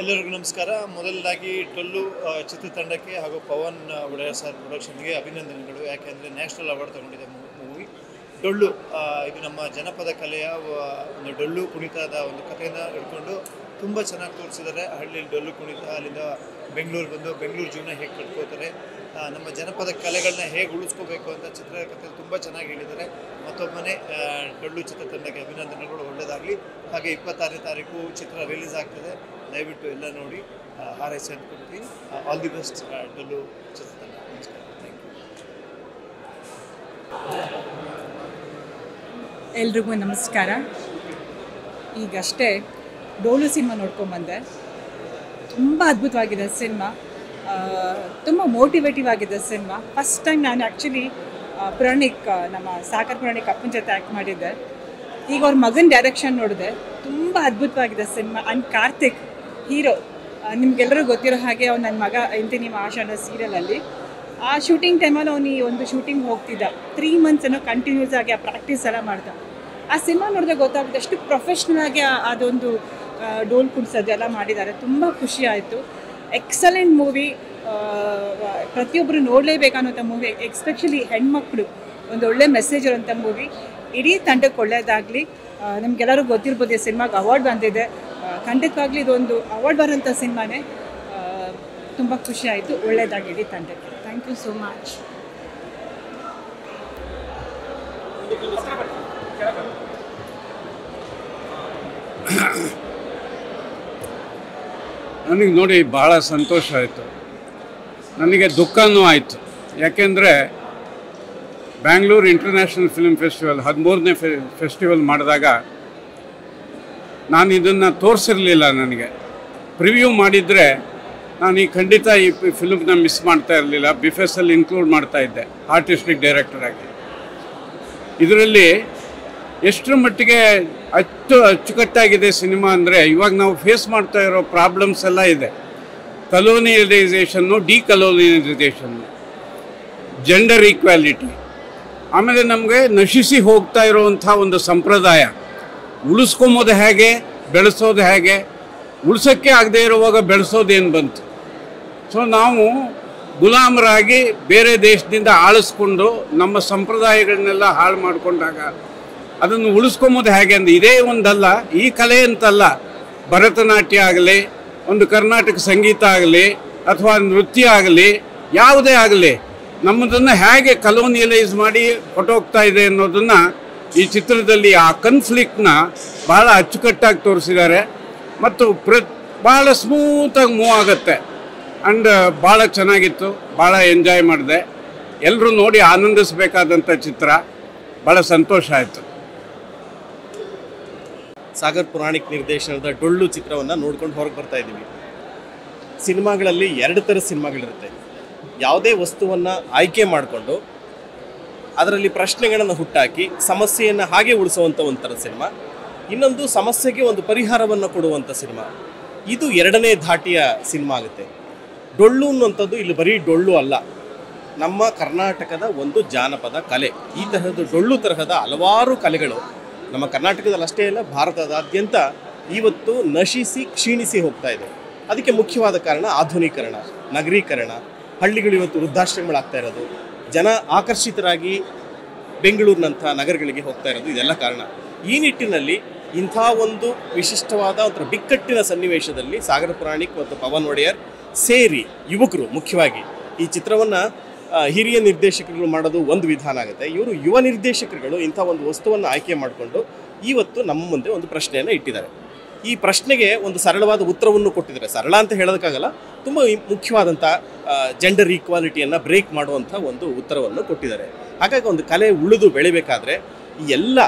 ಎಲ್ಲರಿಗೂ ನಮಸ್ಕಾರ. ಮೊದಲದಾಗಿ ಟೊಲ್ಲು ಚಿತ್ರತಂಡಕ್ಕೆ ಹಾಗೂ ಪವನ್ ಒಡೆಯರ್ ಸರ್ ಪ್ರೊಡಕ್ಷನ್ಗೆ ಅಭಿನಂದನೆಗಳು. ಯಾಕೆಂದರೆ ನ್ಯಾಷನಲ್ ಅವಾರ್ಡ್ ತಗೊಂಡಿದೆ ಮೂವಿ. ಡೊಳ್ಳು ಇದು ನಮ್ಮ ಜನಪದ ಕಲೆಯ ಒಂದು ಡೊಳ್ಳು ಕುಣಿತದ ಒಂದು ಕಥೆಯನ್ನು ಹಿಡ್ಕೊಂಡು ತುಂಬ ಚೆನ್ನಾಗಿ ತೋರಿಸಿದ್ದಾರೆ. ಹಳ್ಳಿಯಲ್ಲಿ ಡೊಳ್ಳು ಕುಣಿತ, ಅಲ್ಲಿಂದ ಬೆಂಗಳೂರು ಬಂದು ಬೆಂಗಳೂರು ಜೀವನ ಹೇಗೆ ಕಟ್ಕೋತಾರೆ ನಮ್ಮ ಜನಪದ ಕಲೆಗಳನ್ನ ಹೇಗೆ ಉಳಿಸ್ಕೋಬೇಕು ಅಂತ ಚಿತ್ರಕಥೆ ತುಂಬ ಚೆನ್ನಾಗಿ ಹೇಳಿದ್ದಾರೆ. ಮತ್ತೊಮ್ಮೆ ಡೊಳ್ಳು ಚಿತ್ರತಂಡಕ್ಕೆ ಅಭಿನಂದನೆಗಳು ಒಳ್ಳೆಯದಾಗಲಿ ಹಾಗೆ ಇಪ್ಪತ್ತಾರನೇ ತಾರೀಕು ಚಿತ್ರ ರಿಲೀಸ್ ಆಗ್ತದೆ. ದಯವಿಟ್ಟು ಎಲ್ಲ ನೋಡಿ ಹಾರೈಸಿ ಅಂದ್ಕೊಳ್ತೀನಿ ಆಲ್ ದಿ ಬೆಸ್ಟ್ ಟು ಚಿತ್ರತಂಡ ನಮಸ್ಕಾರ. ಥ್ಯಾಂಕ್ ಯು ಎಲ್ರಿಗೂ ನಮಸ್ಕಾರ. ಈಗಷ್ಟೇ ಡೋಲು ಸಿನಿಮಾ ನೋಡ್ಕೊಂಬಂದೆ ತುಂಬ ಅದ್ಭುತವಾಗಿದೆ ಸಿನಿಮಾ. ತುಂಬ ಮೋಟಿವೇಟಿವ್ ಆಗಿದೆ ಸಿನಿಮಾ. ಫಸ್ಟ್ ಟೈಮ್ ನಾನು ಆ್ಯಕ್ಚುಲಿ ಪುರಾಣಿಕ್ ನಮ್ಮ ಸಾಕರ್ ಪುರಾಣಿಕ್ ಅಪ್ಪನ ಜೊತೆ ಆ್ಯಕ್ಟ್ ಮಾಡಿದ್ದೆ. ಈಗ ಅವ್ರ ಮಗನ ಡೈರೆಕ್ಷನ್ ನೋಡಿದೆ. ತುಂಬ ಅದ್ಭುತವಾಗಿದೆ ಸಿನಿಮಾ. ಆ್ಯಂಡ್ ಕಾರ್ತಿಕ್ ಹೀರೋ ನಿಮ್ಗೆಲ್ಲರೂ ಗೊತ್ತಿರೋ ಹಾಗೆ ಅವ್ನು ನನ್ನ ಮಗ ಇಂತಿನಿ ಆಶಾ ಅನ್ನೋ ಸೀರಿಯಲಲ್ಲಿ. ಆ ಶೂಟಿಂಗ್ ಟೈಮಲ್ಲಿ ಅವನು ಈ ಒಂದು ಶೂಟಿಂಗ್ ಹೋಗ್ತಿದ್ದ. ತ್ರೀ ಮಂತ್ಸ್ ಅನ್ನೋ ಕಂಟಿನ್ಯೂಸ್ ಆಗಿ ಆ ಪ್ರಾಕ್ಟೀಸ್ ಎಲ್ಲ ಮಾಡ್ದ. ಆ ಸಿನಿಮಾ ನೋಡಿದ್ರೆ ಗೊತ್ತಾಗುತ್ತೆ ಎಷ್ಟು ಪ್ರೊಫೆಷ್ನಲ್ ಆಗಿ ಅದೊಂದು ಡೋಲ್ ಕುಡ್ಸೋದು ಎಲ್ಲ ಮಾಡಿದ್ದಾರೆ. ತುಂಬ ಖುಷಿ ಆಯಿತು. ಎಕ್ಸಲೆಂಟ್ ಮೂವಿ ಪ್ರತಿಯೊಬ್ಬರು ನೋಡಲೇಬೇಕನ್ನೋಂಥ ಮೂವಿ ಎಕ್ಸ್ಪೆಷಲಿ ಹೆಣ್ಮಕ್ಳು. ಒಂದು ಒಳ್ಳೆ ಮೆಸೇಜ್ ಇರೋಂಥ ಮೂವಿ ಇಡೀ ತಂಡಕ್ಕೆ ಒಳ್ಳೆಯದಾಗಲಿ ನಮಗೆಲ್ಲರೂ ಗೊತ್ತಿರ್ಬೋದು ಈ ಸಿನಿಮಾಗೆ ಅವಾರ್ಡ್ ಬಂದಿದೆ. ಖಂಡಿತವಾಗ್ಲೂ ಇದೊಂದು ಅವಾರ್ಡ್ ಬರೋಂಥ ಸಿನಿಮಾನೇ. ತುಂಬ ಖುಷಿ ಆಯಿತು ಒಳ್ಳೆಯದಾಗಿಡಿ ತಂಡಕ್ಕೆ ಥ್ಯಾಂಕ್ ಯು ಸೋ ಮಚ್ ನನಗೆ ನೋಡಿ ಭಾಳ ಸಂತೋಷ ಆಯಿತು. ನನಗೆ ದುಃಖನೂ ಆಯಿತು. ಯಾಕೆಂದರೆ ಬ್ಯಾಂಗ್ಳೂರು ಇಂಟರ್ನ್ಯಾಷನಲ್ ಫಿಲ್ಮ್ ಫೆಸ್ಟಿವಲ್ ಹದಿಮೂರನೇ ಫೆ ಫೆಸ್ಟಿವಲ್ ಮಾಡಿದಾಗ ನಾನು ಇದನ್ನು ತೋರಿಸಿರಲಿಲ್ಲ ನನಗೆ. ಪ್ರಿವ್ಯೂ ಮಾಡಿದರೆ ನಾನು ಈ ಖಂಡಿತ ಈ ಫಿಲ್ಮ್ನ ಮಿಸ್ ಮಾಡ್ತಾ ಇರಲಿಲ್ಲ. ಬಿಫೆಸಲ್ಲಿ ಇನ್ಕ್ಲೂಡ್ ಮಾಡ್ತಾ ಇದ್ದೆ ಆರ್ಟಿಸ್ಟಿಕ್ ಡೈರೆಕ್ಟರಾಗಿ ಇದರಲ್ಲಿ ಎಷ್ಟರ ಮಟ್ಟಿಗೆ ಅಚ್ಚು ಅಚ್ಚುಕಟ್ಟಾಗಿದೆ ಸಿನಿಮಾ ಅಂದರೆ, ಇವಾಗ ನಾವು ಫೇಸ್ ಮಾಡ್ತಾ ಇರೋ ಪ್ರಾಬ್ಲಮ್ಸ್ ಎಲ್ಲ ಇದೆ. Colonialisation decolonialisation gender equality ಆಮೇಲೆ ನಮಗೆ ನಶಿಸಿ ಹೋಗ್ತಾ ಇರೋವಂಥ ಒಂದು ಸಂಪ್ರದಾಯ. ಉಳಿಸ್ಕೊಂಬೋದು ಹೇಗೆ? ಬೆಳೆಸೋದು ಹೇಗೆ? ಉಳಿಸೋಕ್ಕೆ ಆಗದೇ ಇರುವಾಗ ಬೆಳೆಸೋದೇನು ಬಂತು? ಸೊ ನಾವು ಗುಲಾಮರಾಗಿ ಬೇರೆ ದೇಶದಿಂದ ಆಳಿಸ್ಕೊಂಡು ನಮ್ಮ ಸಂಪ್ರದಾಯಗಳನ್ನೆಲ್ಲ ಹಾಳು ಮಾಡಿಕೊಂಡಾಗ ಅದನ್ನು ಉಳಿಸ್ಕೊಂಬೋದು ಹೇಗೆ ಅಂದ್ರೆ ಇದೇ ಒಂದಲ್ಲ, ಈ ಕಲೆ ಅಂತಲ್ಲ. ಭರತನಾಟ್ಯ ಆಗಲಿ, ಒಂದು ಕರ್ನಾಟಕ ಸಂಗೀತ ಆಗಲಿ, ಅಥವಾ ನೃತ್ಯ ಆಗಲಿ, ಯಾವುದೇ ಆಗಲಿ, ನಮ್ಮದನ್ನು ಹೇಗೆ ಕಲೋನಿಯಲೈಸ್ ಮಾಡಿ ಹೊಟ್ಟೋಗ್ತಾ ಇದೆ ಅನ್ನೋದನ್ನು ಈ ಚಿತ್ರದಲ್ಲಿ ಆ ಕನ್ಫ್ಲಿಕ್ಟ್ನ ಬಹಳ ಅಚ್ಚುಕಟ್ಟಾಗಿ ತೋರಿಸಿದ್ದಾರೆ. ಮತ್ತು ಪ್ರ ಭಾಳ ಸ್ಮೂತಾಗಿ ಮೂವ್ ಆಗುತ್ತೆ. ಆ್ಯಂಡ್ ಭಾಳ ಚೆನ್ನಾಗಿತ್ತು ಭಾಳ ಎಂಜಾಯ್ ಮಾಡಿದೆ. ಎಲ್ಲರೂ ನೋಡಿ ಆನಂದಿಸಬೇಕಾದಂಥ ಚಿತ್ರ. ಭಾಳ ಸಂತೋಷ ಆಯಿತು. ಸಾಗರ್ ಪುರಾಣಿಕ್ ನಿರ್ದೇಶನದ ಡೊಳ್ಳು ಚಿತ್ರವನ್ನು ನೋಡ್ಕೊಂಡು ಹೊರಗೆ ಬರ್ತಾ ಇದ್ದೀವಿ. ಸಿನಿಮಾಗಳಲ್ಲಿ ಎರಡು ಥರ ಸಿನಿಮಾಗಳಿರುತ್ತೆ. ಯಾವುದೇ ವಸ್ತುವನ್ನು ಆಯ್ಕೆ ಮಾಡಿಕೊಂಡು ಅದರಲ್ಲಿ ಪ್ರಶ್ನೆಗಳನ್ನು ಹುಟ್ಟಾಕಿ ಸಮಸ್ಯೆಯನ್ನು ಹಾಗೆ ಉಳಿಸುವಂಥ ಒಂಥರ ಸಿನಿಮಾ. ಇನ್ನೊಂದು ಸಮಸ್ಯೆಗೆ ಒಂದು ಪರಿಹಾರವನ್ನು ಕೊಡುವಂಥ ಸಿನಿಮಾ. ಇದು ಎರಡನೇ ಧಾಟಿಯ ಸಿನಿಮಾ ಆಗುತ್ತೆ. ಡೊಳ್ಳು ಅನ್ನುವಂಥದ್ದು ಇಲ್ಲಿ ಬರೀ ಡೊಳ್ಳು ಅಲ್ಲ. ನಮ್ಮ ಕರ್ನಾಟಕದ ಒಂದು ಜಾನಪದ ಕಲೆ. ಈ ತರಹದ ಡೊಳ್ಳು ತರಹದ ಹಲವಾರು ಕಲೆಗಳು ನಮ್ಮ ಕರ್ನಾಟಕದಲ್ಲಿ ಅಷ್ಟೇ ಅಲ್ಲ, ಭಾರತದಾದ್ಯಂತ ಇವತ್ತು ನಶಿಸಿ ಕ್ಷೀಣಿಸಿ ಹೋಗ್ತಾ ಇದೆ. ಅದಕ್ಕೆ ಮುಖ್ಯವಾದ ಕಾರಣ ಆಧುನೀಕರಣ, ನಗರೀಕರಣ. ಹಳ್ಳಿಗಳು ಇವತ್ತು ವೃದ್ಧಾಶ್ರಮಗಳಾಗ್ತಾ ಇರೋದು. ಜನ ಆಕರ್ಷಿತರಾಗಿ ಬೆಂಗಳೂರಿನಂಥ ನಗರಗಳಿಗೆ ಹೋಗ್ತಾ ಇರೋದು ಇದೆಲ್ಲ ಕಾರಣ. ಈ ನಿಟ್ಟಿನಲ್ಲಿ ಇಂಥ ಒಂದು ವಿಶಿಷ್ಟವಾದ ಒಂಥರ ಬಿಕ್ಕಟ್ಟಿನ ಸನ್ನಿವೇಶದಲ್ಲಿ ಸಾಗರ ಪುರಾಣಿಕ್ ಮತ್ತು ಪವನ್ ಒಡೆಯರ್ ಸೇರಿ ಯುವಕರು ಮುಖ್ಯವಾಗಿ ಈ ಚಿತ್ರವನ್ನು ಹಿರಿಯ ನಿರ್ದೇಶಕರುಗಳು ಮಾಡೋದು ಒಂದು ವಿಧಾನ ಆಗುತ್ತೆ. ಇವರು ಯುವ ನಿರ್ದೇಶಕರುಗಳು ಇಂಥ ಒಂದು ವಸ್ತುವನ್ನು ಆಯ್ಕೆ ಮಾಡಿಕೊಂಡು ಇವತ್ತು ನಮ್ಮ ಮುಂದೆ ಒಂದು ಪ್ರಶ್ನೆಯನ್ನು ಇಟ್ಟಿದ್ದಾರೆ. ಈ ಪ್ರಶ್ನೆಗೆ ಒಂದು ಸರಳವಾದ ಉತ್ತರವನ್ನು ಕೊಟ್ಟಿದ್ದಾರೆ. ಸರಳ ಅಂತ ಹೇಳೋದಕ್ಕಾಗಲ್ಲ, ತುಂಬ ಮುಖ್ಯವಾದಂಥ ಜೆಂಡರ್ ಈಕ್ವಾಲಿಟಿಯನ್ನು ಬ್ರೇಕ್ ಮಾಡುವಂಥ ಒಂದು ಉತ್ತರವನ್ನು ಕೊಟ್ಟಿದ್ದಾರೆ. ಹಾಗಾಗಿ ಒಂದು ಕಲೆ ಉಳಿದು ಬೆಳಿಬೇಕಾದ್ರೆ ಈ ಎಲ್ಲ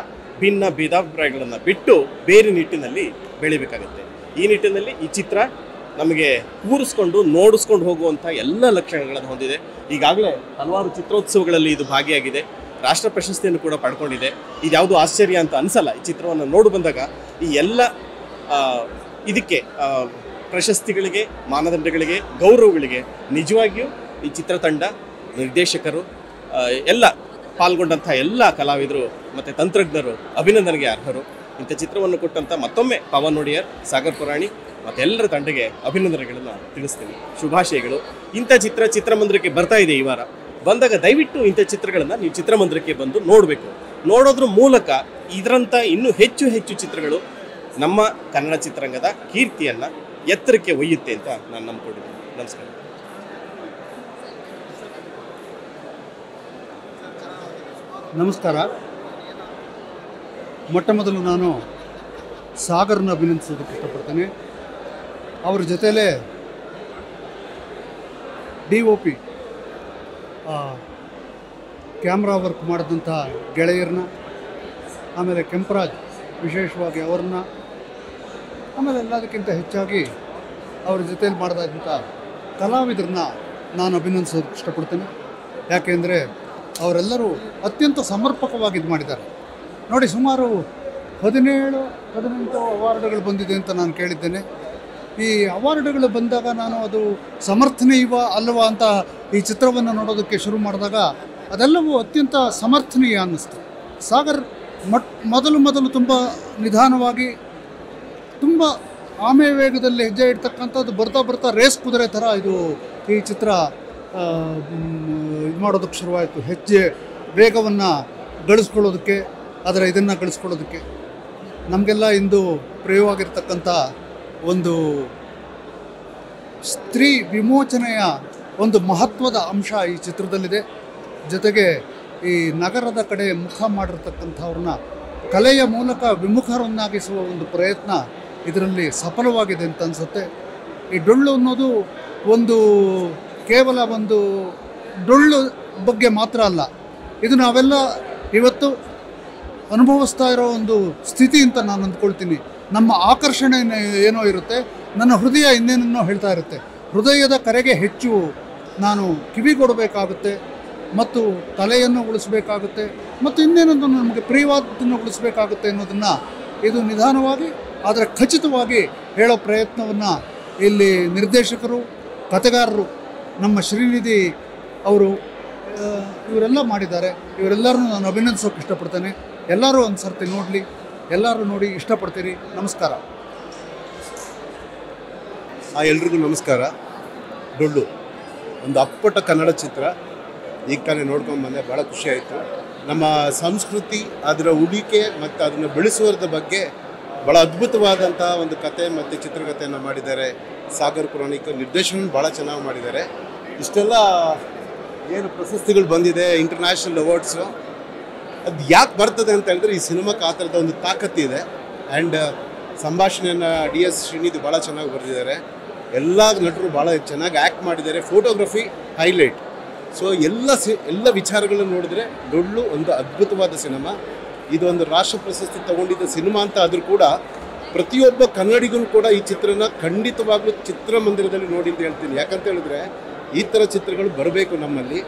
ಭಿನ್ನ ಭೇದಾಭಿಪ್ರಾಯಗಳನ್ನು ಬಿಟ್ಟು ಬೇರೆ ನಿಟ್ಟಿನಲ್ಲಿ ಬೆಳಿಬೇಕಾಗುತ್ತೆ. ಈ ನಿಟ್ಟಿನಲ್ಲಿ ಈ ಚಿತ್ರ ನಮಗೆ ಕೂರಿಸ್ಕೊಂಡು, ನೋಡಿಸ್ಕೊಂಡು ಹೋಗುವಂಥ ಎಲ್ಲ ಲಕ್ಷಣಗಳನ್ನು ಹೊಂದಿದೆ. ಈಗಾಗಲೇ ಹಲವಾರು ಚಿತ್ರೋತ್ಸವಗಳಲ್ಲಿ ಇದು ಭಾಗಿಯಾಗಿದೆ. ರಾಷ್ಟ್ರ ಪ್ರಶಸ್ತಿಯನ್ನು ಕೂಡ ಪಡ್ಕೊಂಡಿದೆ. ಇದ್ಯಾವುದು ಆಶ್ಚರ್ಯ ಅಂತ ಅನಿಸಲ್ಲ, ಈ ಚಿತ್ರವನ್ನು ನೋಡು ಬಂದಾಗ ಈ ಎಲ್ಲ ಇದಕ್ಕೆ ಪ್ರಶಸ್ತಿಗಳಿಗೆ, ಮಾನದಂಡಗಳಿಗೆ, ಗೌರವಗಳಿಗೆ ನಿಜವಾಗಿಯೂ ಈ ಚಿತ್ರತಂಡ ನಿರ್ದೇಶಕರು ಎಲ್ಲ ಪಾಲ್ಗೊಂಡಂಥ ಎಲ್ಲ ಕಲಾವಿದರು ಮತ್ತು ತಂತ್ರಜ್ಞರು ಅಭಿನಂದನೆಗೆ ಅರ್ಹರು. ಇಂಥ ಚಿತ್ರವನ್ನು ಕೊಟ್ಟಂಥ ಮತ್ತೊಮ್ಮೆ ಪವನ್ ಒಡೆಯರ್, ಸಾಗರ್ ಪುರಾಣಿ ಮತ್ತೆಲ್ಲರ ತಂಡಗೆ ಅಭಿನಂದನೆಗಳನ್ನು ತಿಳಿಸ್ತೀನಿ. ಶುಭಾಶಯಗಳು. ಇಂಥ ಚಿತ್ರ ಚಿತ್ರಮಂದಿರಕ್ಕೆ ಬರ್ತಾ ಇದೆ ಈ ವಾರ. ಬಂದಾಗ ದಯವಿಟ್ಟು ಇಂಥ ಚಿತ್ರಗಳನ್ನು ನೀವು ಚಿತ್ರಮಂದಿರಕ್ಕೆ ಬಂದು ನೋಡಬೇಕು. ನೋಡೋದ್ರ ಮೂಲಕ ಇದರಂಥ ಇನ್ನೂ ಹೆಚ್ಚು ಹೆಚ್ಚು ಚಿತ್ರಗಳು ನಮ್ಮ ಕನ್ನಡ ಚಿತ್ರರಂಗದ ಕೀರ್ತಿಯನ್ನು ಎತ್ತರಕ್ಕೆ ಒಯ್ಯುತ್ತೆ ಅಂತ ನಾನು ನಂಬಿಕೊಂಡಿದ್ದೀನಿ. ನಮಸ್ಕಾರ. ನಮಸ್ಕಾರ. ಮೊಟ್ಟ ಮೊದಲು ನಾನು ಸಾಗರನ ಅಭಿನಂದಿಸೋದಕ್ಕೆ ಇಷ್ಟಪಡ್ತೇನೆ. ಅವ್ರ ಜೊತೆಯಲ್ಲೇ D O P camera work ಮಾಡಿದಂಥ ಗೆಳೆಯರನ್ನ ಆಮೇಲೆ ಕೆಂಪರಾಜ್ ವಿಶೇಷವಾಗಿ ಅವ್ರನ್ನ ಆಮೇಲೆ ಎಲ್ಲದಕ್ಕಿಂತ ಹೆಚ್ಚಾಗಿ ಅವ್ರ ಜೊತೆಯಲ್ಲಿ ಮಾಡಿದಂಥ ಕಲಾವಿದರನ್ನ ನಾನು ಅಭಿನಂದಿಸೋದಕ್ಕೆ ಇಷ್ಟಪಡ್ತೇನೆ. ಯಾಕೆಂದರೆ ಅವರೆಲ್ಲರೂ ಅತ್ಯಂತ ಸಮರ್ಪಕವಾಗಿ ಇದು ಮಾಡಿದ್ದಾರೆ. ನೋಡಿ, ಸುಮಾರು ಹದಿನೇಳು, ಹದಿನೆಂಟು ಅವಾರ್ಡ್ಗಳು ಬಂದಿದೆ ಅಂತ ನಾನು ಕೇಳಿದ್ದೇನೆ. ಈ ಅವಾರ್ಡ್ಗಳು ಬಂದಾಗ ನಾನು ಅದು ಸಮರ್ಥನೀಯವ ಅಲ್ಲವಾ ಅಂತ ಈ ಚಿತ್ರವನ್ನು ನೋಡೋದಕ್ಕೆ ಶುರು ಮಾಡಿದಾಗ ಅದೆಲ್ಲವೂ ಅತ್ಯಂತ ಸಮರ್ಥನೀಯ ಅನ್ನಿಸ್ತು. ಸಾಗರ್ ಮೊದಲು ಮೊದಲು ತುಂಬ ನಿಧಾನವಾಗಿ ತುಂಬ ಆಮೆ ವೇಗದಲ್ಲಿ ಹೆಜ್ಜೆ ಇಡ್ತಕ್ಕಂಥದ್ದು ಬರ್ತಾ ಬರ್ತಾ ರೇಸ್ ಕುದುರೆ ಥರ ಇದು ಈ ಚಿತ್ರ ಇದು ಮಾಡೋದಕ್ಕೆ ಶುರುವಾಯಿತು. ಹೆಜ್ಜೆ ವೇಗವನ್ನು ಗಳಿಸ್ಕೊಳ್ಳೋದಕ್ಕೆ ಅದರ ಇದನ್ನು ಗಳಿಸ್ಕೊಳ್ಳೋದಕ್ಕೆ. ನಮಗೆಲ್ಲ ಇಂದು ಪ್ರಿಯವಾಗಿರ್ತಕ್ಕಂಥ ಒಂದು ಸ್ತ್ರೀ ವಿಮೋಚನೆಯ ಒಂದು ಮಹತ್ವದ ಅಂಶ ಈ ಚಿತ್ರದಲ್ಲಿದೆ. ಜೊತೆಗೆ ಈ ನಗರದ ಕಡೆ ಮುಖ ಮಾಡಿರ್ತಕ್ಕಂಥವ್ರನ್ನ, ಕಲೆಯ ಮೂಲಕ ವಿಮುಖರನ್ನಾಗಿಸುವ ಒಂದು ಪ್ರಯತ್ನ ಇದರಲ್ಲಿ ಸಫಲವಾಗಿದೆ ಅಂತ ಅನಿಸುತ್ತೆ. ಈ ಡೊಳ್ಳು ಅನ್ನೋದು ಒಂದು ಕೇವಲ ಒಂದು ಡೊಳ್ಳು ಬಗ್ಗೆ ಮಾತ್ರ ಅಲ್ಲ. ಇದು ನಾವೆಲ್ಲ ಇವತ್ತು ಅನುಭವಿಸ್ತಾ ಇರೋ ಒಂದು ಸ್ಥಿತಿ ಅಂತ ನಾನು ಅಂದ್ಕೊಳ್ತೀನಿ. ನಮ್ಮ ಆಕರ್ಷಣೆ ಏನೋ ಇರುತ್ತೆ, ನನ್ನ ಹೃದಯ ಇನ್ನೇನನ್ನೋ ಹೇಳ್ತಾ ಇರುತ್ತೆ. ಹೃದಯದ ಕರೆಗೆ ಹೆಚ್ಚು ನಾನು ಕಿವಿಗೊಡಬೇಕಾಗುತ್ತೆ ಮತ್ತು ತಲೆಯನ್ನು ಉಳಿಸಬೇಕಾಗುತ್ತೆ, ಮತ್ತು ಇನ್ನೇನೊಂದು ನಮಗೆ ಪ್ರಿಯವಾದದ್ದನ್ನು ಉಳಿಸಬೇಕಾಗುತ್ತೆ ಅನ್ನೋದನ್ನು ಇದು ನಿಧಾನವಾಗಿ ಆದರೆ ಖಚಿತವಾಗಿ ಹೇಳೋ ಪ್ರಯತ್ನವನ್ನು ಇಲ್ಲಿ ನಿರ್ದೇಶಕರು, ಕಥೆಗಾರರು, ನಮ್ಮ ಶ್ರೀನಿಧಿ ಅವರು ಇವರೆಲ್ಲ ಮಾಡಿದ್ದಾರೆ. ಇವರೆಲ್ಲರೂ ನಾನು ಅಭಿನಂದಿಸೋಕೆ ಇಷ್ಟಪಡ್ತೇನೆ. ಎಲ್ಲರೂ ಒಂದು ಸರ್ತಿ ನೋಡಲಿ. ಎಲ್ಲರೂ ನೋಡಿ ಇಷ್ಟಪಡ್ತೀರಿ ನಮಸ್ಕಾರ. ಆ ಎಲ್ರಿಗೂ ನಮಸ್ಕಾರ. ಡೊಳ್ಳು, ಒಂದು ಅಪ್ಪಟ ಕನ್ನಡ ಚಿತ್ರ. ಈಗ ತಾನೇ ನೋಡ್ಕೊಂಡು ಬಂದೆ. ಭಾಳ ಖುಷಿ ಆಯಿತು. ನಮ್ಮ ಸಂಸ್ಕೃತಿ, ಅದರ ಉಳಿಕೆ ಮತ್ತು ಅದನ್ನು ಬೆಳೆಸುವುದ್ರ ಬಗ್ಗೆ ಭಾಳ ಅದ್ಭುತವಾದಂಥ ಒಂದು ಕತೆ ಮತ್ತು ಚಿತ್ರಕಥೆಯನ್ನು ಮಾಡಿದ್ದಾರೆ. ಸಾಗರ್ ಪುರಾಣಿಕ ನಿರ್ದೇಶನ ಭಾಳ ಚೆನ್ನಾಗಿ ಮಾಡಿದ್ದಾರೆ. ಇಷ್ಟೆಲ್ಲ ಏನು ಪ್ರಶಸ್ತಿಗಳು ಬಂದಿದೆ ಇಂಟರ್ನ್ಯಾಷನಲ್ ಅವಾರ್ಡ್ಸು ಅದು ಯಾಕೆ ಬರ್ತದೆ ಅಂತ ಹೇಳಿದ್ರೆ ಈ ಸಿನಿಮಾಕ್ಕೆ ಆ ಥರದ ಒಂದು ತಾಕತ್ತಿದೆ. ಆ್ಯಂಡ್ ಸಂಭಾಷಣೆಯನ್ನು ಡಿ ಎಸ್ ಶ್ರೀನಿಧಿ ಭಾಳ ಚೆನ್ನಾಗಿ ಬರೆದಿದ್ದಾರೆ. ಎಲ್ಲ ನಟರು ಭಾಳ ಚೆನ್ನಾಗಿ ಆ್ಯಕ್ಟ್ ಮಾಡಿದ್ದಾರೆ. ಫೋಟೋಗ್ರಫಿ ಹೈಲೈಟ್ ಸೊ ಎಲ್ಲ ಸಿ, ಎಲ್ಲ ವಿಚಾರಗಳನ್ನು ನೋಡಿದ್ರೆ ಡೊಳ್ಳು ಒಂದು ಅದ್ಭುತವಾದ ಸಿನಿಮಾ. ಇದು ಒಂದು ರಾಷ್ಟ್ರ ಪ್ರಶಸ್ತಿ ತಗೊಂಡಿದ್ದ ಸಿನಿಮಾ ಅಂತ ಆದರೂ ಕೂಡ ಪ್ರತಿಯೊಬ್ಬ ಕನ್ನಡಿಗೂ ಕೂಡ ಈ ಚಿತ್ರನ ಖಂಡಿತವಾಗ್ಲೂ ಚಿತ್ರಮಂದಿರದಲ್ಲಿ ನೋಡಿ ಅಂತ ಹೇಳ್ತೀನಿ. ಯಾಕಂತ ಹೇಳಿದ್ರೆ ಈ ಥರ ಚಿತ್ರಗಳು ಬರಬೇಕು ನಮ್ಮಲ್ಲಿ.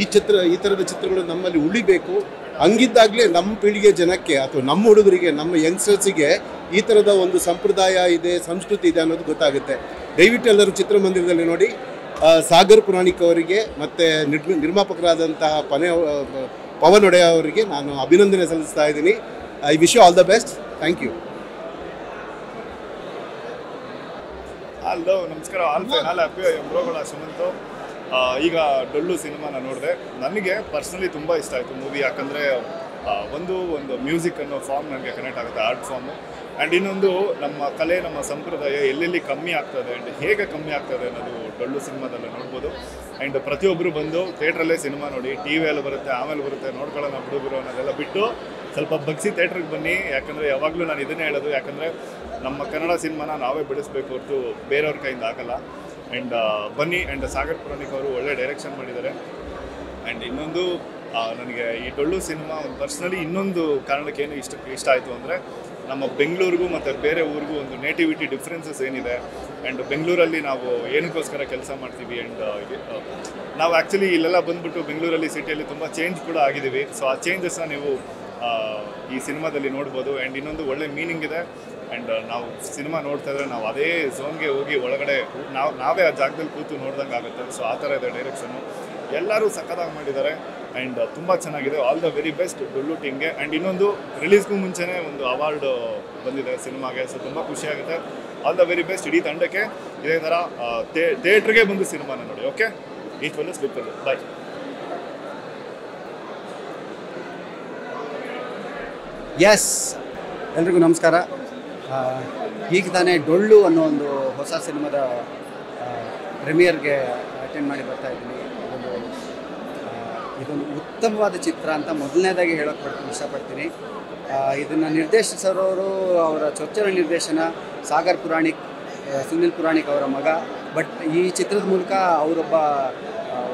ಈ ಚಿತ್ರ, ಈ ಥರದ ಚಿತ್ರಗಳು ನಮ್ಮಲ್ಲಿ ಉಳಿಬೇಕು. ಹಂಗಿದ್ದಾಗಲೇ ನಮ್ಮ ಪೀಳಿಗೆ ಜನಕ್ಕೆ ಅಥವಾ ನಮ್ಮ ಹುಡುಗರಿಗೆ, ನಮ್ಮ ಯಂಗ್ಸ್ಟರ್ಸಿಗೆ ಈ ಥರದ ಒಂದು ಸಂಪ್ರದಾಯ ಇದೆ, ಸಂಸ್ಕೃತಿ ಇದೆ ಅನ್ನೋದು ಗೊತ್ತಾಗುತ್ತೆ. ದಯವಿಟ್ಟು ಎಲ್ಲರೂ ಚಿತ್ರಮಂದಿರದಲ್ಲಿ ನೋಡಿ. ಸಾಗರ್ ಪುರಾಣಿಕ್ ಅವರಿಗೆ ಮತ್ತು ನಿರ್ಮ, ನಿರ್ಮಾಪಕರಾದಂತಹ ಪನೆ ಪವನ್ ಒಡೆಯ ಅವರಿಗೆ ನಾನು ಅಭಿನಂದನೆ ಸಲ್ಲಿಸ್ತಾ ಇದ್ದೀನಿ. I wish you all the best thank you hello ನಮಸ್ಕಾರ. ಆಲ್ ಫೈನಲ್ ಹ್ಯಾಪಿ ಬ್ರೋಗಳ ಸುಮಂತು ಈಗ ಡೊಳ್ಳು ಸಿನಿಮಾನ ನೋಡಿದೆ. ನನಗೆ ಪರ್ಸ್ನಲಿ ತುಂಬ ಇಷ್ಟ ಆಯಿತು ಮೂವಿ ಯಾಕಂದರೆ ಒಂದು ಒಂದು ಮ್ಯೂಸಿಕ್ ಅನ್ನೋ ಫಾರ್ಮ್ ನನಗೆ ಕನೆಕ್ಟ್ ಆಗುತ್ತೆ ಆರ್ಟ್ ಫಾರ್ಮು ಆ್ಯಂಡ್ ಇನ್ನೊಂದು, ನಮ್ಮ ಕಲೆ, ನಮ್ಮ ಸಂಪ್ರದಾಯ ಎಲ್ಲೆಲ್ಲಿ ಕಮ್ಮಿ ಆಗ್ತದೆ ಆ್ಯಂಡ್ ಹೇಗೆ ಕಮ್ಮಿ ಆಗ್ತದೆ ಅನ್ನೋದು ಡೊಳ್ಳು ಸಿನಿಮಾದಲ್ಲಿ ನೋಡ್ಬೋದು. ಆ್ಯಂಡ್ ಪ್ರತಿಯೊಬ್ಬರು ಬಂದು ಥಿಯೇಟ್ರಲ್ಲೇ ಸಿನಿಮಾ ನೋಡಿ, ಟಿ ವಿಯಲ್ಲಿ ಬರುತ್ತೆ, ಆಮೇಲೆ ಬರುತ್ತೆ, ನೋಡ್ಕೊಳ್ಳೋಣ ಹುಡುಗರು ಅನ್ನೋದೆಲ್ಲ ಬಿಟ್ಟು ಸ್ವಲ್ಪ ಬಗ್ಸಿ ಥಿಯೇಟ್ರಿಗೆ ಬನ್ನಿ. ಯಾಕಂದರೆ ಯಾವಾಗಲೂ ನಾನು ಇದನ್ನೇ ಹೇಳೋದು, ಯಾಕಂದರೆ ನಮ್ಮ ಕನ್ನಡ ಸಿನಿಮಾನ ನಾವೇ ಬಿಡಿಸ್ಬೇಕು ಹೊರತು ಬೇರೆಯವ್ರ ಕೈಯಿಂದ ಆಗಲ್ಲ. ಆ್ಯಂಡ್ ಬನ್ನಿ ಆ್ಯಂಡ್ ಸಾಗರ್ ಪುರಾಣಿಕ್ ಅವರು ಒಳ್ಳೆ ಡೈರೆಕ್ಷನ್ ಮಾಡಿದ್ದಾರೆ. ಆ್ಯಂಡ್ ಇನ್ನೊಂದು ನನಗೆ ಈ ಡೊಳ್ಳು ಸಿನಿಮಾ ಪರ್ಸ್ನಲಿ ಇನ್ನೊಂದು ಕಾರಣಕ್ಕೇನು ಇಷ್ಟ ಇಷ್ಟ ಆಯಿತು ಅಂದರೆ ನಮ್ಮ ಬೆಂಗಳೂರಿಗೂ ಮತ್ತು ಬೇರೆ ಊರಿಗೂ ಒಂದು ನೇಟಿವಿಟಿ ಡಿಫ್ರೆನ್ಸಸ್ ಏನಿದೆ. ಆ್ಯಂಡ್ ಬೆಂಗಳೂರಲ್ಲಿ ನಾವು ಏನಕ್ಕೋಸ್ಕರ ಕೆಲಸ ಮಾಡ್ತೀವಿ ಆ್ಯಂಡ್ ನಾವು ಆ್ಯಕ್ಚುಲಿ ಇಲ್ಲೆಲ್ಲ ಬಂದುಬಿಟ್ಟು ಬೆಂಗಳೂರಲ್ಲಿ ಸಿಟಿಯಲ್ಲಿ ತುಂಬ ಚೇಂಜ್ ಕೂಡ ಆಗಿದ್ದೀವಿ. ಸೊ ಆ ಚೇಂಜಸ್ನ ನೀವು ಈ ಸಿನಿಮಾದಲ್ಲಿ ನೋಡ್ಬೋದು. ಆ್ಯಂಡ್ ಇನ್ನೊಂದು ಒಳ್ಳೆ ಮೀನಿಂಗ್ ಇದೆ. ಆ್ಯಂಡ್ ನಾವು ಸಿನಿಮಾ ನೋಡ್ತಾ ಇದ್ರೆ ನಾವು ಅದೇ ಝೋನ್ಗೆ ಹೋಗಿ ಒಳಗಡೆ ನಾವು, ನಾವೇ ಆ ಜಾಗದಲ್ಲಿ ಕೂತು ನೋಡ್ದಂಗೆ ಆಗುತ್ತೆ ಸೊ ಆ ಥರ ಇದೆ ಡೈರೆಕ್ಷನು ಎಲ್ಲರೂ ಸಖತ್ತಾಗಿ ಮಾಡಿದ್ದಾರೆ. ಆ್ಯಂಡ್ ತುಂಬ ಚೆನ್ನಾಗಿದೆ. All the very best Dollu ಟೀಮ್ಗೆ ಆ್ಯಂಡ್ ಇನ್ನೊಂದು ರಿಲೀಸ್ಗೂ ಮುಂಚೆನೇ ಒಂದು ಅವಾರ್ಡ್ ಬಂದಿದೆ ಸಿನಿಮಾಗೆ. ಸೊ ತುಂಬ ಖುಷಿಯಾಗುತ್ತೆ ಆಲ್ ದ ವೆರಿ ಬೆಸ್ಟ್ ಇಡೀ ತಂಡಕ್ಕೆ. ಇದೇ ಥರ ಥಿಯೇಟ್ರಿಗೆ ಬಂದು ಸಿನಿಮಾನ ನೋಡಿ ಓಕೆ ಈಚ್ ಒಂದು ಸ್ಲಿಪ್ ಬಾಯ್ ಎಸ್ ಎಲ್ರಿಗೂ ನಮಸ್ಕಾರ. ಈಗ ತಾನೇ ಡೊಳ್ಳು ಅನ್ನೋ ಒಂದು ಹೊಸ ಸಿನಿಮಾದ ಪ್ರೀಮಿಯರ್ಗೆ ಅಟೆಂಡ್ ಮಾಡಿ ಬರ್ತಾ ಇದ್ದೀನಿ. ಇದೊಂದು ಉತ್ತಮವಾದ ಚಿತ್ರ ಅಂತ ಮೊದಲನೇದಾಗಿ ಹೇಳೋಕೆ ಪಡ್ತೀನಿ ಇಷ್ಟಪಡ್ತೀನಿ. ಇದನ್ನು ನಿರ್ದೇಶಿಸೋರವರು ಅವರ ಚೊಚ್ಚಲ ನಿರ್ದೇಶನ ಸಾಗರ್ ಪುರಾಣಿಕ್ ಸುನಿಲ್ ಪುರಾಣಿಕ್ ಅವರ ಮಗ. ಬಟ್ ಈ ಚಿತ್ರದ ಮೂಲಕ ಅವರೊಬ್ಬ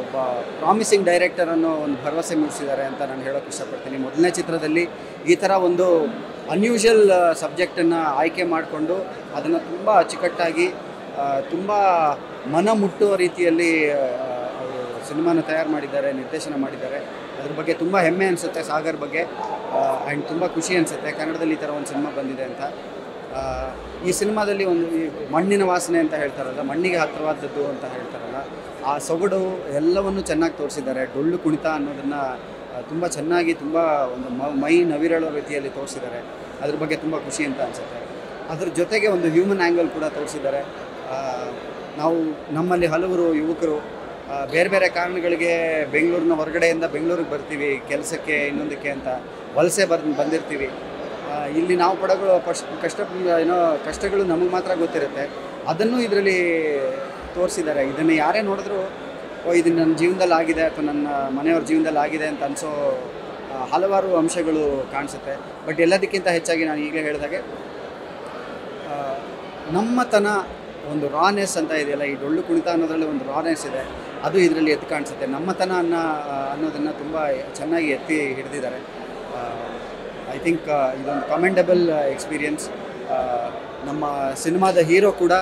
ಒಬ್ಬ ಪ್ರಾಮಿಸಿಂಗ್ ಡೈರೆಕ್ಟರ್ ಅನ್ನೋ ಒಂದು ಭರವಸೆ ಮೂಡಿಸಿದ್ದಾರೆ ಅಂತ ನಾನು ಹೇಳೋಕೆ ಇಷ್ಟಪಡ್ತೀನಿ. ಮೊದಲನೇ ಚಿತ್ರದಲ್ಲಿ ಈ ಥರ ಒಂದು ಅನ್ಯೂಷಲ್ ಸಬ್ಜೆಕ್ಟನ್ನು ಆಯ್ಕೆ ಮಾಡಿಕೊಂಡು ಅದನ್ನು ತುಂಬ ಅಚ್ಚುಕಟ್ಟಾಗಿ ತುಂಬ ಮನ ಮುಟ್ಟುವ ರೀತಿಯಲ್ಲಿ ಸಿನಿಮಾನ ತಯಾರು ಮಾಡಿದ್ದಾರೆ, ನಿರ್ದೇಶನ ಮಾಡಿದ್ದಾರೆ. ಅದ್ರ ಬಗ್ಗೆ ತುಂಬ ಹೆಮ್ಮೆ ಅನಿಸುತ್ತೆ ಸಾಗರ್ ಬಗ್ಗೆ. ಆ್ಯಂಡ್ ತುಂಬ ಖುಷಿ ಅನಿಸುತ್ತೆ ಕನ್ನಡದಲ್ಲಿ ಈ ಥರ ಒಂದು ಸಿನಿಮಾ ಬಂದಿದೆ ಅಂತ. ಈ ಸಿನಿಮಾದಲ್ಲಿ ಒಂದು ಈ ಮಣ್ಣಿನ ವಾಸನೆ ಅಂತ ಹೇಳ್ತಾರಲ್ಲ, ಮಣ್ಣಿಗೆ ಹತ್ತಿರವಾದದ್ದು ಅಂತ ಹೇಳ್ತಾರಲ್ಲ, ಆ ಸೊಗಡು ಎಲ್ಲವನ್ನು ಚೆನ್ನಾಗಿ ತೋರಿಸಿದ್ದಾರೆ. ಡೊಳ್ಳು ಕುಣಿತ ಅನ್ನೋದನ್ನು ತುಂಬ ಚೆನ್ನಾಗಿ ತುಂಬ ಒಂದು ಮ- ನವಿರಳೋ ರೀತಿಯಲ್ಲಿ ತೋರಿಸಿದ್ದಾರೆ. ಅದ್ರ ಬಗ್ಗೆ ತುಂಬ ಖುಷಿ ಅಂತ ಅನಿಸುತ್ತೆ. ಅದ್ರ ಜೊತೆಗೆ ಒಂದು ಹ್ಯೂಮನ್ ಆ್ಯಂಗಲ್ ಕೂಡ ತೋರಿಸಿದ್ದಾರೆ. ನಾವು ನಮ್ಮಲ್ಲಿ ಹಲವರು ಯುವಕರು ಬೇರೆ ಬೇರೆ ಕಾರಣಗಳಿಗೆ ಬೆಂಗಳೂರಿನ ಹೊರಗಡೆಯಿಂದ ಬೆಂಗಳೂರಿಗೆ ಬರ್ತೀವಿ, ಕೆಲಸಕ್ಕೆ ಇನ್ನೊಂದಕ್ಕೆ ಅಂತ ವಲಸೆ ಬರ್, ಬಂದಿರ್ತೀವಿ. ಇಲ್ಲಿ ನಾವು ಪಡಗಳು ಕಷ್ಟ ಕಷ್ಟ, ಏನೋ ಕಷ್ಟಗಳು ನಮಗೆ ಮಾತ್ರ ಗೊತ್ತಿರುತ್ತೆ. ಅದನ್ನು ಇದರಲ್ಲಿ ತೋರಿಸಿದ್ದಾರೆ. ಇದನ್ನು ಯಾರೇ ನೋಡಿದ್ರು, ಓ, ಇದು ನನ್ನ ಜೀವನದಲ್ಲಿ ಆಗಿದೆ ಅಥವಾ ನನ್ನ ಮನೆಯವ್ರ ಜೀವನದಲ್ಲಿ ಆಗಿದೆ ಅಂತ ಅನಿಸೋ ಹಲವಾರು ಅಂಶಗಳು ಕಾಣಿಸುತ್ತೆ. ಬಟ್ ಎಲ್ಲದಕ್ಕಿಂತ ಹೆಚ್ಚಾಗಿ ನಾನು ಈಗ ಹೇಳಿದಾಗೆ ನಮ್ಮತನ ಒಂದು ರಾನೆಸ್ ಅಂತ ಇದೆಯಲ್ಲ, ಈ ಡೊಳ್ಳು ಕುಣಿತ ಅನ್ನೋದರಲ್ಲಿ ಒಂದು ರಾನೆಸ್ ಇದೆ. ಅದು ಇದರಲ್ಲಿ ಎತ್ತಿ ಕಾಣಿಸುತ್ತೆ. ನಮ್ಮತನ ಅನ್ನೋ, ಅನ್ನೋದನ್ನು ತುಂಬ ಚೆನ್ನಾಗಿ ಎತ್ತಿ ಹಿಡಿದಿದ್ದಾರೆ. ಐ ಥಿಂಕ್ ಇದೊಂದು ಕಮೆಂಡಬಲ್ ಎಕ್ಸ್ಪೀರಿಯನ್ಸ್ ನಮ್ಮ ಸಿನಿಮಾದ ಹೀರೋ ಕೂಡ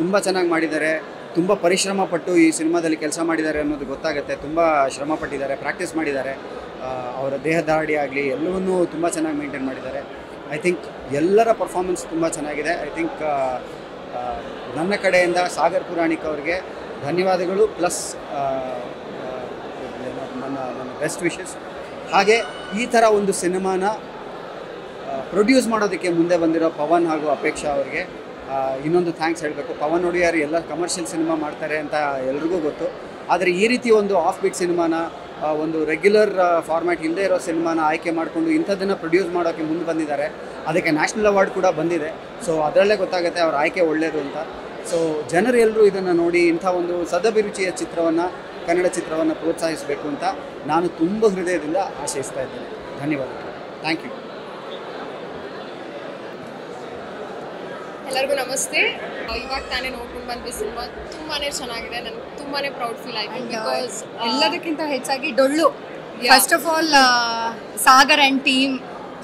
ತುಂಬ ಚೆನ್ನಾಗಿ ಮಾಡಿದ್ದಾರೆ. ತುಂಬ ಪರಿಶ್ರಮ ಪಟ್ಟು ಈ ಸಿನಿಮಾದಲ್ಲಿ ಕೆಲಸ ಮಾಡಿದ್ದಾರೆ ಅನ್ನೋದು ಗೊತ್ತಾಗುತ್ತೆ. ತುಂಬ ಶ್ರಮ ಪಟ್ಟಿದ್ದಾರೆ ಪ್ರಾಕ್ಟೀಸ್ ಮಾಡಿದ್ದಾರೆ. ಅವರ ದೇಹದಾಡಿ ಆಗಲಿ, ಎಲ್ಲವನ್ನೂ ತುಂಬ ಚೆನ್ನಾಗಿ ಮೇಂಟೈನ್ ಮಾಡಿದ್ದಾರೆ. ಐ ಥಿಂಕ್ ಎಲ್ಲರ ಪರ್ಫಾರ್ಮೆನ್ಸ್ ತುಂಬ ಚೆನ್ನಾಗಿದೆ. ಐ ಥಿಂಕ್ ನನ್ನ ಕಡೆಯಿಂದ ಸಾಗರ್ ಪುರಾಣಿಕ್ ಅವರಿಗೆ ಧನ್ಯವಾದಗಳು, ಪ್ಲಸ್ ನನ್ನ ನನ್ನ ಬೆಸ್ಟ್ ವಿಶಸ್. ಹಾಗೆ ಈ ಥರ ಒಂದು ಸಿನಿಮಾನ ಪ್ರೊಡ್ಯೂಸ್ ಮಾಡೋದಕ್ಕೆ ಮುಂದೆ ಬಂದಿರೋ ಪವನ್ ಹಾಗೂ ಅಪೇಕ್ಷಾ ಅವರಿಗೆ ಇನ್ನೊಂದು ಥ್ಯಾಂಕ್ಸ್ ಹೇಳಬೇಕು. ಪವನ್ ಒಡೆಯರ್ ಎಲ್ಲ ಕಮರ್ಷಿಯಲ್ ಸಿನಿಮಾ ಮಾಡ್ತಾರೆ ಅಂತ ಎಲ್ರಿಗೂ ಗೊತ್ತು. ಆದರೆ ಈ ರೀತಿ ಒಂದು ಆಫ್ ಬಿಟ್ ಸಿನಿಮಾನ ಒಂದು ರೆಗ್ಯುಲರ್ ಫಾರ್ಮ್ಯಾಟ್ ಇಲ್ಲದೆ ಇರೋ ಸಿನಿಮಾನ ಆಯ್ಕೆ ಮಾಡಿಕೊಂಡು ಇಂಥದ್ದನ್ನು ಪ್ರೊಡ್ಯೂಸ್ ಮಾಡೋಕ್ಕೆ ಮುಂದೆ ಬಂದಿದ್ದಾರೆ. ಅದಕ್ಕೆ ನ್ಯಾಷನಲ್ ಅವಾರ್ಡ್ ಕೂಡ ಬಂದಿದೆ. ಸೊ ಅದರಲ್ಲೇ ಗೊತ್ತಾಗುತ್ತೆ ಅವ್ರ ಆಯ್ಕೆ ಒಳ್ಳೆಯದು ಅಂತ. ಸೊ ಜನರೆಲ್ಲರೂ ಇದನ್ನು ನೋಡಿ ಇಂಥ ಒಂದು ಸದಭಿರುಚಿಯ ಚಿತ್ರವನ್ನು ಕನ್ನಡ ಚಿತ್ರವನ್ನು ಪ್ರೋತ್ಸಾಹಿಸಬೇಕು ಅಂತ ನಾನು ತುಂಬ ಹೃದಯದಿಂದ ಆಶಯಿಸ್ತಾ ಇದ್ದೇನೆ. ಧನ್ಯವಾದಗಳು ಥ್ಯಾಂಕ್ ಯು ಎಲ್ಲರಿಗೂ ನಮಸ್ತೆ. ಇವಾಗ ತಾನೇ ನೋಡ್ಕೊಂಡು ಬಂದ್ವಿ ಸಿನಿಮಾ. ತುಂಬಾನೇ ಚೆನ್ನಾಗಿದೆ. ನನಗೆ ತುಂಬಾನೇ ಪ್ರೌಡ್ ಫೀಲ್ ಆಯ್ತು ಬಿಕಾಸ್ ಎಲ್ಲದಕ್ಕಿಂತ ಹೆಚ್ಚಾಗಿ Dollu. First of all Sagar and team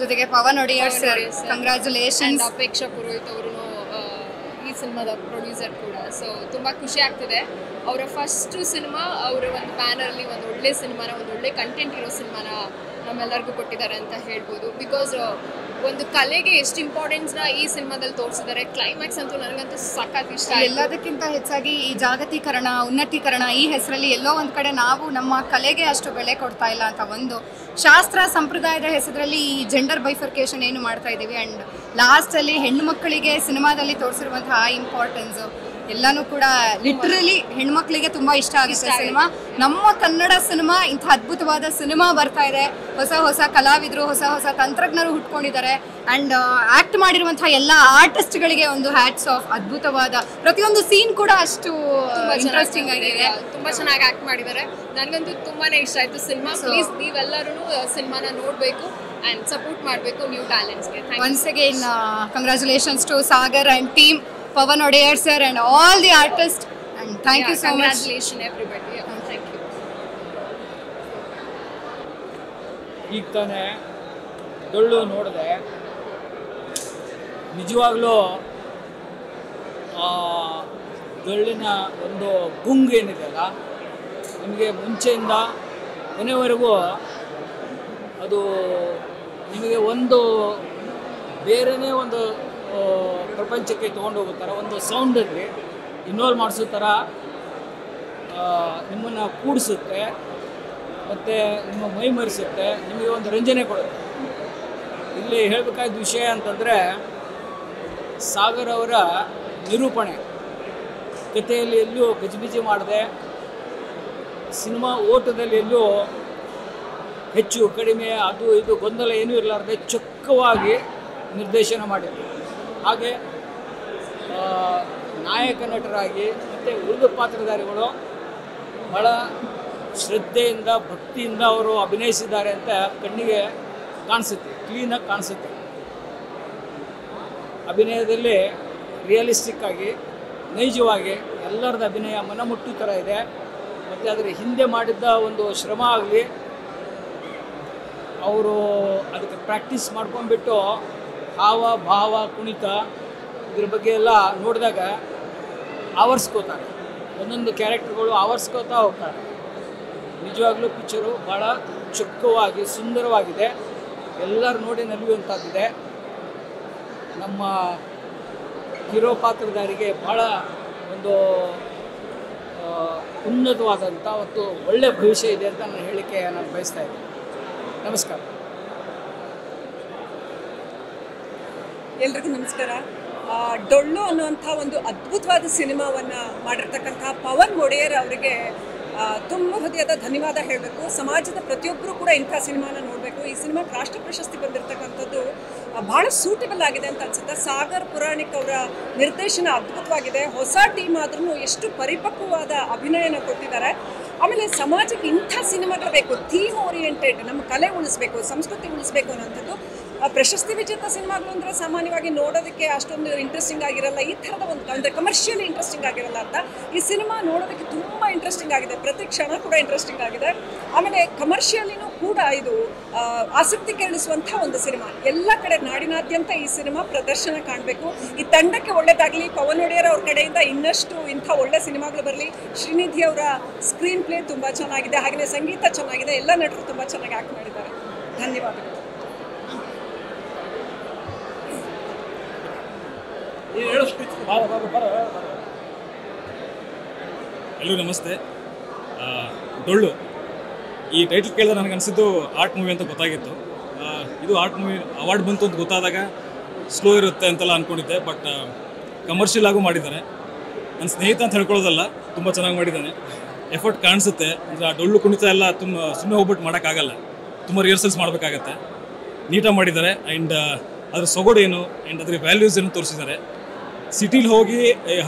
ಜೊತೆಗೆ ಪವನ್ ಒಡೆಯರ್ ಸರ್. ಕಂಗ್ರ್ಯಾಚುಲೇಷನ್ ಅಪೇಕ್ಷಾ ಪುರೋಹಿತ್ ಅವರು ಈ ಸಿನಿಮಾದ ಪ್ರೊಡ್ಯೂಸರ್ ಕೂಡ. ಸೊ ತುಂಬ ಖುಷಿ ಆಗ್ತಿದೆ. ಅವರ ಫಸ್ಟ್ ಸಿನಿಮಾ, ಅವರ ಒಂದು ಬ್ಯಾನರಲ್ಲಿ ಒಂದು ಒಳ್ಳೆ ಸಿನಿಮಾನ, ಒಂದು ಒಳ್ಳೆ ಕಂಟೆಂಟ್ ಇರೋ ಸಿನಿಮಾನ ನಮ್ಮೆಲ್ಲರಿಗೂ ಕೊಟ್ಟಿದ್ದಾರೆ ಅಂತ ಹೇಳ್ಬೋದು. ಬಿಕಾಸ್ ಒಂದು ಕಲೆಗೆ ಎಷ್ಟು ಇಂಪಾರ್ಟೆನ್ಸ್ನ ಈ ಸಿನಿಮಾದಲ್ಲಿ ತೋರಿಸಿದ್ದಾರೆ. ಕ್ಲೈಮ್ಯಾಕ್ಸ್ ಅಂತೂ ನನಗಂತೂ ಸಖತ್ ಇಷ್ಟ. ಎಲ್ಲದಕ್ಕಿಂತ ಹೆಚ್ಚಾಗಿ ಈ ಜಾಗತೀಕರಣ, ಉನ್ನತೀಕರಣ, ಈ ಹೆಸರಲ್ಲಿ ಎಲ್ಲೋ ಒಂದು ಕಡೆ ನಾವು ನಮ್ಮ ಕಲೆಗೆ ಅಷ್ಟು ಬೆಲೆ ಕೊಡ್ತಾ ಇಲ್ಲ ಅಂತ ಒಂದು ಶಾಸ್ತ್ರ ಸಂಪ್ರದಾಯದ ಹೆಸರಲ್ಲಿ ಈ ಜೆಂಡರ್ ಬೈಫರ್ಕೇಶನ್ ಏನು ಮಾಡ್ತಾ ಇದ್ದೀವಿ ಆ್ಯಂಡ್ ಲಾಸ್ಟಲ್ಲಿ ಹೆಣ್ಮಕ್ಳಿಗೆ ಸಿನಿಮಾದಲ್ಲಿ ತೋರಿಸಿರುವಂತಹ ಇಂಪಾರ್ಟೆನ್ಸು ಎಲ್ಲನೂ ಕೂಡ ಲಿಟ್ರಲಿ ಹೆಣ್ಮಕ್ಳಿಗೆ ತುಂಬಾ ಇಷ್ಟ ಆಗುತ್ತೆ ಸಿನಿಮಾ. ನಮ್ಮ ಕನ್ನಡ ಸಿನಿಮಾ ಇಂಥ ಅದ್ಭುತವಾದ ಸಿನಿಮಾ ಬರ್ತಾ ಇದೆ. ಹೊಸ ಹೊಸ ಕಲಾವಿದರು ಹೊಸ ಹೊಸ ತಂತ್ರಜ್ಞರು ಹುಟ್ಕೊಂಡಿದ್ದಾರೆ. ಅಂಡ್ ಆಕ್ಟ್ ಮಾಡಿರುವಂತಹ ಎಲ್ಲ ಆರ್ಟಿಸ್ಟ್ಗಳಿಗೆ ಒಂದು ಹ್ಯಾಟ್ಸ್ ಆಫ್ ಅದ್ಭುತವಾದ ಪ್ರತಿಯೊಂದು ಸೀನ್ ಕೂಡ ಅಷ್ಟು ಇಂಟ್ರೆಸ್ಟಿಂಗ್ ಆಗಿದೆ. ತುಂಬಾ ಚೆನ್ನಾಗಿ ಆಕ್ಟ್ ಮಾಡಿದ್ದಾರೆ. ನನಗಂತೂ ತುಂಬಾನೇ ಇಷ್ಟ ಆಯ್ತು ಸಿನಿಮಾ. ಪ್ಲೀಸ್ ನೀವೆಲ್ಲರೂ ಸಿನಿಮಾನ ನೋಡಬೇಕು. ಅಂಡ್ ಸಪೋರ್ಟ್ ಮಾಡಬೇಕು new ಟ್ಯಾಲೆಂಟ್ಸ್ಗೆ once again congratulations to Sagar and team Pavan Wodeyar sir and all the artist and thank you so much congratulation everybody thank you ಈಗ ತಾನೇ ಡೊಳ್ಳು ನೋಡಿದೆ. ನಿಜವಾಗ್ಲೂ ಡೊಳ್ಳಿನ ಒಂದು ಗುಂಗು ಏನಿದೆಯಲ್ಲ ನಿಮಗೆ ಮುಂಚೆಯಿಂದ ಕೊನೆವರೆಗೂ ಅದು ನಿಮಗೆ ಒಂದು ಬೇರೆಯೇ ಒಂದು ಪ್ರಪಂಚಕ್ಕೆ ತೊಗೊಂಡು ಹೋಗೋ ಒಂದು ಸೌಂಡಲ್ಲಿ ಇನ್ವಾಲ್ವ್ ಮಾಡಿಸೋ ಥರ ನಿಮ್ಮನ್ನು ಕೂಡಿಸುತ್ತೆ, ಮತ್ತು ನಿಮ್ಮ ಮೈ ಮರೆಸುತ್ತೆ, ನಿಮಗೆ ಒಂದು ರಂಜನೆ ಕೊಡುತ್ತೆ. ಇಲ್ಲಿ ಹೇಳಬೇಕಾದ ವಿಷಯ ಅಂತಂದರೆ, ಸಾಗರ್ ಅವರ ನಿರೂಪಣೆ. ಕಥೆಯಲ್ಲಿ ಎಲ್ಲೂ ಗಜಿಬಿಜಿ ಮಾಡದೆ, ಸಿನಿಮಾ ಓಟದಲ್ಲಿ ಎಲ್ಲೂ ಹೆಚ್ಚು ಕಡಿಮೆ ಅದು ಇದು ಗೊಂದಲ ಏನೂ ಇರಲಾರ್ದೆ ಚೊಕ್ಕವಾಗಿ ನಿರ್ದೇಶನ ಮಾಡಿದ್ರು. ಹಾಗೆ ನಾಯಕ ನಟರಾಗಿ ಮತ್ತು ಉಳಿದ ಪಾತ್ರಧಾರಿಗಳು ಬಹಳ ಶ್ರದ್ಧೆಯಿಂದ, ಭಕ್ತಿಯಿಂದ ಅವರು ಅಭಿನಯಿಸಿದ್ದಾರೆ ಅಂತ ಕಣ್ಣಿಗೆ ಕಾಣಿಸುತ್ತೆ, ಕ್ಲೀನಾಗಿ ಕಾಣಿಸುತ್ತೆ. ಅಭಿನಯದಲ್ಲಿ ರಿಯಲಿಸ್ಟಿಕ್ ಆಗಿ, ನೈಜವಾಗಿ ಎಲ್ಲರದ ಅಭಿನಯ ಮನಮುಟ್ಟು ಥರ ಇದೆ. ಮತ್ತು ಅದರ ಹಿಂದೆ ಮಾಡಿದ್ದ ಒಂದು ಶ್ರಮ ಆಗಲಿ ಅವರು ಅದಕ್ಕೆ ಪ್ರಾಕ್ಟೀಸ್ ಮಾಡ್ಕೊಂಡ್ಬಿಟ್ಟು ಹಾವ, ಭಾವ, ಕುಣಿತ ಇದ್ರ ಬಗ್ಗೆ ಎಲ್ಲ ನೋಡಿದಾಗ ಆವರಿಸ್ಕೋತಾರೆ. ಒಂದೊಂದು ಕ್ಯಾರೆಕ್ಟರ್ಗಳು ಆವರಿಸ್ಕೋತಾ ಹೋಗ್ತಾರೆ. ನಿಜವಾಗ್ಲೂ ಪಿಕ್ಚರು ಭಾಳ ಚೊಕ್ಕವಾಗಿ, ಸುಂದರವಾಗಿದೆ. ಎಲ್ಲರೂ ನೋಡಿ ನಲಿಯುವಂಥದ್ದಿದೆ ನಮ್ಮ ಹೀರೋ ಪಾತ್ರಧಾರಿಗೆ ಭಾಳ ಒಂದು ಉನ್ನತವಾದಂಥ ಒಂದು ಒಳ್ಳೆಯ ಭವಿಷ್ಯ ಇದೆ ಅಂತ ನಾನು ಹೇಳಿಕೆ ನಾನು ಬಯಸ್ತಾ ಇದ್ದೀನಿ. ನಮಸ್ಕಾರ. ಎಲ್ರಿಗೂ ನಮಸ್ಕಾರ. ಡೊಳ್ಳು ಅನ್ನುವಂಥ ಒಂದು ಅದ್ಭುತವಾದ ಸಿನಿಮಾವನ್ನು ಮಾಡಿರ್ತಕ್ಕಂಥ ಪವನ್ ಒಡೆಯರ್ ಅವರಿಗೆ ತುಂಬ ಹೃದಯದ ಧನ್ಯವಾದ ಹೇಳಬೇಕು. ಸಮಾಜದ ಪ್ರತಿಯೊಬ್ಬರು ಕೂಡ ಇಂಥ ಸಿನಿಮಾನ ನೋಡಬೇಕು. ಈ ಸಿನಿಮಾಕ್ಕೆ ರಾಷ್ಟ್ರ ಪ್ರಶಸ್ತಿ ಬಂದಿರತಕ್ಕಂಥದ್ದು ಭಾಳ ಸೂಟಬಲ್ ಆಗಿದೆ ಅಂತ ಅನ್ಸುತ್ತೆ. ಸಾಗರ್ ಪುರಾಣಿಕ್ ಅವರ ನಿರ್ದೇಶನ ಅದ್ಭುತವಾಗಿದೆ. ಹೊಸ ಟೀಮ್ ಆದ್ರೂ ಎಷ್ಟು ಪರಿಪಕ್ವವಾದ ಅಭಿನಯನ ಕೊಟ್ಟಿದ್ದಾರೆ. ಆಮೇಲೆ ಸಮಾಜಕ್ಕೆ ಇಂಥ ಸಿನಿಮಾಗಳು ಬೇಕು ಥೀಮ್ ಓರಿಯೆಂಟೆಡ್ ನಮ್ಮ ಕಲೆ ಉಳಿಸ್ಬೇಕು ಸಂಸ್ಕೃತಿ ಉಳಿಸ್ಬೇಕು ಅನ್ನೋಂಥದ್ದು ಪ್ರಶಸ್ತಿ ವಿಜೇತ ಸಿನಿಮಾಗಳು ಅಂದರೆ ಸಾಮಾನ್ಯವಾಗಿ ನೋಡೋದಕ್ಕೆ ಅಷ್ಟೊಂದು ಇಂಟ್ರೆಸ್ಟಿಂಗ್ ಆಗಿರಲ್ಲ. ಈ ಥರದ ಒಂದು ಅಂದರೆ ಕಮರ್ಷಿಯಲಿ ಇಂಟ್ರೆಸ್ಟಿಂಗ್ ಆಗಿರಲ್ಲ ಅಂತ. ಈ ಸಿನಿಮಾ ನೋಡೋದಕ್ಕೆ ತುಂಬ ಇಂಟ್ರೆಸ್ಟಿಂಗ್ ಆಗಿದೆ. ಪ್ರತಿ ಕ್ಷಣ ಕೂಡ ಇಂಟ್ರೆಸ್ಟಿಂಗ್ ಆಗಿದೆ. ಆಮೇಲೆ ಕಮರ್ಷಿಯಲಿನೂ ಕೂಡ ಇದು ಆಸಕ್ತಿ ಕೆರಳಿಸುವಂಥ ಒಂದು ಸಿನಿಮಾ. ಎಲ್ಲ ಕಡೆ ನಾಡಿನಾದ್ಯಂತ ಈ ಸಿನಿಮಾ ಪ್ರದರ್ಶನ ಕಾಣಬೇಕು. ಈ ತಂಡಕ್ಕೆ ಒಳ್ಳೇದಾಗಲಿ, ಪವನ್ ಒಡೆಯರ್ ಅವ್ರ ಕಡೆಯಿಂದ ಇನ್ನಷ್ಟು ಇಂಥ ಒಳ್ಳೆ ಸಿನಿಮಾಗಳು ಬರಲಿ. ಶ್ರೀನಿಧಿ ಅವರ ಸ್ಕ್ರೀನ್ ಪ್ಲೇ ತುಂಬ ಚೆನ್ನಾಗಿದೆ. ಹಾಗೆಯೇ ಸಂಗೀತ ಚೆನ್ನಾಗಿದೆ. ಎಲ್ಲ ನಟರು ತುಂಬ ಚೆನ್ನಾಗಿ ಆ್ಯಕ್ಟ್ ಮಾಡಿದ್ದಾರೆ. ಧನ್ಯವಾದಗಳು. ಎಲ್ಲರಿಗೂ ನಮಸ್ತೆ. ಡೊಳ್ಳು. ಈ ಟೈಟಲ್ ಕೇಳಿದ್ರೆ ನನಗೆ ಅನಿಸಿದ್ದು ಆರ್ಟ್ ಮೂವಿ ಅಂತ ಗೊತ್ತಾಗಿತ್ತು. ಇದು ಆರ್ಟ್ ಮೂವಿ ಅವಾರ್ಡ್ ಬಂತು ಅಂತ ಗೊತ್ತಾದಾಗ ಸ್ಲೋ ಇರುತ್ತೆ ಅಂತೆಲ್ಲ ಅಂದ್ಕೊಂಡಿದ್ದೆ ಬಟ್ ಕಮರ್ಷಿಯಲ್ ಆಗು ಮಾಡಿದ್ದಾರೆ. ನನ್ನ ಸ್ನೇಹಿತ ಅಂತ ಹೇಳ್ಕೊಳ್ಳೋದಲ್ಲ ತುಂಬ ಚೆನ್ನಾಗಿ ಮಾಡಿದ್ದಾನೆ. ಎಫರ್ಟ್ ಕಾಣಿಸುತ್ತೆ. ಅಂದರೆ ಆ ಡೊಳ್ಳು ಕುಣಿತ ಎಲ್ಲ ತುಂಬ ಸುಮ್ಮನೆ ಹೋಗ್ಬಿಟ್ಟು ಮಾಡೋಕ್ಕಾಗಲ್ಲ. ತುಂಬ ರಿಹರ್ಸಲ್ಸ್ ಮಾಡಬೇಕಾಗತ್ತೆ. ನೀಟಾಗಿ ಮಾಡಿದ್ದಾರೆ. ಆ್ಯಂಡ್ ಅದ್ರ ಸೊಗಡು ಏನು? ಆ್ಯಂಡ್ ಅದ್ರ ವ್ಯಾಲ್ಯೂಸ್ ಏನು ತೋರಿಸಿದ್ದಾರೆ? ಸಿಟಿಲಿ ಹೋಗಿ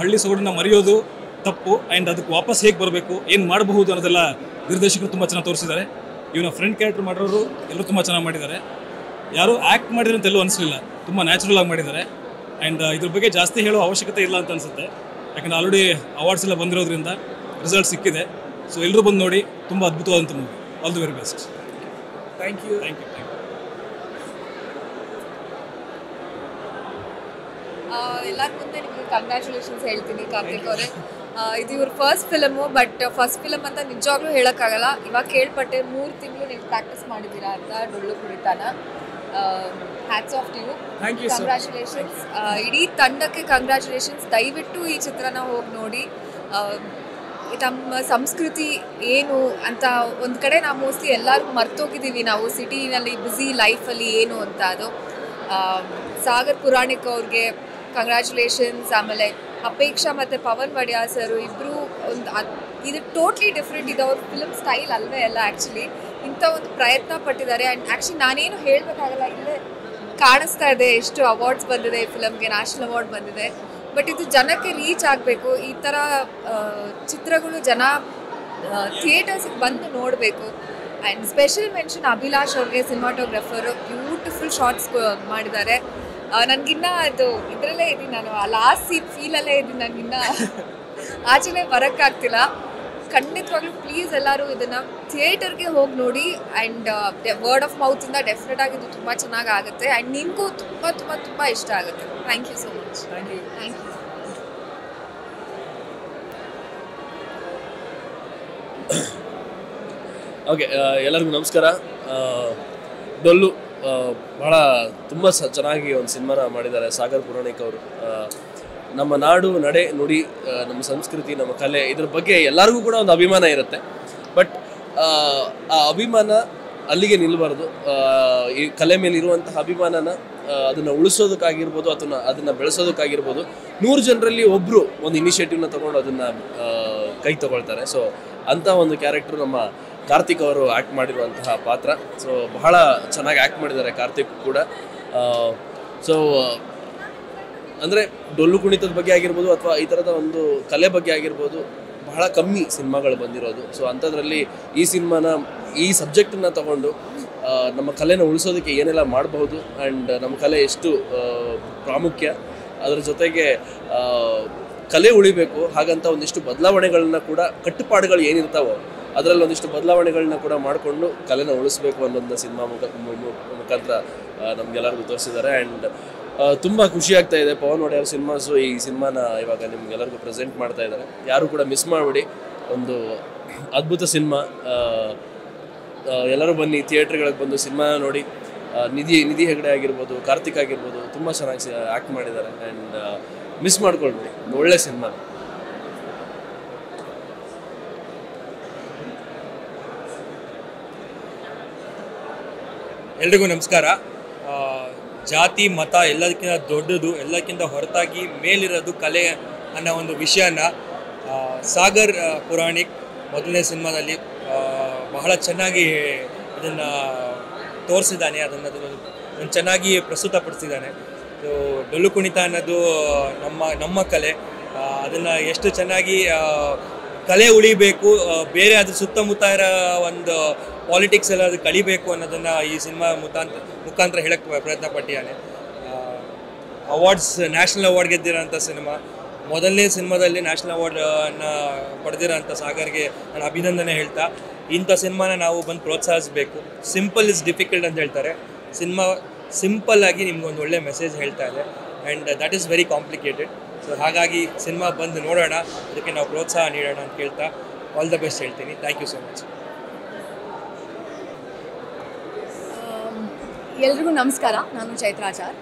ಹಳ್ಳಿ ಸೊಗಡನ್ನ ಮರೆಯೋದು ತಪ್ಪು ಆ್ಯಂಡ್ ಅದಕ್ಕೆ ವಾಪಸ್ ಹೇಗೆ ಬರಬೇಕು ಏನು ಮಾಡಬಹುದು ಅನ್ನೋದೆಲ್ಲ ನಿರ್ದೇಶಕರು ತುಂಬ ಚೆನ್ನಾಗಿ ತೋರಿಸಿದ್ದಾರೆ. ಇವನ ಫ್ರೆಂಡ್ ಕ್ಯಾರೆಕ್ಟರ್ ಮಾಡಿರೋರು ಎಲ್ಲರೂ ತುಂಬ ಚೆನ್ನಾಗಿ ಮಾಡಿದ್ದಾರೆ. ಯಾರು ಆ್ಯಕ್ಟ್ ಮಾಡಿದ್ರೆ ಅಂತ ಎಲ್ಲೂ ಅನಿಸಲಿಲ್ಲ ತುಂಬ ನ್ಯಾಚುರಲ್ ಆಗಿ ಮಾಡಿದ್ದಾರೆ. ಆ್ಯಂಡ್ ಇದ್ರ ಬಗ್ಗೆ ಜಾಸ್ತಿ ಹೇಳೋ ಅವಶ್ಯಕತೆ ಇಲ್ಲ ಅಂತ ಅನಿಸುತ್ತೆ. ಯಾಕಂದ್ರೆ ಆಲ್ರೆಡಿ ಅವಾರ್ಡ್ಸ್ ಎಲ್ಲ ಬಂದಿರೋದ್ರಿಂದ ರಿಸಲ್ಟ್ ಸಿಕ್ಕಿದೆ. ಸೊ ಎಲ್ಲರೂ ಬಂದು ನೋಡಿ ತುಂಬ ಅದ್ಭುತವಾದಂಥ movie all the very best thank you thank you ಎಲ್ಲರ ಮುಂದೆ ನಿಮಗೆ ಕಂಗ್ರ್ಯಾಚುಲೇಷನ್ಸ್ ಹೇಳ್ತೀನಿ ಕಾರ್ತಿಕ್ ಅವರೇ. ಇದು ಇವ್ರ first film but first film ಅಂತ ನಿಜವಾಗ್ಲೂ ಹೇಳೋಕ್ಕಾಗಲ್ಲ. ಇವಾಗ ಕೇಳ್ಪಟ್ಟೆ ಮೂರು ತಿಂಗಳು ನೀವು ಪ್ರಾಕ್ಟೀಸ್ ಮಾಡಿದ್ದೀರಾ ಅಂತ Dollu ಕುಣಿತಾನ. Hats off you. Congratulations ಇಡೀ ತಂಡಕ್ಕೆ ಕಂಗ್ರ್ಯಾಚುಲೇಷನ್ಸ್ ದಯವಿಟ್ಟು ಈ ಚಿತ್ರನ ಹೋಗಿ ನೋಡಿ. ನಮ್ಮ ಸಂಸ್ಕೃತಿ ಏನು ಅಂತ ಒಂದು ಕಡೆ ನಾವು ಮೋಸ್ಟ್ಲಿ ಎಲ್ಲರಿಗೂ ಮರ್ತೋಗಿದ್ದೀವಿ ನಾವು ಸಿಟಿನಲ್ಲಿ ಬ್ಯುಸಿ ಲೈಫಲ್ಲಿ ಏನು ಅಂತ ಅದು. ಸಾಗರ್ ಪುರಾಣಿಕ್ ಅವ್ರಿಗೆ ಕಂಗ್ರ್ಯಾಚುಲೇಷನ್ಸ್ ಆಮೇಲೆ ಅಪೇಕ್ಷಾ ಮತ್ತು ಪವನ್ ವಡಿಯಾ ಸರ್ ಇಬ್ಬರು ಒಂದು ಇದು ಟೋಟ್ಲಿ ಡಿಫ್ರೆಂಟ್ ಇದು ಅವ್ರ ಫಿಲಮ್ ಸ್ಟೈಲ್ ಅಲ್ವೇ ಅಲ್ಲ ಆ್ಯಕ್ಚುಲಿ ಇಂಥ ಒಂದು ಪ್ರಯತ್ನ ಪಟ್ಟಿದ್ದಾರೆ. ಆ್ಯಂಡ್ ಆ್ಯಕ್ಚುಲಿ ನಾನೇನು ಹೇಳಬೇಕಾಗಲ್ಲ, ಇಲ್ಲೇ ಕಾಣಿಸ್ತಾ ಇದೆ. ಎಷ್ಟು ಅವಾರ್ಡ್ಸ್ ಬಂದಿದೆ ಈ ಫಿಲಮ್ಗೆ ನ್ಯಾಷನಲ್ ಅವಾರ್ಡ್ ಬಂದಿದೆ. ಬಟ್ ಇದು ಜನಕ್ಕೆ ರೀಚ್ ಆಗಬೇಕು. ಈ ಥರ ಚಿತ್ರಗಳು ಜನ ಥಿಯೇಟರ್ಸಿಗೆ ಬಂದು ನೋಡಬೇಕು. ಆ್ಯಂಡ್ ಸ್ಪೆಷಲ್ ಮೆನ್ಷನ್ ಅಭಿಲಾಷ್ ಅವ್ರಿಗೆ ಸಿನಿಮಾಟೋಗ್ರಫರು ಬ್ಯೂಟಿಫುಲ್ ಶಾರ್ಟ್ಸ್ ಮಾಡಿದ್ದಾರೆ. ನನಗಿನ್ನ ಅದು ಇದರಲ್ಲೇ ಇದ್ದೀನಿ ನಾನು. ಆ ಲಾಸ್ಟ್ ಸೀಟ್ ಫೀಲಲ್ಲೇ ಇದ್ದೀನಿ ನನಗಿನ್ನ. ಆಚೆನೇ ಬರೋಕ್ಕಾಗ್ತಿಲ್ಲ. ಖಂಡಿತವಾಗ್ಲೂ ಪ್ಲೀಸ್ ಎಲ್ಲರೂ ಇದನ್ನು ಥಿಯೇಟರ್ಗೆ ಹೋಗಿ ನೋಡಿ ಆ್ಯಂಡ್ ವರ್ಡ್ ಆಫ್ ಮೌತಿಂದ ಡೆಫಿನೆಟ್ ಆಗಿ ಇದು ತುಂಬ ಚೆನ್ನಾಗಿ ಆಗುತ್ತೆ. ಆ್ಯಂಡ್ ನಿಮಗೂ ತುಂಬ ತುಂಬ ತುಂಬ ಇಷ್ಟ ಆಗುತ್ತೆ. Thank you so much thank you thank you okay ಎಲ್ಲರಿಗೂ ನಮಸ್ಕಾರ. ಡೊಲ್ಲು. ಬಹಳ ತುಂಬ ಸ ಚೆನ್ನಾಗಿ ಒಂದು ಸಿನಿಮಾನ ಮಾಡಿದ್ದಾರೆ ಸಾಗರ್ ಪುರಾಣಿಕ್ ಅವರು. ನಮ್ಮ ನಾಡು, ನಡೆ, ನುಡಿ ನಮ್ಮ ಸಂಸ್ಕೃತಿ, ನಮ್ಮ ಕಲೆ, ಇದ್ರ ಬಗ್ಗೆ ಎಲ್ಲರಿಗೂ ಕೂಡ ಒಂದು ಅಭಿಮಾನ ಇರುತ್ತೆ. ಬಟ್, ಆ ಅಭಿಮಾನ ಅಲ್ಲಿಗೆ ನಿಲ್ಲಬಾರ್ದು ಈ ಕಲೆ ಮೇಲೆ ಇರುವಂತಹ ಅಭಿಮಾನನ ಅದನ್ನು ಉಳಿಸೋದಕ್ಕಾಗಿರ್ಬೋದು, ಅದನ್ನ, ಅದನ್ನು ಬೆಳೆಸೋದಕ್ಕಾಗಿರ್ಬೋದು, ನೂರು ಜನರಲ್ಲಿ ಒಬ್ಬರು ಒಂದು ಇನಿಷಿಯೇಟಿವ್ನ ತಗೊಂಡು ಅದನ್ನು ಕೈ ತಗೊಳ್ತಾರೆ. ಸೊ ಅಂಥ ಒಂದು ಕ್ಯಾರೆಕ್ಟರ್ ನಮ್ಮ ಕಾರ್ತಿಕ್ ಅವರು ಆ್ಯಕ್ಟ್ ಮಾಡಿರುವಂತಹ ಪಾತ್ರ. ಸೊ ಬಹಳ ಚೆನ್ನಾಗಿ ಆ್ಯಕ್ಟ್ ಮಾಡಿದ್ದಾರೆ ಕಾರ್ತಿಕ್ ಕೂಡ. ಸೊ ಅಂದರೆ ಡೊಳ್ಳು ಕುಣಿತದ ಬಗ್ಗೆ ಆಗಿರ್ಬೋದು ಅಥವಾ ಈ ಥರದ ಒಂದು ಕಲೆ ಬಗ್ಗೆ ಆಗಿರ್ಬೋದು ಬಹಳ ಕಮ್ಮಿ ಸಿನಿಮಾಗಳು ಬಂದಿರೋದು. ಸೊ ಅಂಥದ್ರಲ್ಲಿ ಈ ಸಿನಿಮಾನ, ಈ ಸಬ್ಜೆಕ್ಟನ್ನು ತಗೊಂಡು ನಮ್ಮ ಕಲೆನ ಉಳಿಸೋದಕ್ಕೆ ಏನೆಲ್ಲ ಮಾಡಬಹುದು ಆ್ಯಂಡ್ ನಮ್ಮ ಕಲೆ ಎಷ್ಟು ಪ್ರಾಮುಖ್ಯ, ಅದರ ಜೊತೆಗೆ ಕಲೆ ಉಳಿಬೇಕು, ಹಾಗಂತ ಒಂದಿಷ್ಟು ಬದಲಾವಣೆಗಳನ್ನ ಕೂಡ ಕಟ್ಟುಪಾಡುಗಳು ಏನಿರ್ತಾವೋ ಅದರಲ್ಲಿ ಒಂದಿಷ್ಟು ಬದಲಾವಣೆಗಳನ್ನ ಕೂಡ ಮಾಡಿಕೊಂಡು ಕಲೆನ ಉಳಿಸ್ಬೇಕು ಅನ್ನೋದನ್ನ ಸಿನಿಮಾ ಮುಖ ಮುಖಾಂತರ ನಮಗೆಲ್ಲರಿಗೂ ತೋರಿಸಿದ್ದಾರೆ. ಆ್ಯಂಡ್ ತುಂಬ ಖುಷಿ ಆಗ್ತಾ ಇದೆ. ಪವನ್ ಒಡೆಯರ್ ಸಿನಿಮಾಸು ಈ ಸಿನಿಮಾನ ಇವಾಗ ನಿಮ್ಗೆಲ್ಲರಿಗೂ ಪ್ರೆಸೆಂಟ್ ಮಾಡ್ತಾ ಇದ್ದಾರೆ. ಯಾರು ಕೂಡ ಮಿಸ್ ಮಾಡಿಬಿಡಿ. ಒಂದು ಅದ್ಭುತ ಸಿನಿಮಾ. ಎಲ್ಲರೂ ಬನ್ನಿ ಥಿಯೇಟ್ರ್ಗಳಿಗೆ ಬಂದು ಸಿನಿಮಾ ನೋಡಿ. ನಿಧಿ ನಿಧಿ ಹೆಗಡೆ ಆಗಿರ್ಬೋದು, ಕಾರ್ತಿಕ್ ಆಗಿರ್ಬೋದು, ತುಂಬ ಚೆನ್ನಾಗಿ ಆ್ಯಕ್ಟ್ ಮಾಡಿದ್ದಾರೆ. ಆ್ಯಂಡ್ ಮಿಸ್ ಮಾಡ್ಕೊಳ್ಬೇಡಿ. ಒಳ್ಳೆ ಸಿನಿಮಾ. ಎಲ್ರಿಗೂ ನಮಸ್ಕಾರ. ಜಾತಿ, ಮತ ಎಲ್ಲದಕ್ಕಿಂತ ದೊಡ್ಡದು, ಎಲ್ಲಕ್ಕಿಂತ ಹೊರತಾಗಿ ಮೇಲಿರೋದು ಕಲೆ ಅನ್ನೋ ಒಂದು ವಿಷಯನ ಸಾಗರ್ ಪುರಾಣಿಕ್ ಮೊದಲನೇ ಸಿನಿಮಾದಲ್ಲಿ ಬಹಳ ಚೆನ್ನಾಗಿ ಅದನ್ನು ತೋರಿಸಿದ್ದಾನೆ, ಅದನ್ನು ಅದನ್ನು ಚೆನ್ನಾಗಿ ಪ್ರಸ್ತುತಪಡಿಸಿದ್ದಾನೆ. ಸೊ ಡೊಳ್ಳು ಕುಣಿತ ಅನ್ನೋದು ನಮ್ಮ ನಮ್ಮ ಕಲೆ. ಅದನ್ನು ಎಷ್ಟು ಚೆನ್ನಾಗಿ ಕಲೆ ಉಳಿಬೇಕು ಬೇರೆ ಅದ್ರ ಸುತ್ತಮುತ್ತ ಇರೋ ಒಂದು ಪಾಲಿಟಿಕ್ಸ್ ಎಲ್ಲ ಅದು ಕಳಿಬೇಕು ಅನ್ನೋದನ್ನು ಈ ಸಿನಿಮಾ ಮುಖಾಂತರ ಮುಖಾಂತರ ಹೇಳಕ್ಕೆ ಪ್ರಯತ್ನ ಪಟ್ಟಿದ್ದಾನೆ ಅವಾರ್ಡ್ಸ್ ನ್ಯಾಷನಲ್ ಅವಾರ್ಡ್ ಗೆದ್ದಿರೋಂಥ ಸಿನಿಮಾ, ಮೊದಲನೇ ಸಿನಿಮಾದಲ್ಲಿ ನ್ಯಾಷನಲ್ ಅವಾರ್ಡ್ ಅನ್ನ ಪಡೆದಿರೋಂಥ ಸಾಗರ್ಗೆ ನಾನು ಅಭಿನಂದನೆ ಹೇಳ್ತಾ, ಇಂಥ ಸಿನಿಮಾನ ನಾವು ಬಂದು ಪ್ರೋತ್ಸಾಹಿಸಬೇಕು. ಸಿಂಪಲ್ ಇಸ್ ಡಿಫಿಕಲ್ಟ್ ಅಂತ ಹೇಳ್ತಾರೆ. ಸಿನಿಮಾ ಸಿಂಪಲ್ ಆಗಿ ನಿಮ್ಗೊಂದು ಒಳ್ಳೆ ಮೆಸೇಜ್ ಹೇಳ್ತಾ ಇದೆ. And that is very complicated so ಹಾಗಾಗಿ ಸಿನಿಮಾ ಬಂದು ನೋಡೋಣ, ಅದಕ್ಕೆ ನಾವು ಪ್ರೋತ್ಸಾಹ ನೀಡೋಣ ಅಂತ ಕೇಳ್ತಾ ಆಲ್ ದ ಬೆಸ್ಟ್ ಹೇಳ್ತೀನಿ. ಥ್ಯಾಂಕ್ ಯು ಸೊ ಮಚ್ ಎಲ್ರಿಗೂ ನಮಸ್ಕಾರ. ನಾನು ಚೈತ್ರಾಚಾರ್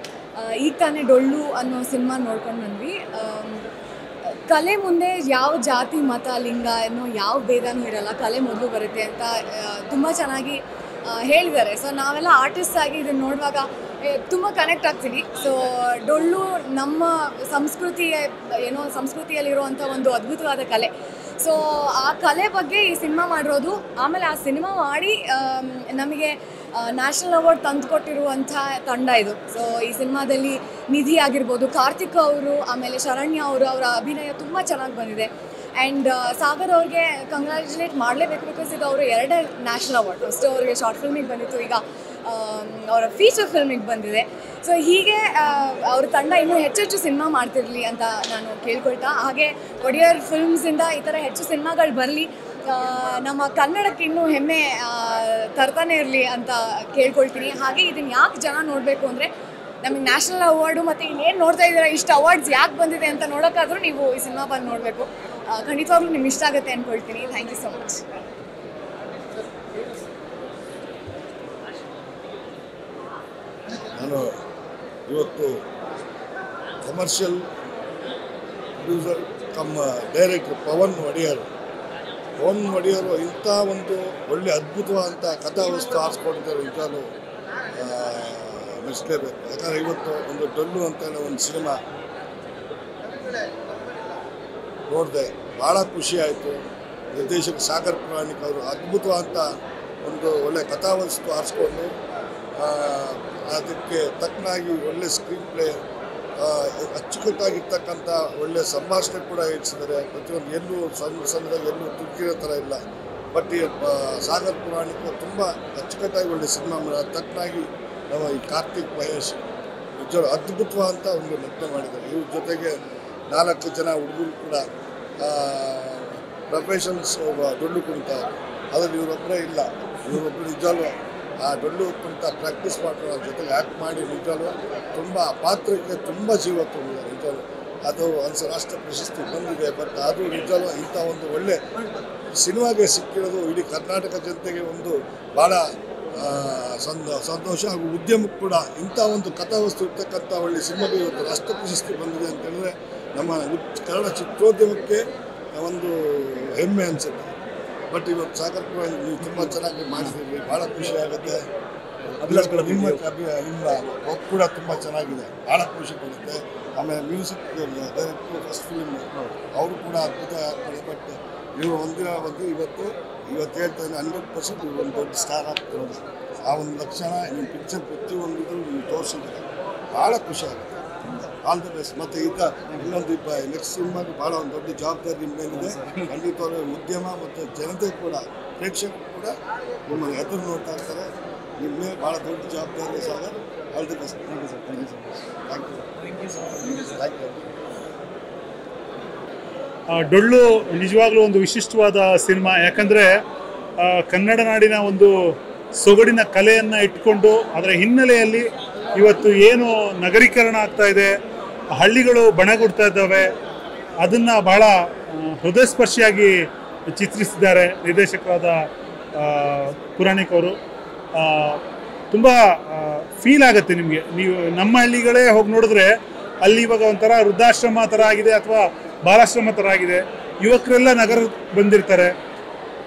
ಈ ತಾನೇ ಡೊಳ್ಳು ಅನ್ನೋ ಸಿನಿಮಾ ನೋಡ್ಕೊಂಡು ಬಂದ್ವಿ. ಕಲೆ ಮುಂದೆ ಯಾವ ಜಾತಿ, ಮತ, ಲಿಂಗ ಅನ್ನೋ ಯಾವ ಭೇದನೂ ಇರಲ್ಲ. ಕಲೆ ಮೊದಲು ಬರುತ್ತೆ ಅಂತ ತುಂಬ ಚೆನ್ನಾಗಿ ಹೇಳಿದ್ದಾರೆ. ಸೊ ನಾವೆಲ್ಲ ಆರ್ಟಿಸ್ಟ್ ಆಗಿ ಇದನ್ನು ನೋಡುವಾಗ ತುಂಬ ಕನೆಕ್ಟ್ ಆಗ್ತೀವಿ. ಸೊ ಡೊಳ್ಳು ನಮ್ಮ ಸಂಸ್ಕೃತಿಯ, ಏನೋ ಸಂಸ್ಕೃತಿಯಲ್ಲಿರುವಂಥ ಒಂದು ಅದ್ಭುತವಾದ ಕಲೆ. ಸೊ ಆ ಕಲೆ ಬಗ್ಗೆ ಈ ಸಿನಿಮಾ ಮಾಡಿರೋದು, ಆಮೇಲೆ ಆ ಸಿನಿಮಾ ಮಾಡಿ ನಮಗೆ ನ್ಯಾಷನಲ್ ಅವಾರ್ಡ್ ತಂದುಕೊಟ್ಟಿರುವಂಥ ತಂಡ ಇದು. ಸೊ ಈ ಸಿನಿಮಾದಲ್ಲಿ ನಿಧಿ ಆಗಿರ್ಬೋದು, ಕಾರ್ತಿಕ್ ಅವರು, ಆಮೇಲೆ ಶರಣ್ಯ ಅವರು, ಅವರ ಅಭಿನಯ ತುಂಬ ಚೆನ್ನಾಗಿ ಬಂದಿದೆ. ಆ್ಯಂಡ್ ಸಾಗರ್ ಅವ್ರಿಗೆ ಕಂಗ್ರ್ಯಾಚುಲೇಟ್ ಮಾಡಲೇಬೇಕು ಬಿಕಾಸ್ ಇದು ಅವರು ಎರಡೇ ನ್ಯಾಷನಲ್ ಅವಾರ್ಡ್ ಫಸ್ಟು ಅವರಿಗೆ ಶಾರ್ಟ್ ಫಿಲ್ಮಿಗೆ ಬಂದಿತ್ತು, ಈಗ ಅವರ ಫೀಚರ್ ಫಿಲ್ಮಿಗೆ ಬಂದಿದೆ. ಸೊ ಹೀಗೆ ಅವ್ರ ತಂಡ ಇನ್ನೂ ಹೆಚ್ಚೆಚ್ಚು ಸಿನಿಮಾ ಮಾಡ್ತಿರಲಿ ಅಂತ ನಾನು ಕೇಳ್ಕೊಳ್ತಾ, ಹಾಗೆ ಒಡಿಯರ್ ಫಿಲ್ಮ್ಸಿಂದ ಈ ಥರ ಹೆಚ್ಚು ಸಿನಿಮಾಗಳು ಬರಲಿ. ನಮ್ಮ ಕನ್ನಡಕ್ಕೆ ಇನ್ನೂ ಹೆಮ್ಮೆ ತರ್ತಾನೆ ಇರಲಿ ಅಂತ ಕೇಳ್ಕೊಳ್ತೀನಿ. ಹಾಗೆ ಇದನ್ನು ಯಾಕೆ ಜನ ನೋಡಬೇಕು ಅಂದರೆ ನಮಗೆ ನ್ಯಾಷನಲ್ ಅವಾರ್ಡು ಮತ್ತು ಇನ್ನೇನು ನೋಡ್ತಾ ಇದ್ದೀರಾ? ಇಷ್ಟು ಅವಾರ್ಡ್ಸ್ ಯಾಕೆ ಬಂದಿದೆ ಅಂತ ನೋಡೋಕ್ಕಾದ್ರೂ ನೀವು ಈ ಸಿನಿಮಾ ಬಂದು ನೋಡಬೇಕು ಖಂಡಿತವಾಗ್ಲೂ ನಿಮ್ಗೆ ಇಷ್ಟ ಆಗುತ್ತೆ ಅಂದ್ಕೊಳ್ತೀನಿ ಥ್ಯಾಂಕ್ ಯು ಸೊ ಮಚ್ ನಾನು ಇವತ್ತು commercial producer cum director Pavan Wodeyar Pavan ಮಡಿಯವರು ಇಂಥ ಒಂದು ಒಳ್ಳೆ ಅದ್ಭುತವಾದಂಥ ಕಥಾವಸ್ತು ಆರಿಸ್ಕೊಂಡಿದ್ದಾರೆ ನಿಜಾಲು ಮೆಚ್ಚಲೇಬೇಕು ಯಾಕಂದರೆ ಇವತ್ತು ಒಂದು ಡೊಳ್ಳು ಅಂತ ಒಂದು ಸಿನಿಮಾ ನೋಡಿದೆ, ಭಾಳ ಖುಷಿ ಆಯಿತು. ನಿರ್ದೇಶಕ ಸಾಗರ್ ಪುರಾಣಿಕ್ ಅವರು ಅದ್ಭುತವಾದಂಥ ಒಂದು ಒಳ್ಳೆ ಕಥಾವಸ್ತು ಆರಿಸ್ಕೊಂಡು ಅದಕ್ಕೆ ತಕ್ಕನಾಗಿ ಒಳ್ಳೆ ಸ್ಕ್ರೀನ್ ಪ್ಲೇ ಅಚ್ಚುಕಟ್ಟಾಗಿರ್ತಕ್ಕಂಥ ಒಳ್ಳೆಯ ಸಂಭಾಷಣೆ ಕೂಡ ಹೆಚ್ಚಿದ್ದಾರೆ ಪ್ರತಿಯೊಂದು ಎಲ್ಲೂ ಸಣ್ಣ ಸಣ್ಣದಾಗಿ ಎಲ್ಲೂ ತುರ್ಕಿರೋ ಥರ ಇಲ್ಲ. ಬಟ್ ಈ ಸಾಗರ್ ಪುರಾಣಿಕ ತುಂಬ ಅಚ್ಚುಕಟ್ಟಾಗಿ ಒಳ್ಳೆ ಸಿನಿಮಾ ತಕ್ಕನಾಗಿ ನಮ್ಮ ಈ ಕಾರ್ತಿಕ್ ಮಹೇಶ್ ನಿಜ ಅಂತ ಒಂದು ನಟನೆ ಮಾಡಿದ್ದಾರೆ. ಇವ್ರ ಜೊತೆಗೆ ನಾಲ್ಕು ಜನ ಹುಡುಗರು ಕೂಡ ಪ್ರೊಫೆಷನ್ಸ್ ಡೊಳ್ಳು ಕುಣಿತ. ಆದರೆ ಇವರೊಬ್ಬರೇ ಇಲ್ಲ. ಇವರೊಬ್ಬರು ನಿಜವೂ ಆ ಡೊಳ್ಳು ಕುಂತ ಪ್ರಾಕ್ಟೀಸ್ ಅದ್ರ ಜೊತೆಗೆ ಆ್ಯಕ್ಟ್ ಮಾಡಿ ನಿಜವೂ ತುಂಬ ಪಾತ್ರಕ್ಕೆ ತುಂಬ ಜೀವ ತುಂಬಿದೆ ನಿಜವೂ ಅದು ಒಂದು ರಾಷ್ಟ್ರ ಪ್ರಶಸ್ತಿ ಬಂದಿದೆ ಬಟ್ ಅದು ನಿಜವೂ ಇಂಥ ಒಂದು ಒಳ್ಳೆ ಸಿನಿಮಾಗೆ ಸಿಕ್ಕಿರೋದು ಇಡೀ ಕರ್ನಾಟಕ ಜನತೆಗೆ ಒಂದು ಭಾಳ ಸಂತೋಷ ಹಾಗೂ ಉದ್ಯಮಕ್ಕೆ ಕೂಡ ಇಂಥ ಒಂದು ಕಥಾವಸ್ತು ಇರ್ತಕ್ಕಂಥ ಒಳ್ಳೆ ಸಿನಿಮಾಗೆ ಇವತ್ತು ರಾಷ್ಟ್ರ ಪ್ರಶಸ್ತಿ ಬಂದಿದೆ ಅಂತೇಳಿದ್ರೆ ನಮ್ಮ ಕನ್ನಡ ಚಿತ್ರೋದ್ಯಮಕ್ಕೆ ಒಂದು ಹೆಮ್ಮೆ ಅನಿಸುತ್ತೆ. ಬಟ್ ಇವತ್ತು ಸಾಕಷ್ಟು ನೀವು ತುಂಬ ಚೆನ್ನಾಗಿ ಮಾಡಿದ್ದೀರಿ ಭಾಳ ಖುಷಿ ಆಗುತ್ತೆ. ಅಭಿಲಾಷ್ ನಿಮ್ಮ ವರ್ಕ್ ಕೂಡ ತುಂಬ ಚೆನ್ನಾಗಿದೆ ಭಾಳ ಖುಷಿ ಕೊಡುತ್ತೆ. ಆಮೇಲೆ ಮ್ಯೂಸಿಕ್ ಡೈರೆಕ್ಟರ್ ಫಸ್ಟ್ ಫಿಲ್ಮ್ ಅವರು ಕೂಡ ಅದ್ಭುತ ಆಗ್ತಾರೆ ಬಟ್ ನೀವು ಒಂದಿನ ಒಂದು ಇವತ್ತು ಇವತ್ತು ಹೇಳ್ತಾ ಹಂಡ್ರೆಡ್ ಪರ್ಸೆಂಟ್ ನೀವು ಒಂದು ದೊಡ್ಡ ಸ್ಟಾರ್ ಆಗ್ತಿರೋದು ಆ ಒಂದು ಲಕ್ಷಣ, ನಿಮ್ಮ ಪಿಕ್ಚರ್ ಪ್ರತಿಯೊಂದು ನೀವು ತೋರಿಸಿದ್ರೆ ಭಾಳ ಖುಷಿ ಆಗುತ್ತೆ. ಆಲ್ ದಿ ಬೆಸ್ಟ್ ಮತ್ತು ಈಗ ಇನ್ನೊಂದು ನೆಕ್ಸ್ಟ್ ಸಿನಿಮಾಗೆ ಭಾಳ ಒಂದು ದೊಡ್ಡ ಜವಾಬ್ದಾರಿ ನಿಮ್ಮ ಮೇಲಿದೆ. ಖಂಡಿತವಾಗ್ಲೂ ಉದ್ಯಮ ಮತ್ತು ಜನತೆ ಕೂಡ ಪ್ರೇಕ್ಷಕರು ಕೂಡ ನಿಮ್ಮನ್ನು ಎದುರು ನೋಡ್ತಾ ಇರ್ತಾರೆ. ನಿಮ್ಮ ಮೇಲೆ ಭಾಳ ದೊಡ್ಡ ಜವಾಬ್ದಾರಿ Sagar. All the best thank you sir thank you so much thank you ಆ, ಡೊಳ್ಳು ನಿಜವಾಗ್ಲೂ ಒಂದು ವಿಶಿಷ್ಟವಾದ ಸಿನಿಮಾ. ಯಾಕಂದರೆ ಕನ್ನಡ ನಾಡಿನ ಒಂದು ಸೊಗಡಿನ ಕಲೆಯನ್ನು ಇಟ್ಕೊಂಡು ಅದರ ಹಿನ್ನೆಲೆಯಲ್ಲಿ ಇವತ್ತು ಏನು ನಗರೀಕರಣ ಆಗ್ತಾ ಇದೆ, ಹಳ್ಳಿಗಳು ಬಣಗುಡ್ತಾ ಇದ್ದಾವೆ, ಅದನ್ನು ಬಹಳ ಹೃದಯಸ್ಪರ್ಶಿಯಾಗಿ ಚಿತ್ರಿಸಿದ್ದಾರೆ ನಿರ್ದೇಶಕರಾದ ಪುರಾಣಿಕ್ ಅವರು. ತುಂಬ ಫೀಲ್ ಆಗುತ್ತೆ ನಿಮಗೆ. ನೀವು, ನಮ್ಮ ಹಳ್ಳಿಗಳೇ ಹೋಗಿ ನೋಡಿದ್ರೆ ಅಲ್ಲಿ ಇವಾಗ ಒಂಥರ ವೃದ್ಧಾಶ್ರಮ ಥರ ಆಗಿದೆ ಅಥವಾ ಬಾಲಾಶ್ರಮ ಥರ ಆಗಿದೆ. ಯುವಕರೆಲ್ಲ ನಗರ ಬಂದಿರ್ತಾರೆ.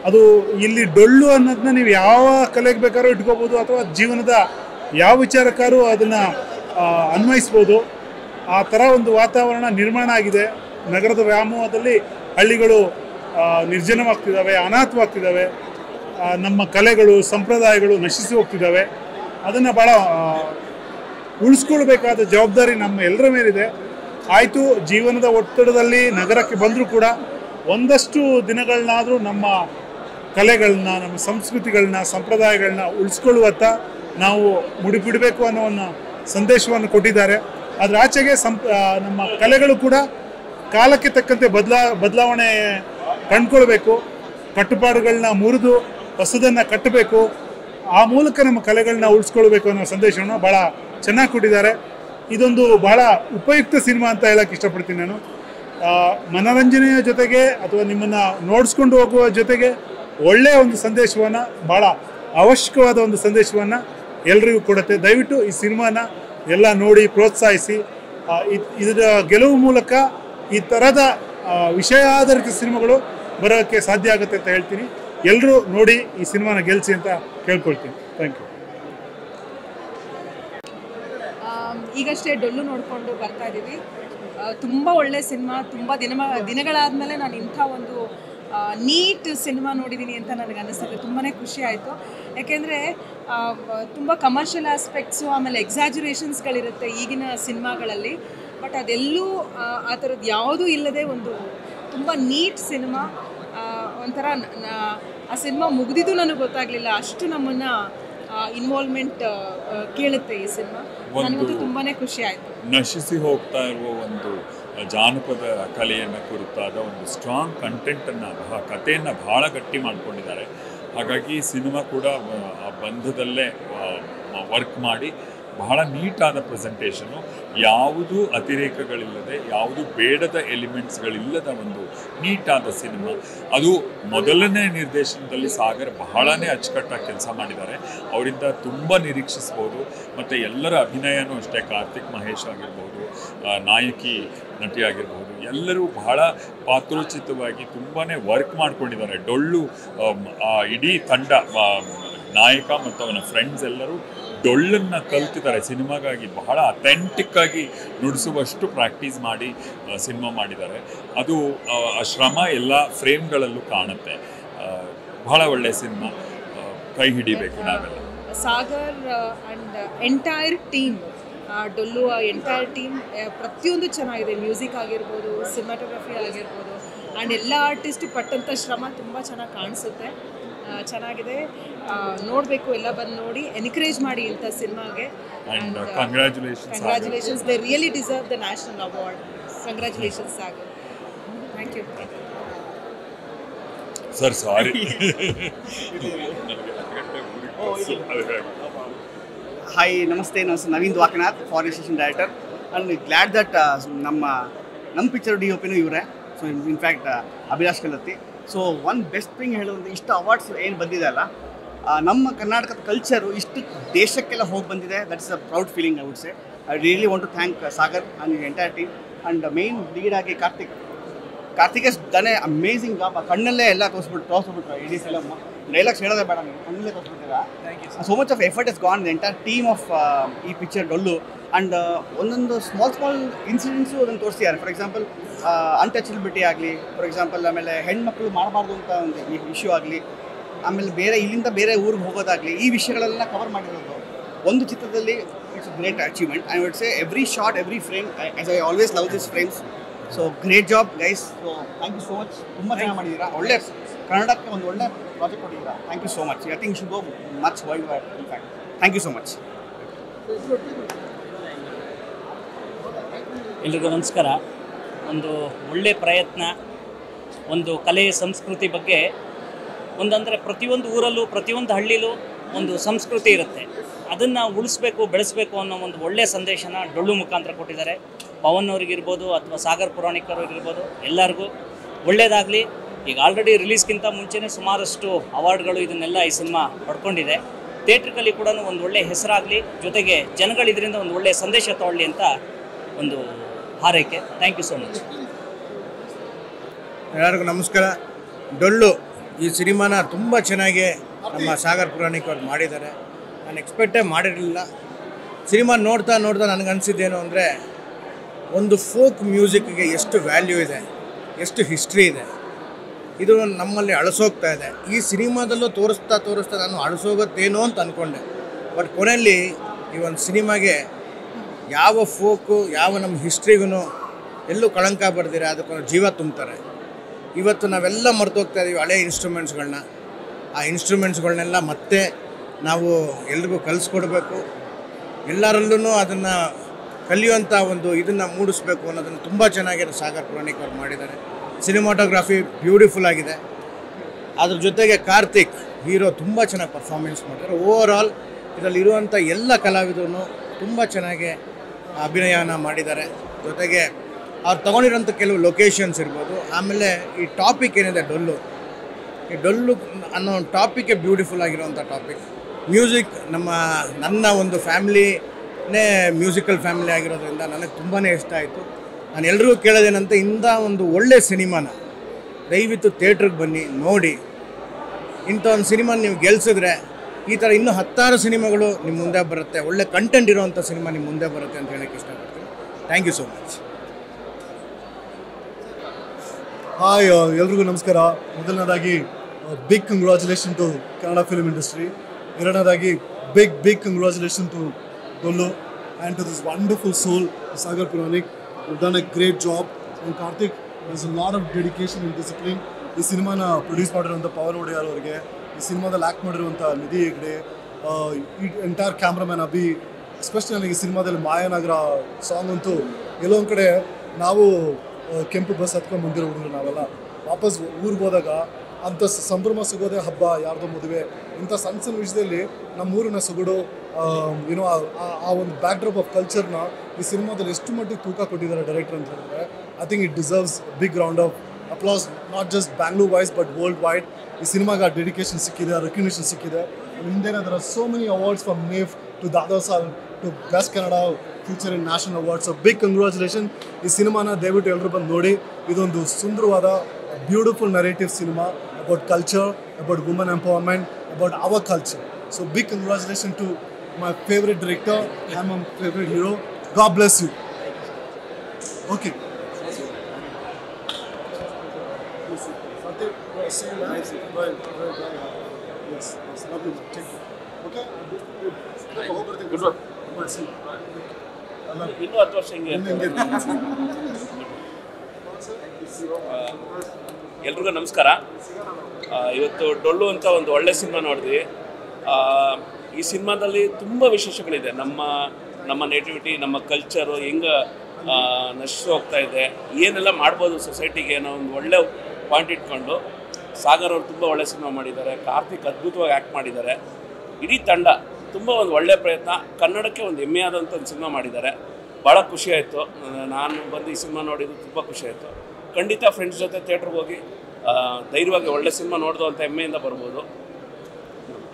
ಅದು ಇಲ್ಲಿ ಡೊಳ್ಳು ಅನ್ನೋದನ್ನ ನೀವು ಯಾವ ಕಲೆಗೆ ಬೇಕಾದ್ರೂ ಇಟ್ಕೋಬೋದು ಅಥವಾ ಜೀವನದ ಯಾವ ವಿಚಾರಕ್ಕಾದ್ರೂ ಅದನ್ನು ಅನ್ವಯಿಸ್ಬೋದು. ಆ ಥರ ಒಂದು ವಾತಾವರಣ ನಿರ್ಮಾಣ ಆಗಿದೆ. ನಗರದ ವ್ಯಾಮೋಹದಲ್ಲಿ ಹಳ್ಳಿಗಳು ನಿರ್ಜನವಾಗ್ತಿದ್ದಾವೆ, ಅನಾಥವಾಗ್ತಿದ್ದಾವೆ. ನಮ್ಮ ಕಲೆಗಳು, ಸಂಪ್ರದಾಯಗಳು ನಶಿಸಿ ಹೋಗ್ತಿದ್ದಾವೆ. ಅದನ್ನು ಭಾಳ ಉಳಿಸ್ಕೊಳ್ಬೇಕಾದ ಜವಾಬ್ದಾರಿ ನಮ್ಮ ಎಲ್ಲರ ಮೇಲಿದೆ. ಆಯಿತು, ಜೀವನದ ಒತ್ತಡದಲ್ಲಿ ನಗರಕ್ಕೆ ಬಂದರೂ ಕೂಡ ಒಂದಷ್ಟು ದಿನಗಳನ್ನಾದರೂ ನಮ್ಮ ಕಲೆಗಳನ್ನ, ನಮ್ಮ ಸಂಸ್ಕೃತಿಗಳನ್ನ, ಸಂಪ್ರದಾಯಗಳನ್ನ ಉಳಿಸ್ಕೊಳ್ಳುವತ್ತ ನಾವು ಮುಡಿಪಿಡಬೇಕು ಅನ್ನೋ ಒಂದು ಸಂದೇಶವನ್ನು ಕೊಟ್ಟಿದ್ದಾರೆ. ಅದರ ಆಚೆಗೆ ನಮ್ಮ ಕಲೆಗಳು ಕೂಡ ಕಾಲಕ್ಕೆ ತಕ್ಕಂತೆ ಬದಲಾ, ಬದಲಾವಣೆ ಕಂಡುಕೊಳ್ಬೇಕು. ಕಟ್ಟುಪಾಡುಗಳನ್ನ ಮುರಿದು ಹೊಸದನ್ನು ಕಟ್ಟಬೇಕು. ಆ ಮೂಲಕ ನಮ್ಮ ಕಲೆಗಳನ್ನ ಉಳಿಸ್ಕೊಳ್ಬೇಕು ಅನ್ನೋ ಸಂದೇಶವನ್ನು ಭಾಳ ಚೆನ್ನಾಗಿ ಕೊಟ್ಟಿದ್ದಾರೆ. ಇದೊಂದು ಬಹಳ ಉಪಯುಕ್ತ ಸಿನಿಮಾ ಅಂತ ಹೇಳಕ್ಕೆ ಇಷ್ಟಪಡ್ತೀನಿ ನಾನು. ಮನರಂಜನೆಯ ಜೊತೆಗೆ ಅಥವಾ ನಿಮ್ಮನ್ನು ನೋಡಿಸ್ಕೊಂಡು ಹೋಗುವ ಜೊತೆಗೆ ಒಳ್ಳೆಯ ಒಂದು ಸಂದೇಶವನ್ನು ಭಾಳ ಅವಶ್ಯಕವಾದ ಒಂದು ಸಂದೇಶವನ್ನು ಎಲ್ರಿಗೂ ಕೊಡುತ್ತೆ. ದಯವಿಟ್ಟು ಈ ಸಿನಿಮಾನ ಎಲ್ಲ ನೋಡಿ ಪ್ರೋತ್ಸಾಹಿಸಿ. ಇದರ ಗೆಲುವು ಮೂಲಕ ಈ ಥರದ ವಿಷಯ ಆಧಾರಿತ ಸಿನಿಮಾಗಳು ಬರೋಕ್ಕೆ ಸಾಧ್ಯ ಆಗುತ್ತೆ ಅಂತ ಹೇಳ್ತೀನಿ. ಎಲ್ಲರೂ ನೋಡಿ ಈ ಸಿನಿಮಾನ ಗೆಲ್ಲಿಸಿ ಅಂತ ಕೇಳ್ಕೊಳ್ತೀನಿ. ಥ್ಯಾಂಕ್ ಯು ಈಗಷ್ಟೇ ಡೊಳ್ಳು ನೋಡಿಕೊಂಡು ಬರ್ತಾ ಇದ್ದೀವಿ. ತುಂಬ ಒಳ್ಳೆ ಸಿನಿಮಾ, ತುಂಬ ದಿನ ದಿನಗಳಾದಮೇಲೆ ನಾನು ಇಂಥ ಒಂದು ನೀಟ್ ಸಿನಿಮಾ ನೋಡಿದ್ದೀನಿ ಅಂತ ನನಗೆ ಅನ್ನಿಸ್ತದೆ ತುಂಬಾ ಖುಷಿ ಆಯಿತು. ಯಾಕೆಂದರೆ ತುಂಬ ಕಮರ್ಷಿಯಲ್ ಆಸ್ಪೆಕ್ಟ್ಸು ಆಮೇಲೆ ಎಕ್ಸಾಜುರೇಷನ್ಸ್ಗಳಿರುತ್ತೆ ಈಗಿನ ಸಿನಿಮಾಗಳಲ್ಲಿ. ಬಟ್ ಅದೆಲ್ಲೂ ಆ, ಥರದ್ದು ಯಾವುದೂ ಇಲ್ಲದೆ ಒಂದು ತುಂಬ ನೀಟ್ ಸಿನಿಮಾ ಒಂಥರ ಆ ಸಿನಿಮಾ ಮುಗಿದಿದ್ದು ನನಗೆ ಗೊತ್ತಾಗಲಿಲ್ಲ ಅಷ್ಟು ನಮ್ಮನ್ನು ಇನ್ವಾಲ್ವ್ಮೆಂಟ್ ಕೇಳುತ್ತೆ ಈ ಸಿನಿಮಾ ನನಗಂತೂ ತುಂಬಾ ಖುಷಿ ಆಯಿತು. ನಶಿಸಿ ಹೋಗ್ತಾ ಇರುವ ಒಂದು ಜಾನಪದ ಕಲೆಯನ್ನು ಕುರಿತಾದ ಒಂದು ಸ್ಟ್ರಾಂಗ್ ಕಂಟೆಂಟನ್ನು ಕಥೆಯನ್ನು ಬಹಳ ಗಟ್ಟಿ ಮಾಡ್ಕೊಂಡಿದ್ದಾರೆ. ಹಾಗಾಗಿ ಸಿನಿಮಾ ಕೂಡ ಆ, ಬಂಧದಲ್ಲೇ ವರ್ಕ್ ಮಾಡಿ ಬಹಳ ನೀಟಾದ ಪ್ರೆಸೆಂಟೇಷನು. ಯಾವುದು ಅತಿರೇಕಗಳಿಲ್ಲದೆ ಯಾವುದು ಬೇಡದ ಎಲಿಮೆಂಟ್ಸ್ಗಳಿಲ್ಲದ ಒಂದು ನೀಟಾದ ಸಿನಿಮಾ. ಅದು ಮೊದಲನೇ ನಿರ್ದೇಶನದಲ್ಲಿ ಸಾಗರ್ ಬಹಳನೇ ಅಚ್ಚುಕಟ್ಟಾಗಿ ಕೆಲಸ ಮಾಡಿದ್ದಾರೆ. ಅವರಿಂದ ತುಂಬ ನಿರೀಕ್ಷಿಸ್ಬೋದು. ಮತ್ತು ಎಲ್ಲರ ಅಭಿನಯನೂ ಅಷ್ಟೇ ಕಾರ್ತಿಕ್ ಮಹೇಶ್ ಆಗಿರ್ಬೋದು ನಾಯಕಿ ನಟಿ ಆಗಿರ್ಬೋದು ಎಲ್ಲರೂ ಬಹಳ ಪಾತ್ರೋಚಿತವಾಗಿ ತುಂಬಾ ವರ್ಕ್ ಮಾಡ್ಕೊಂಡಿದ್ದಾರೆ. ಡೊಳ್ಳು ಇಡೀ ತಂಡ ನಾಯಕ ಮತ್ತು ಅವನ ಫ್ರೆಂಡ್ಸ್ ಎಲ್ಲರೂ ಡೊಳ್ಳನ್ನು ಕಲ್ತಿದ್ದಾರೆ. ಸಿನಿಮಾಗಾಗಿ ಬಹಳ ಅಥೆಂಟಿಕ್ ಆಗಿ ನುಡಿಸುವಷ್ಟು ಪ್ರಾಕ್ಟೀಸ್ ಮಾಡಿ ಸಿನಿಮಾ ಮಾಡಿದ್ದಾರೆ. ಅದು ಆ, ಆ ಶ್ರಮ ಎಲ್ಲ ಫ್ರೇಮ್ಗಳಲ್ಲೂ ಕಾಣುತ್ತೆ. ಬಹಳ ಒಳ್ಳೆಯ ಸಿನಿಮಾ ಕೈ ಹಿಡಿಬೇಕು ನಾವೆಲ್ಲ. Sagar and entire team Dollu entire team ಪ್ರತಿಯೊಂದು ಚೆನ್ನಾಗಿದೆ. ಮ್ಯೂಸಿಕ್ ಆಗಿರ್ಬೋದು ಸಿನಿಮಾಟೋಗ್ರಫಿ ಆಗಿರ್ಬೋದು ಆ್ಯಂಡ್ ಎಲ್ಲ ಆರ್ಟಿಸ್ಟ್ ಪಟ್ಟಂಥ ಶ್ರಮ ತುಂಬ ಚೆನ್ನಾಗಿ ಕಾಣಿಸುತ್ತೆ. ಚೆನ್ನಾಗಿದೆ. ನೋಡಬೇಕು ಎಲ್ಲ ಬಂದು ನೋಡಿ ಎನ್ಕರೇಜ್ ಮಾಡಿ ಇಂಥ ಸಿನಿಮಾಗೆ. Congratulations they really deserve the national award congratulations ಆಗು thank you sir sorry hi ನಮಸ್ತೆ, ನಾನು Naveen Dwarakanath forestation director and glad that ನಮ್ಮ ನಮ್ಮ ಪಿಕ್ಚರ್ ಡಿ ಒ ಪಿನೂ ಇವರೇ. So in fact Abhilash Kalathi so one best thing ಹೇಳೋದು ಇಷ್ಟು ಅವಾರ್ಡ್ಸ್ ಏನು ಬಂದಿದೆ ಅಲ್ಲ ನಮ್ಮ ಕರ್ನಾಟಕದ ಕಲ್ಚರು ಇಷ್ಟು ದೇಶಕ್ಕೆಲ್ಲ ಹೋಗಿ ಬಂದಿದೆ. That is a proud feeling I would say I really want to thank Sagar and entire team and main lead ಆಗಿ Karthik. Karthik done a amazing job ಆ ಕಣ್ಣಲ್ಲೇ ಎಲ್ಲ ತೋರಿಸ್ಬಿಟ್ಟು ತೋರಿಸ್ಬಿಟ್ರು, ಇಡೀ ಫಿಲಮ್ ಡೈಲಾಗ್ಸ್ ಹೇಳೋದೇ ಬೇಡ ನೀವು. ಕಣ್ಣಲ್ಲೇ ತೋರಿಸ್ಬಿಟ್ಟಿರಾ so much of effort is gone the entire team of ಈ ಪಿಕ್ಚರ್ ಡೊಲ್ಲು ಆ್ಯಂಡ್ ಒಂದೊಂದು ಸ್ಮಾಲ್ ಸ್ಮಾಲ್ ಇನ್ಸಿಡೆಂಟ್ಸು ಅದನ್ನು ತೋರಿಸಿದ್ದಾರೆ ಫಾರ್ ಎಕ್ಸಾಂಪಲ್ ಅನ್ಟಚಬಿಲಿಟಿ ಆಗಲಿ. ಫಾರ್ ಎಕ್ಸಾಂಪಲ್ ಆಮೇಲೆ ಹೆಣ್ಮಕ್ಳು ಮಾಡಬಾರ್ದು ಅಂತ ಒಂದು ಇಶ್ಯೂ ಆಗಲಿ. ಆಮೇಲೆ ಬೇರೆ ಇಲ್ಲಿಂದ ಬೇರೆ ಊರಿಗೆ ಹೋಗೋದಾಗಲಿ. ಈ ವಿಷಯಗಳೆಲ್ಲ ಕವರ್ ಮಾಡಿರೋದು. ಒಂದು ಚಿತ್ರದಲ್ಲಿ it's great achievement I would say every shot every frame as I always love this frames so great job guys so thank you so much ತುಂಬ ಚೆನ್ನಾಗಿ ಮಾಡಿದ್ದೀರಾ? ಒಳ್ಳೆ ಕನ್ನಡಕ್ಕೆ ಒಂದು ಒಳ್ಳೆ ಪ್ರಾಜೆಕ್ಟ್ ಕೊಟ್ಟಿದ್ದೀರಾ. Thank you so much I think should go much world wide in fact thank you so much ಎಲ್ರಿಗೂ ನಮಸ್ಕಾರ. ಒಂದು ಒಳ್ಳೆಯ ಪ್ರಯತ್ನ, ಒಂದು ಕಲೆ ಸಂಸ್ಕೃತಿ ಬಗ್ಗೆ ಒಂದಂದರೆ ಪ್ರತಿಯೊಂದು ಊರಲ್ಲೂ, ಪ್ರತಿಯೊಂದು ಹಳ್ಳಿಲೂ ಒಂದು ಸಂಸ್ಕೃತಿ ಇರುತ್ತೆ. ಅದನ್ನು ಉಳಿಸ್ಬೇಕು, ಬೆಳೆಸಬೇಕು ಅನ್ನೋ ಒಂದು ಒಳ್ಳೆಯ ಸಂದೇಶನ ಡೊಳ್ಳು ಮುಖಾಂತರ ಕೊಟ್ಟಿದ್ದಾರೆ. ಪವನ್ ಅವ್ರಿಗಿರ್ಬೋದು ಅಥವಾ ಸಾಗರ್ ಪುರಾಣಿಕರವ್ರಿಗಿರ್ಬೋದು ಎಲ್ಲರಿಗೂ ಒಳ್ಳೆಯದಾಗಲಿ ಈಗ ಆಲ್ರೆಡಿ ರಿಲೀಸ್ಗಿಂತ ಮುಂಚೆನೇ ಸುಮಾರಷ್ಟು ಅವಾರ್ಡ್ಗಳು ಇದನ್ನೆಲ್ಲ ಈ ಸಿನಿಮಾ ಪಡ್ಕೊಂಡಿದೆ. ಥಿಯೇಟ್ರಿಕಲ್ಲಿ ಕೂಡ ಒಂದು ಒಳ್ಳೆಯ ಹೆಸರಾಗಲಿ, ಜೊತೆಗೆ ಜನಗಳು ಇದರಿಂದ ಒಂದು ಒಳ್ಳೆಯ ಸಂದೇಶ ತಗೊಳ್ಳಿ ಅಂತ ಒಂದು ಹಾರೈಕೆ. ಥ್ಯಾಂಕ್ ಯು ಸೋ ಮಚ್ ಎಲ್ಲರಿಗೂ ನಮಸ್ಕಾರ. ಡೊಳ್ಳು ಈ ಸಿನಿಮಾನ ತುಂಬ ಚೆನ್ನಾಗಿ ನಮ್ಮ ಸಾಗರ್ ಪುರಾಣಿಕ್ ಅವ್ರು ಮಾಡಿದ್ದಾರೆ. ನಾನು ಎಕ್ಸ್ಪೆಕ್ಟೇ ಮಾಡಿರಲಿಲ್ಲ. ಸಿನಿಮಾ ನೋಡ್ತಾ ನೋಡ್ತಾ ನನಗನ್ಸಿದ್ದೇನು ಅಂದರೆ, ಒಂದು ಫೋಕ್ ಮ್ಯೂಸಿಕ್ಗೆ ಎಷ್ಟು ವ್ಯಾಲ್ಯೂ ಇದೆ, ಎಷ್ಟು ಹಿಸ್ಟ್ರಿ ಇದೆ. ಇದು ನಮ್ಮಲ್ಲಿ ಅಳಸೋಗ್ತಾ ಇದೆ. ಈ ಸಿನಿಮಾದಲ್ಲೂ ತೋರಿಸ್ತಾ ತೋರಿಸ್ತಾ ನಾನು ಅಳಸೋಗುತ್ತೇನೋ ಅಂತ ಅಂದ್ಕೊಂಡೆ ಬಟ್ ಕೊನೆಯಲ್ಲಿ ಈ ಒಂದು ಸಿನಿಮಾಗೆ ಯಾವ ಫೋಕು, ಯಾವ ನಮ್ಮ ಹಿಸ್ಟ್ರಿಗೂ ಎಲ್ಲೂ ಕಳಂಕ ಬರ್ದಿರ ಅದಕ್ಕೊಂದು ಜೀವ ತುಂಬ್ತಾರೆ. ಇವತ್ತು ನಾವೆಲ್ಲ ಮರ್ತೋಗ್ತಾ ಇದ್ದೀವಿ ಹಳೆ ಇನ್ಸ್ಟ್ರೂಮೆಂಟ್ಸ್ಗಳನ್ನ ಆ ಇನ್ಸ್ಟ್ರೂಮೆಂಟ್ಸ್ಗಳನ್ನೆಲ್ಲ ಮತ್ತೆ ನಾವು ಎಲ್ರಿಗೂ ಕಲಿಸ್ಕೊಡ್ಬೇಕು. ಎಲ್ಲರಲ್ಲೂ ಅದನ್ನು ಕಲಿಯುವಂಥ ಒಂದು ಇದನ್ನು ಮೂಡಿಸ್ಬೇಕು ಅನ್ನೋದನ್ನು ತುಂಬ ಚೆನ್ನಾಗಿ ಸಾಗರ್ ಪುರಾಣಿಕ್ ಅವ್ರು ಮಾಡಿದ್ದಾರೆ. ಸಿನಿಮಾಟೋಗ್ರಫಿ ಬ್ಯೂಟಿಫುಲ್ ಆಗಿದೆ. ಅದ್ರ ಜೊತೆಗೆ ಕಾರ್ತಿಕ್ ಹೀರೋ ತುಂಬ ಚೆನ್ನಾಗಿ ಪರ್ಫಾರ್ಮೆನ್ಸ್ ಮಾಡಿದ್ದಾರೆ ಓವರ್ ಆಲ್ ಇದರಲ್ಲಿರುವಂಥ ಎಲ್ಲ ಕಲಾವಿದರು ತುಂಬ ಚೆನ್ನಾಗಿ ಅಭಿನಯನ ಮಾಡಿದ್ದಾರೆ. ಜೊತೆಗೆ ಅವ್ರು ತೊಗೊಂಡಿರೋಂಥ ಕೆಲವು ಲೊಕೇಶನ್ಸ್ ಇರ್ಬೋದು. ಆಮೇಲೆ ಈ ಟಾಪಿಕ್ ಏನಿದೆ ಡೊಲ್ಲು ಈ ಡೊಲ್ಲು ಅನ್ನೋ ಒಂದು ಟಾಪಿಕ್ಕೆ ಬ್ಯೂಟಿಫುಲ್ ಆಗಿರುವಂಥ ಟಾಪಿಕ್ ಮ್ಯೂಸಿಕ್ ನಮ್ಮ, ನನ್ನ ಒಂದು ಫ್ಯಾಮ್ಲಿನೇ ಮ್ಯೂಸಿಕಲ್ ಫ್ಯಾಮಿಲಿ ಆಗಿರೋದ್ರಿಂದ ನನಗೆ ತುಂಬಾ ಇಷ್ಟ ಆಯಿತು. ನಾನು ಎಲ್ರಿಗೂ ಕೇಳೋದೇನಂತ ಇಂಥ ಒಂದು ಒಳ್ಳೆ ಸಿನಿಮಾನ ದಯವಿಟ್ಟು ಥಿಯೇಟ್ರಿಗೆ ಬನ್ನಿ, ನೋಡಿ. ಇಂಥ ಒಂದು ಸಿನಿಮಾ ನೀವು ಗೆಲ್ಸಿದ್ರೆ, ಈ ಥರ ಇನ್ನೂ ಹತ್ತಾರು ಸಿನಿಮಾಗಳು ನಿಮ್ಮ ಮುಂದೆ ಬರುತ್ತೆ. ಒಳ್ಳೆ ಕಂಟೆಂಟ್ ಇರೋವಂಥ ಸಿನಿಮಾ ನಿಮ್ಮ ಮುಂದೆ ಬರುತ್ತೆ ಅಂತ ಹೇಳೋಕ್ಕೆ ಇಷ್ಟಪಡ್ತೀನಿ. Thank you so much hi ಎಲ್ರಿಗೂ ನಮಸ್ಕಾರ. ಮೊದಲನೇದಾಗಿ big congratulation to Kannada film industry ಎರಡನೇದಾಗಿ big big congratulation to Dollu and to this wonderful soul Sagar Puranik done a great job And Karthik there's a lot of dedication and discipline. ಈ ಸಿನಿಮಾನ produce ಮಾಡಿರುವಂಥ ಪವನ್ ಒಡೆಯರ್ ಅವರಿಗೆ, ಈ ಸಿನಿಮಾದಲ್ಲಿ act ಮಾಡಿರುವಂಥ ನಿಧಿ ಹೆಗ್ಡೆ ಈ entire cameraman Abhi especially ನನಗೆ ಈ ಸಿನಿಮಾದಲ್ಲಿ ಮಾಯನಗರ ಸಾಂಗ್ ಅಂತೂ ಎಲ್ಲೋ ಒಂದು ಕಡೆ ನಾವು ಕೆಂಪು ಬಸ್ ಹತ್ಕೊಂಡು ಬಂದಿರೋ ಹುಡುಗರು ನಾವೆಲ್ಲ. ವಾಪಸ್ ಊರಿಗೆ ಹೋದಾಗ ಅಂಥ ಸಂಭ್ರಮ ಸಿಗೋದೇ ಹಬ್ಬ, ಯಾರ್ದೋ ಮದುವೆ. ಇಂಥ ಸಣ್ಣ ಸಣ್ಣ ವಿಷಯದಲ್ಲಿ ನಮ್ಮ ಊರಿನ ಸೊಗಡು ಏನೋ ಆ ಒಂದು ಬ್ಯಾಕ್ ಡ್ರಾಪ್ ಆಫ್ ಕಲ್ಚರ್ನ ಈ ಸಿನಿಮಾದಲ್ಲಿ ಎಷ್ಟು ಮಟ್ಟಿಗೆ ತೂಕ ಕೊಟ್ಟಿದ್ದಾರೆ ಡೈರೆಕ್ಟರ್ ಅಂತ ಹೇಳಿದ್ರೆ I think it deserves big round of applause not just Bangalore wise but world wide ಈ ಸಿನಿಮಾಗೆ ಡೆಡಿಕೇಶನ್ ಸಿಕ್ಕಿದೆ ರೆಕಗ್ನಿಷನ್ ಸಿಕ್ಕಿದೆ. ಹಿಂದೆನೇ ಅದರ ಸೋ ಮೆನಿ ಅವಾರ್ಡ್ಸ್ ಫ್ರಮ್ ನೇಫ್ ಟು ದಾದಾ ಸಾಲ್ to best Kannada feature in national awards big congratulation ಈ ಸಿನಿಮಾನ ದಯವಿಟ್ಟು ಎಲ್ಲರೂ ಬಂದು ನೋಡಿ. ಇದೊಂದು ಸುಂದರವಾದ beautiful narrative cinema about culture about woman empowerment about our culture so big congratulation to my favourite director and my favourite hero god bless you. lovely. Take. Okay? Good. ಇನ್ನೂ ಹತ್ತು ವರ್ಷ ಹಿಂಗೆ ಎಲ್ರಿಗೂ ನಮಸ್ಕಾರ ಇವತ್ತು ಡೊಳ್ಳು ಅಂತ ಒಂದು ಒಳ್ಳೆ ಸಿನಿಮಾ ನೋಡಿದ್ವಿ ಈ ಸಿನಿಮಾದಲ್ಲಿ ತುಂಬ ವಿಶೇಷಗಳಿದೆ ನಮ್ಮ ನಮ್ಮ ನೇಟಿವಿಟಿ ನಮ್ಮ ಕಲ್ಚರು ಹೆಂಗೆ ನಶಿಸಿ ಹೋಗ್ತಾ ಇದೆ, ಏನೆಲ್ಲ ಮಾಡ್ಬೋದು ಸೊಸೈಟಿಗೆ ಅನ್ನೋ ಒಂದು ಒಳ್ಳೆ ಪಾಯಿಂಟ್ ಇಟ್ಕೊಂಡು ಸಾಗರ್ ಅವರು ತುಂಬ ಒಳ್ಳೆ ಸಿನಿಮಾ ಮಾಡಿದ್ದಾರೆ, ಕಾರ್ತಿಕ್ ಅದ್ಭುತವಾಗಿ ಆ್ಯಕ್ಟ್ ಮಾಡಿದ್ದಾರೆ. ಇಡೀ ತಂಡ ತುಂಬ ಒಂದು ಒಳ್ಳೆಯ ಪ್ರಯತ್ನ, ಕನ್ನಡಕ್ಕೆ ಒಂದು ಹೆಮ್ಮೆಯಾದಂಥ ಒಂದು ಸಿನಿಮಾ ಮಾಡಿದ್ದಾರೆ. ಭಾಳ ಖುಷಿ ಆಯಿತು. ನಾನು ಬಂದು ಈ ಸಿನಿಮಾ ನೋಡಿದ್ದು ತುಂಬ ಖುಷಿ ಆಯಿತು. ಖಂಡಿತ ಫ್ರೆಂಡ್ಸ್ ಜೊತೆ ಥಿಯೇಟ್ರಿಗೆ ಹೋಗಿ ಧೈರ್ಯವಾಗಿ ಒಳ್ಳೆ ಸಿನಿಮಾ ನೋಡ್ದು ಅಂತ ಹೆಮ್ಮೆಯಿಂದ ಬರ್ಬೋದು.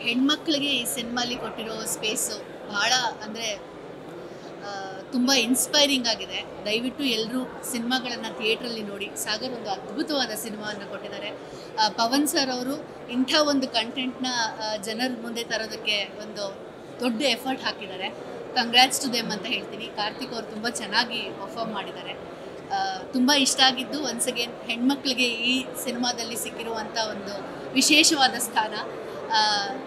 ಹೆಣ್ಮಕ್ಳಿಗೆ ಈ ಸಿನಿಮಾಲಿ ಕೊಟ್ಟಿರೋ ಸ್ಪೇಸು ಬಹಳ ಅಂದರೆ ತುಂಬ ಇನ್ಸ್ಪೈರಿಂಗ್ ಆಗಿದೆ. ದಯವಿಟ್ಟು ಎಲ್ಲರೂ ಸಿನಿಮಾಗಳನ್ನು ಥಿಯೇಟ್ರಲ್ಲಿ ನೋಡಿ. ಸಾಗರ್ ಒಂದು ಅದ್ಭುತವಾದ ಸಿನಿಮಾವನ್ನು ಕೊಟ್ಟಿದ್ದಾರೆ. ಪವನ್ ಸರ್ ಅವರು ಇಂಥ ಒಂದು ಕಂಟೆಂಟ್ನ ಜನರ ಮುಂದೆ ತರೋದಕ್ಕೆ ಒಂದು ದೊಡ್ಡ ಎಫರ್ಟ್ ಹಾಕಿದ್ದಾರೆ. ಕಂಗ್ರ್ಯಾಟ್ಸ್ ಟು ದೇಮ್ ಅಂತ ಹೇಳ್ತೀನಿ. ಕಾರ್ತಿಕ್ ಅವರು ತುಂಬ ಚೆನ್ನಾಗಿ ಪರ್ಫಾರ್ಮ್ ಮಾಡಿದ್ದಾರೆ. ತುಂಬ ಇಷ್ಟ ಆಗಿದ್ದು ಒನ್ಸ್ ಅಗೇನ್ ಹೆಣ್ಮಕ್ಳಿಗೆ ಈ ಸಿನಿಮಾದಲ್ಲಿ ಸಿಕ್ಕಿರುವಂಥ ಒಂದು ವಿಶೇಷವಾದ ಸ್ಥಾನ.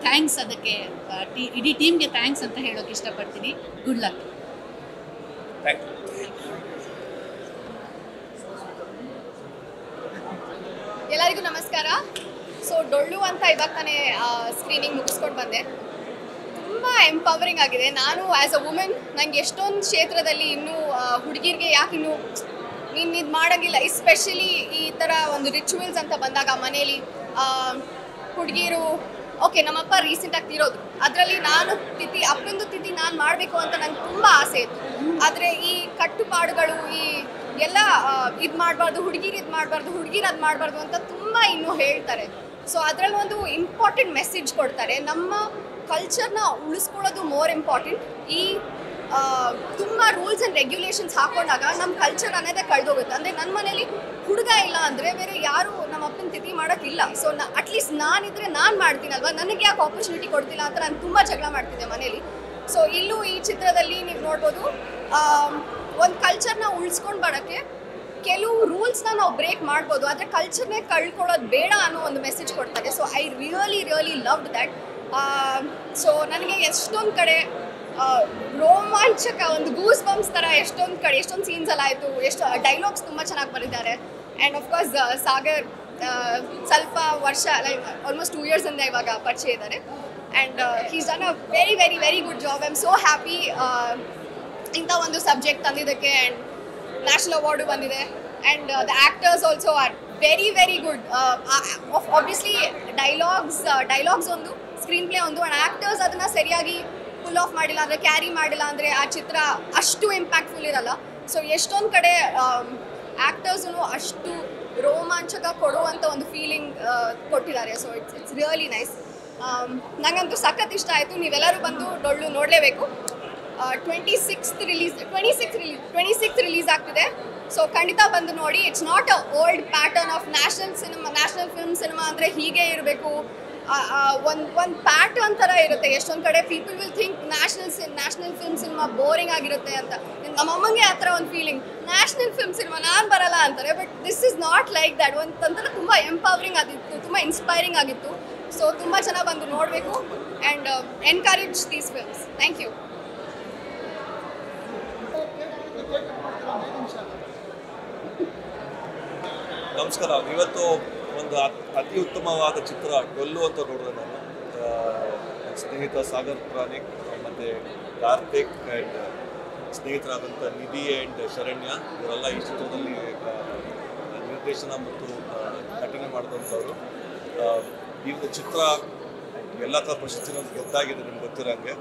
ಥ್ಯಾಂಕ್ಸ್ ಅದಕ್ಕೆ ಟಿ- ಇಡೀ ಟೀಮ್ಗೆ ಥ್ಯಾಂಕ್ಸ್ ಅಂತ ಹೇಳೋಕೆ ಇಷ್ಟಪಡ್ತೀನಿ. ಗುಡ್ ಲಕ್ ಎಲ್ಲರಿಗೂ ನಮಸ್ಕಾರ. ಸೊ ಡೊಳ್ಳು ಅಂತ ಇವಾಗ ತಾನೇ ಸ್ಕ್ರೀನಿಂಗ್ ಮುಗಿಸ್ಕೊಂಡು ಬಂದೆ. ತುಂಬ ಎಂಪವರಿಂಗ್ ಆಗಿದೆ. ನಾನು ಆ್ಯಸ್ ಅ ವುಮೆನ್ ನಂಗೆ ಎಷ್ಟೊಂದು ಕ್ಷೇತ್ರದಲ್ಲಿ ಇನ್ನೂ ಹುಡುಗಿರಿಗೆ ಯಾಕೆ ಇನ್ನೂ ನೀನು ಇದು ಮಾಡೋಂಗಿಲ್ಲ? ಎಸ್ಪೆಷಲಿ ಈ ಥರ ಒಂದು ರಿಚುವಲ್ಸ್ ಅಂತ ಬಂದಾಗ ಮನೇಲಿ ಹುಡುಗಿರು ಓಕೆ ನಮ್ಮಪ್ಪ ರೀಸೆಂಟಾಗಿ ತಿರೋದು ಅದರಲ್ಲಿ ನಾನು ತಿಥಿ, ಅಪ್ಪಂದು ತಿಥಿ ನಾನು ಮಾಡಬೇಕು ಅಂತ ನಂಗೆ ತುಂಬ ಆಸೆ ಇತ್ತು. ಆದರೆ ಈ ಕಟ್ಟುಪಾಡುಗಳು, ಈ ಎಲ್ಲ ಇದು ಮಾಡಬಾರ್ದು, ಹುಡುಗಿರು ಇದು ಮಾಡಬಾರ್ದು, ಹುಡುಗಿರು ಅದು ಮಾಡಬಾರ್ದು ಅಂತ ತುಂಬ ಇನ್ನೂ ಹೇಳ್ತಾರೆ. ಸೊ ಅದರಲ್ಲಿ ಒಂದು ಇಂಪಾರ್ಟೆಂಟ್ ಮೆಸೇಜ್ ಕೊಡ್ತಾರೆ. ನಮ್ಮ ಕಲ್ಚರ್ನ ಉಳಿಸ್ಕೊಳ್ಳೋದು ಮೋರ್ ಇಂಪಾರ್ಟೆಂಟ್ ಈ ತುಂಬ ರೂಲ್ಸ್ ಆ್ಯಂಡ್ ರೆಗ್ಯುಲೇಷನ್ಸ್ ಹಾಕೊಂಡಾಗ ನಮ್ಮ ಕಲ್ಚರ್ ಅನ್ನೋದೇ ಕಳೆದೋಗುತ್ತೆ. ಅಂದರೆ ನನ್ನ ಮನೇಲಿ ಹುಡುಗ ಇಲ್ಲ ಅಂದರೆ ಬೇರೆ ಯಾರು ನಮ್ಮ ಅಪ್ಪನ ತಿಥಿ ಮಾಡೋಕ್ಕಿಲ್ಲ ಸೊ ನಾ ಅಟ್ಲೀಸ್ಟ್ ನಾನಿದ್ರೆ ನಾನು ಮಾಡ್ತೀನಲ್ವಾ? ನನಗೆ ಯಾಕೆ ಆಪರ್ಚುನಿಟಿ ಕೊಡ್ತಿಲ್ಲ ಅಂತ ನಾನು ತುಂಬ ಜಗಳ ಮಾಡ್ತಿದ್ದೆ ಮನೇಲಿ. ಸೊ ಇಲ್ಲೂ ಈ ಚಿತ್ರದಲ್ಲಿ ನೀವು ನೋಡ್ಬೋದು ಒಂದು ಕಲ್ಚರ್ನ ಉಳಿಸ್ಕೊಂಡು ಬರೋಕ್ಕೆ ಕೆಲವು ರೂಲ್ಸ್ನ ನಾವು ಬ್ರೇಕ್ ಮಾಡ್ಬೋದು. ಆದರೆ ಕಲ್ಚರ್ನೇ ಕಳ್ಕೊಳ್ಳೋದು ಬೇಡ ಅನ್ನೋ ಒಂದು ಮೆಸೇಜ್ ಕೊಡ್ತಾರೆ so I really really loved that so ನನಗೆ ಎಷ್ಟೊಂದು ಕಡೆ ರೋಮಾಂಚಕ ಒಂದು ಗೂಸ್ ಬಂಪ್ಸ್ ಥರ ಎಷ್ಟೊಂದು ಕಡೆ, ಎಷ್ಟೊಂದು ಸೀನ್ಸ್ ಎಲ್ಲ ಆಯಿತು, ಎಷ್ಟು ಡೈಲಾಗ್ಸ್ ತುಂಬ ಚೆನ್ನಾಗಿ ಬರೆದಿದ್ದಾರೆ ಆ್ಯಂಡ್ ಅಫ್ಕೋರ್ಸ್ ಸಾಗರ್ ಸ್ವಲ್ಪ ವರ್ಷ ಲೈಕ್ ಆಲ್ಮೋಸ್ಟ್ ಟೂ ಇಯರ್ಸಿಂದ ಇವಾಗ ಪರಿಚಯ ಇದ್ದಾರೆ. And he's done a very very very good job I am so happy ಇಂಥ ಒಂದು ಸಬ್ಜೆಕ್ಟ್ ತಂದಿದ್ದಕ್ಕೆ ಆ್ಯಂಡ್ ನ್ಯಾಷನಲ್ ಅವಾರ್ಡು ಬಂದಿದೆ. And the actors also are very very good obviously dialogues dialogues ಒಂದು screen play ಒಂದು and actors ಅದನ್ನು ಸರಿಯಾಗಿ full of ಮಾಡಿಲ್ಲ ಅಂದರೆ ಕ್ಯಾರಿ ಮಾಡಿಲ್ಲ ಅಂದರೆ, ಆ ಚಿತ್ರ ಅಷ್ಟು ಇಂಪ್ಯಾಕ್ಟ್ಫುಲ್ ಇರಲ್ಲ. ಸೊ ಎಷ್ಟೊಂದು ಕಡೆ ಆ್ಯಕ್ಟರ್ಸು ಅಷ್ಟು ರೋಮಾಂಚಕ ಕೊಡುವಂಥ ಒಂದು ಫೀಲಿಂಗ್ ಕೊಟ್ಟಿದ್ದಾರೆ. So it's it's really nice ನನಗಂತೂ ಸಖತ್ ಇಷ್ಟ ಆಯಿತು. ನೀವೆಲ್ಲರೂ ಬಂದು ಡೊಳ್ಳು ನೋಡಲೇಬೇಕು. Twenty sixth release twenty six release twenty six release ಆಗ್ತಿದೆ. ಸೊ ಖಂಡಿತ ಬಂದು ನೋಡಿ. It's not a old pattern of national cinema national film cinema ಅಂದರೆ ಹೀಗೆ ಇರಬೇಕು. ಒಂದು ಒಂದು ಪ್ಯಾಟರ್ನ್ ಥರ ಇರುತ್ತೆ. ಎಷ್ಟೊಂದು ಕಡೆ ಪೀಪಲ್ ವಿಲ್ ಥಿಂಕ್ ನ್ಯಾಷನಲ್ ಸಿ ನ್ಯಾಷನಲ್ ಫಿಲ್ಮ್ ಸಿನಿಮಾ ಬೋರಿಂಗ್ ಆಗಿರುತ್ತೆ ಅಂತ. ನಮ್ಮ ಅಮ್ಮಂಗೆ ಆ ಥರ ಒಂದು ಫೀಲಿಂಗ್ ನ್ಯಾಷನಲ್ ಫಿಲ್ಮ್ ಸಿನಿಮಾ ನಾನು ಬರಲ್ಲ ಅಂತಾರೆ but this is not like that ಒಂಥರ ತುಂಬ ಎಂಪವರಿಂಗ್ ಆಗಿತ್ತು, ತುಂಬ ಇನ್ಸ್ಪೈರಿಂಗ್ ಆಗಿತ್ತು. ಸೊ ತುಂಬ ಚೆನ್ನಾಗಿ ಬಂದು ನೋಡಬೇಕು and encourage these films thank you ನಮಸ್ಕಾರ. ಇವತ್ತು ಒಂದು ಅತ್- ಉತ್ತಮವಾದ ಚಿತ್ರ ಡೊಲ್ಲು ಅಂತ ನೋಡಿದೆ ನಾನು. ಸ್ನೇಹಿತ ಸಾಗರ್ ಪ್ರಾಣಿಕ್, ಮತ್ತು ಕಾರ್ತಿಕ್ ಆ್ಯಂಡ್ ಸ್ನೇಹಿತರಾದಂಥ ನಿಧಿ ಆ್ಯಂಡ್ ಶರಣ್ಯ, ಇವರೆಲ್ಲ ಈ ಚಿತ್ರದಲ್ಲಿ ನಿರ್ದೇಶನ ಮತ್ತು ನಟನೆ ಮಾಡಿದಂಥವ್ರು. ಆ, ಈ ಒಂದು ಚಿತ್ರ ಎಲ್ಲ ಥರ ಪ್ರಶಸ್ತಿನೂ ಗೊತ್ತಾಗಿದೆ ನಿಮ್ಗೆ ಗೊತ್ತಿರೋಂಗೆ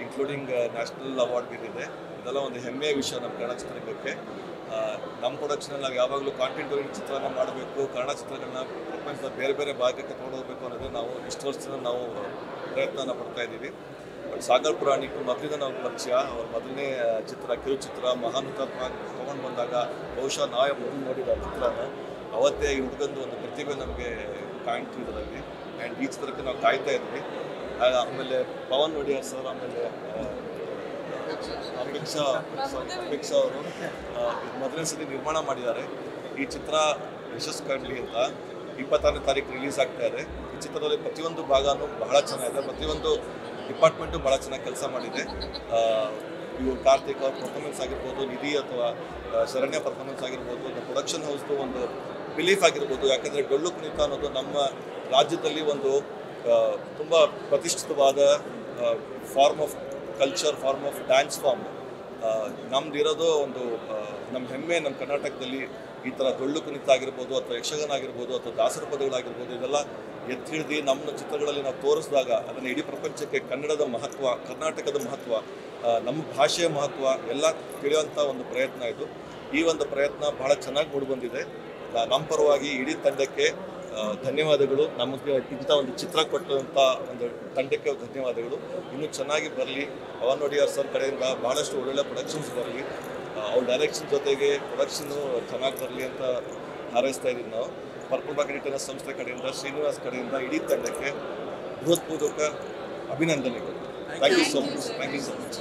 ಇನ್ಕ್ಲೂಡಿಂಗ್ ನ್ಯಾಷನಲ್ ಅವಾರ್ಡ್ ಗೆದ್ದಿದೆ. ಇದೆಲ್ಲ ಒಂದು ಹೆಮ್ಮೆಯ ವಿಷಯ ನಮ್ಮ ಕನ್ನಡ ಚಿತ್ರರಂಗಕ್ಕೆ. ನಮ್ಮ ಪ್ರೊಡಕ್ಷನಲ್ಲಿ ನಾವು ಯಾವಾಗಲೂ ಕಾಂಟೆಂಟ್ ಓರಿಯಂಟ್ ಚಿತ್ರನ ಮಾಡಬೇಕು ಕನ್ನಡ ಚಿತ್ರಗಳನ್ನ ಪ್ರಪಂಚದ ಬೇರೆ ಬೇರೆ ಭಾಗಕ್ಕೆ ತೊಗೊಂಡೋಗ್ಬೇಕು ಅನ್ನೋದು ನಾವು ಇಷ್ಟು ವರ್ಷದಿಂದ ನಾವು ಪ್ರಯತ್ನನ ಪಡ್ತಾ ಇದ್ದೀವಿ. ಬಟ್ ಸಾಗರ್ ಪುರಾಣಿಕ್ ಮೊದಲಿಂದ ನಾವು ಪರಿಚಯ. ಅವ್ರ ಮೊದಲನೇ ಚಿತ್ರ ಕಿರುಚಿತ್ರ ಮಹಾನುತಾತ್ಮ ತೊಗೊಂಡು ಬಂದಾಗ ಬಹುಶಃ ನಾವೇ ಮೊದಲು ನೋಡಿದ ಚಿತ್ರನ ಅವತ್ತೇ ಈ ಹುಡುಗಂದು ಒಂದು ಪ್ರತಿಭೆ ನಮಗೆ ಕಾಣ್ತು ಅದರಲ್ಲಿ ಆ್ಯಂಡ್ ಈಚ್ ತರಕ್ಕೆ ನಾವು ಕಾಯ್ತಾ ಇದ್ವಿ. ಆಮೇಲೆ ಪವನ್ ಒಡೆಯರ್ ಸರ್, ಆಮೇಲೆ ಅಮಿತ್ ಶಾ ಅಮಿತ್ ಶಾ ಅವರು ಮೊದಲನೇ ಸತಿ ನಿರ್ಮಾಣ ಮಾಡಿದ್ದಾರೆ. ಈ ಚಿತ್ರ ಯಶಸ್ ಕಾಣಲಿ ಅಂತ ಇಪ್ಪತ್ತಾರನೇ ತಾರೀಕು ರಿಲೀಸ್ ಆಗ್ತಾ ಇದೆ. ಈ ಚಿತ್ರದಲ್ಲಿ ಪ್ರತಿಯೊಂದು ಭಾಗನೂ ಬಹಳ ಚೆನ್ನಾಗಿದೆ. ಪ್ರತಿಯೊಂದು ಡಿಪಾರ್ಟ್ಮೆಂಟು ಭಾಳ ಚೆನ್ನಾಗಿ ಕೆಲಸ ಮಾಡಿದೆ. ಇವು ಕಾರ್ತಿಕ್ ಅವ್ರ ಪರ್ಫಾರ್ಮೆನ್ಸ್ ಆಗಿರ್ಬೋದು, ನಿಧಿ ಅಥವಾ ಶರಣ್ಯ ಪರ್ಫಾರ್ಮೆನ್ಸ್ ಆಗಿರ್ಬೋದು ಪ್ರೊಡಕ್ಷನ್ ಹೌಸ್ದು ಒಂದು ಬಿಲೀಫ್ ಆಗಿರ್ಬೋದು, ಯಾಕಂದರೆ ಡೊಳ್ಳು ಕುಣಿತ ಅನ್ನೋದು ನಮ್ಮ ರಾಜ್ಯದಲ್ಲಿ ಒಂದು ತುಂಬ ಪ್ರತಿಷ್ಠಿತವಾದ form of culture form of dance form ನಮ್ದಿರೋದು ಒಂದು ನಮ್ಮ ಹೆಮ್ಮೆ ನಮ್ಮ ಕರ್ನಾಟಕದಲ್ಲಿ ಈ ಥರ ಡೊಳ್ಳು ಕುಣಿತ ಆಗಿರ್ಬೋದು ಅಥವಾ ಯಕ್ಷಗಾನ ಆಗಿರ್ಬೋದು ಅಥವಾ ದಾಸರ ಪದಗಳಾಗಿರ್ಬೋದು, ಇದೆಲ್ಲ ಎತ್ತಿ ನಮ್ಮ ಚಿತ್ರಗಳಲ್ಲಿ ನಾವು ತೋರಿಸಿದಾಗ ಅದನ್ನು ಇಡೀ ಪ್ರಪಂಚಕ್ಕೆ ಕನ್ನಡದ ಮಹತ್ವ, ಕರ್ನಾಟಕದ ಮಹತ್ವ ನಮ್ಮ ಭಾಷೆಯ ಮಹತ್ವ ಎಲ್ಲ ತಿಳಿಯುವಂಥ ಒಂದು ಪ್ರಯತ್ನ ಇದು. ಈ ಒಂದು ಪ್ರಯತ್ನ ಬಹಳ ಚೆನ್ನಾಗಿ ಮೂಡಿಬಂದಿದೆ. ನಮ್ಮ ಪರವಾಗಿ ಇಡೀ ತಂಡಕ್ಕೆ ಧನ್ಯವಾದಗಳು. ನಮಗೆ ಇಂಥ ಒಂದು ಚಿತ್ರ ಕೊಟ್ಟಂಥ ಒಂದು ತಂಡಕ್ಕೆ ಧನ್ಯವಾದಗಳು. ಇನ್ನೂ ಚೆನ್ನಾಗಿ ಬರಲಿ. ಪವನ್ ಒಡಿಯಾರ್ ಸರ್ ಕಡೆಯಿಂದ ಭಾಳಷ್ಟು ಒಳ್ಳೊಳ್ಳೆ ಪ್ರೊಡಕ್ಷನ್ಸ್ ಬರಲಿ. ಅವ್ರ ಡೈರೆಕ್ಷನ್ ಜೊತೆಗೆ ಪ್ರೊಡಕ್ಷನ್ನು ಚೆನ್ನಾಗಿ ಬರಲಿ ಅಂತ ಹಾರೈಸ್ತಾ ಇದ್ದೀವಿ ನಾವು. ಪರ್ಪಲ್ ಎಡಿಟರ್ಸ್ ಸಂಸ್ಥೆ ಕಡೆಯಿಂದ ಶ್ರೀನಿವಾಸ್ ಕಡೆಯಿಂದ ಇಡೀ ತಂಡಕ್ಕೆ ಬೃಹತ್ಪೂರ್ವಕ ಅಭಿನಂದನೆಗಳು. Thank you so much thank you so much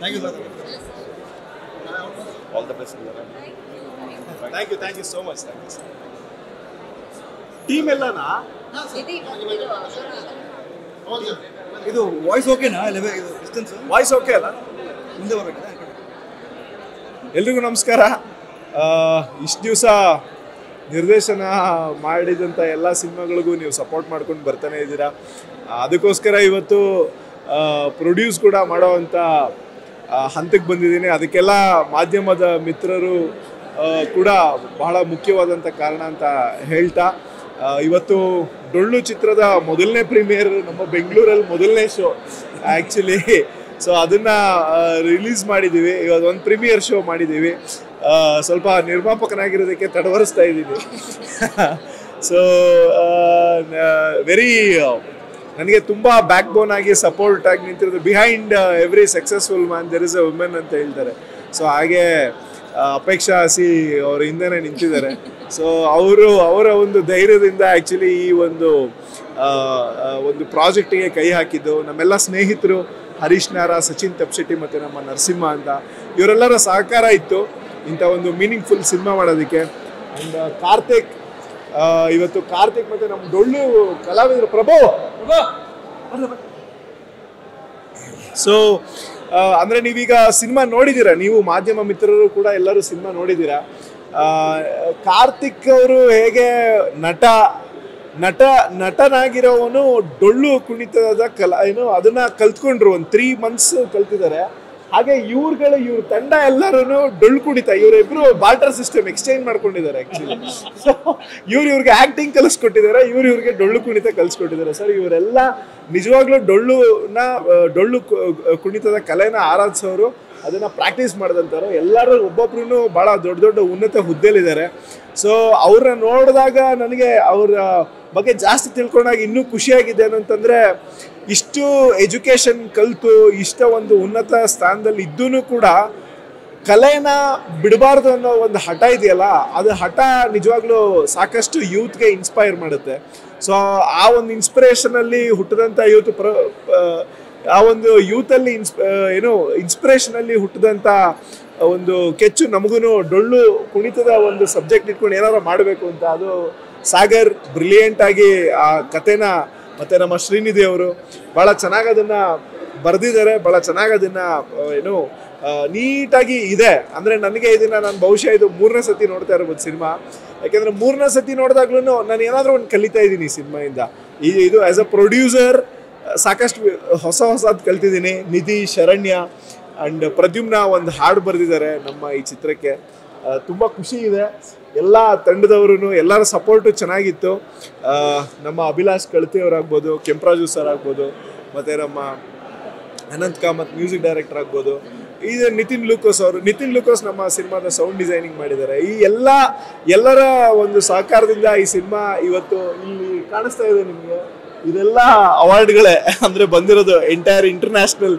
thank you sir all the best thank you thank you so much thank you team ಎಲ್ಲನಾ? ಇದು ವಾಯ್ಸ್ ಓಕೆನಾ ಡಿಸ್ಟೆನ್ಸ್ ವಾಯ್ಸ್ ಓಕೆ ಅಲ್ಲ? ಮುಂದೆ ಬರಬೇಕಿದೆ ಎಲ್ರಿಗೂ ನಮಸ್ಕಾರ. ಇಷ್ಟು ದಿವಸ ನಿರ್ದೇಶನ ಮಾಡಿದಂಥ ಎಲ್ಲ ಸಿನಿಮಾಗಳಿಗೂ ನೀವು ಸಪೋರ್ಟ್ ಮಾಡ್ಕೊಂಡು ಬರ್ತಾನೆ ಇದ್ದೀರಾ. ಅದಕ್ಕೋಸ್ಕರ ಇವತ್ತು ಪ್ರೊಡ್ಯೂಸ್ ಕೂಡ ಮಾಡೋವಂಥ ಹಂತಕ್ಕೆ ಬಂದಿದ್ದೀನಿ. ಅದಕ್ಕೆಲ್ಲ ಮಾಧ್ಯಮದ ಮಿತ್ರರು ಕೂಡ ಬಹಳ ಮುಖ್ಯವಾದಂಥ ಕಾರಣ ಅಂತ ಹೇಳ್ತಾ ಇವತ್ತು ಡೊಳ್ಳು ಚಿತ್ರದ ಮೊದಲನೇ ಪ್ರೀಮಿಯರ್ ನಮ್ಮ ಬೆಂಗಳೂರಲ್ಲಿ ಮೊದಲನೇ ಶೋ ಆ್ಯಕ್ಚುಲಿ ಸೊ ಅದನ್ನು ರಿಲೀಸ್ ಮಾಡಿದ್ದೀವಿ. ಇವತ್ತು ಒಂದು ಪ್ರೀಮಿಯರ್ ಶೋ ಮಾಡಿದ್ದೀವಿ. ಸ್ವಲ್ಪ ನಿರ್ಮಾಪಕನಾಗಿರೋದಕ್ಕೆ ತಡವರಿಸ್ತಾ ಇದ್ದೀನಿ. ಸೊ ವೆರಿ ನನಗೆ ತುಂಬ ಬ್ಯಾಕ್ ಬೋನ್ ಆಗಿ ಸಪೋರ್ಟ್ ಆಗಿ ನಿಂತಿರೋದು behind every successful man there is a woman ಅಂತ ಹೇಳ್ತಾರೆ. ಸೊ ಹಾಗೆ ಆ, ಅಪೇಕ್ಷಾ ಹಸಿ ಅವ್ರ ಹಿಂದೆನೇ ನಿಂತಿದ್ದಾರೆ. ಸೊ ಅವರು ಅವರ ಒಂದು ಧೈರ್ಯದಿಂದ ಆ್ಯಕ್ಚುಲಿ ಈ ಒಂದು ಆ, ಆ, ಒಂದು ಪ್ರಾಜೆಕ್ಟಿಗೆ ಕೈ ಹಾಕಿದ್ದು. ನಮ್ಮೆಲ್ಲ ಸ್ನೇಹಿತರು ಹರೀಶ್ ನಾರ ಸಚಿನ್ ತಪ್ಶೆಟ್ಟಿ ಮತ್ತು ನಮ್ಮ ನರಸಿಂಹ ಅಂತ ಇವರೆಲ್ಲರ ಸಹಕಾರ ಇತ್ತು ಇಂಥ ಒಂದು ಮೀನಿಂಗ್ಫುಲ್ ಸಿನಿಮಾ ಮಾಡೋದಕ್ಕೆ. ಆ್ಯಂಡ್ ಕಾರ್ತಿಕ್ ಇವತ್ತು ಕಾರ್ತಿಕ್ ಮತ್ತೆ ನಮ್ಮ ಡೊಳ್ಳು ಕಲಾವಿದರು ಪ್ರಭು. ಸೊ ಅಂದರೆ ನೀವೀಗ ಸಿನಿಮಾ ನೋಡಿದ್ದೀರಾ ನೀವು ಮಾಧ್ಯಮ ಮಿತ್ರರು ಕೂಡ ಎಲ್ಲರೂ ಸಿನಿಮಾ ನೋಡಿದ್ದೀರಾ ಕಾರ್ತಿಕ್ ಅವರು ಹೇಗೆ ನಟ ನಟ ನಟನಾಗಿರೋವನು ಡೊಳ್ಳು ಕುಣಿತದ ಕಲಾ ಏನು ಅದನ್ನ ಕಲ್ತ್ಕೊಂಡ್ರು ಒಂದು ತ್ರೀ ಮಂತ್ಸ್ ಕಲ್ತಿದ್ದಾರೆ. ಹಾಗೆ ಇವ್ರುಗಳು, ಇವ್ರ ತಂಡ ಎಲ್ಲರೂ ಡೊಳ್ಳು ಕುಣಿತ. ಇವರಿಬ್ರು ಬಾಲ್ಟರ್ ಸಿಸ್ಟಮ್ ಎಕ್ಸ್ಚೇಂಜ್ ಮಾಡ್ಕೊಂಡಿದ್ದಾರೆ ಆಕ್ಚುಲಿ ಸೊ ಇವ್ರು ಇವ್ರಿಗೆ ಆಕ್ಟಿಂಗ್ ಕಲಿಸ್ಕೊಟ್ಟಿದ್ದಾರೆ, ಇವ್ರು ಇವ್ರಿಗೆ ಡೊಳ್ಳು ಕುಣಿತ ಕಲಿಸ್ಕೊಟ್ಟಿದ್ದಾರೆ. ಸರ್ ಇವರೆಲ್ಲ ನಿಜವಾಗ್ಲೂ ಡೊಳ್ಳುನ, ಡೊಳ್ಳು ಕುಣಿತದ ಕಲೆನ ಆರಾಧಿಸೋರು, ಅದನ್ನ ಪ್ರಾಕ್ಟೀಸ್ ಮಾಡಿದಂಥವ್ರು. ಎಲ್ಲರೂ ಒಬ್ಬೊಬ್ರು ಬಹಳ ದೊಡ್ಡ ದೊಡ್ಡ ಉನ್ನತ ಹುದ್ದೆಲಿದ್ದಾರೆ ಸೊ ಅವ್ರನ್ನ ನೋಡಿದಾಗ ನನಗೆ ಅವರ ಬಗ್ಗೆ ಜಾಸ್ತಿ ತಿಳ್ಕೊಂಡಾಗ ಇನ್ನೂ ಖುಷಿಯಾಗಿದೆ ಏನಂತಂದ್ರೆ ಇಷ್ಟು ಎಜುಕೇಷನ್ ಕಲಿತು ಇಷ್ಟ ಒಂದು ಉನ್ನತ ಸ್ಥಾನದಲ್ಲಿ ಇದ್ದೂ ಕೂಡ ಕಲೆನ ಬಿಡಬಾರ್ದು ಅನ್ನೋ ಒಂದು ಹಠ ಇದೆಯಲ್ಲ ಅದು ಹಠ ನಿಜವಾಗ್ಲೂ ಸಾಕಷ್ಟು ಯೂತ್ಗೆ ಇನ್ಸ್ಪೈರ್ ಮಾಡುತ್ತೆ. ಸೊ ಆ ಒಂದು ಇನ್ಸ್ಪಿರೇಷನಲ್ಲಿ ಹುಟ್ಟಿದಂಥ ಯೂತ್ ಪ್ರ ಆ, ಒಂದು ಯೂತಲ್ಲಿ ಇನ್ಸ್ ಏನು ಇನ್ಸ್ಪಿರೇಷನಲ್ಲಿ ಹುಟ್ಟಿದಂಥ ಒಂದು ಕೆಚ್ಚು ನಮಗೂ ಡೊಳ್ಳು ಕುಣಿತದ ಒಂದು ಸಬ್ಜೆಕ್ಟ್ ಇಟ್ಕೊಂಡು ಏನಾರು ಮಾಡಬೇಕು ಅಂತ. ಅದು ಸಾಗರ್ ಬ್ರಿಲಿಯಂಟ್ ಆಗಿ ಆ ಕತೆನ ಮತ್ತೆ ನಮ್ಮ ಶ್ರೀನಿಧಿ ಅವರು ಭಾಳ ಚೆನ್ನಾಗಿ ಅದನ್ನು ಬರೆದಿದ್ದಾರೆ ಭಾಳ ಚೆನ್ನಾಗಿ ಅದನ್ನು ಏನು ನೀಟಾಗಿ ಇದೆ. ಅಂದ್ರೆ ನನಗೆ ಇದನ್ನು ನಾನು ಬಹುಶಃ ಇದು ಮೂರನೇ ಸತಿ ನೋಡ್ತಾ ಇರ್ಬೋದು ಸಿನಿಮಾ. ಯಾಕೆಂದ್ರೆ ಮೂರನೇ ಸತಿ ನೋಡಿದಾಗ್ಲೂ ನಾನು ಏನಾದರೂ ಒಂದು ಕಲಿತಾ ಇದ್ದೀನಿ ಸಿನಿಮಾಯಿಂದ. ಈ ಇದು ಆಸ್ ಅ ಪ್ರೊಡ್ಯೂಸರ್ ಸಾಕಷ್ಟು ಹೊಸ ಹೊಸದು ಕಲ್ತಿದ್ದೀನಿ. ನಿಧಿ, ಶರಣ್ಯ ಅಂಡ್ ಪ್ರದ್ಯುಮ್ನ ಒಂದು ಹಾಡು ಬರೆದಿದ್ದಾರೆ ನಮ್ಮ ಈ ಚಿತ್ರಕ್ಕೆ. ತುಂಬ ಖುಷಿ ಇದೆ. ಎಲ್ಲ ತಂಡದವರು ಎಲ್ಲರ ಸಪೋರ್ಟು ಚೆನ್ನಾಗಿತ್ತು. ನಮ್ಮ ಅಭಿಲಾಷ್ ಕಳತಿ ಅವರಾಗ್ಬೋದು, ಕೆಂಪರಾಜು ಸರ್ ಆಗ್ಬೋದು, ಮತ್ತು ನಮ್ಮ ಅನಂತ್ ಕಾಮತ್ ಮ್ಯೂಸಿಕ್ ಡೈರೆಕ್ಟರ್ ಆಗ್ಬೋದು. ಇದು ನಿತಿನ್ ಲೂಕೋಸ್ ಅವರು, ನಿತಿನ್ ಲೂಕೋಸ್ ನಮ್ಮ ಸಿನಿಮಾದ ಸೌಂಡ್ ಡಿಸೈನಿಂಗ್ ಮಾಡಿದ್ದಾರೆ. ಈ ಎಲ್ಲ, ಎಲ್ಲರ ಒಂದು ಸಹಕಾರದಿಂದ ಈ ಸಿನಿಮಾ ಇವತ್ತು ಇಲ್ಲಿ ಕಾಣಿಸ್ತಾ ಇದೆ ನಿಮಗೆ. ಇದೆಲ್ಲ ಅವಾರ್ಡ್ಗಳೇ ಅಂದರೆ ಬಂದಿರೋದು ಎಂಟೈರ್ ಇಂಟರ್ನ್ಯಾಷನಲ್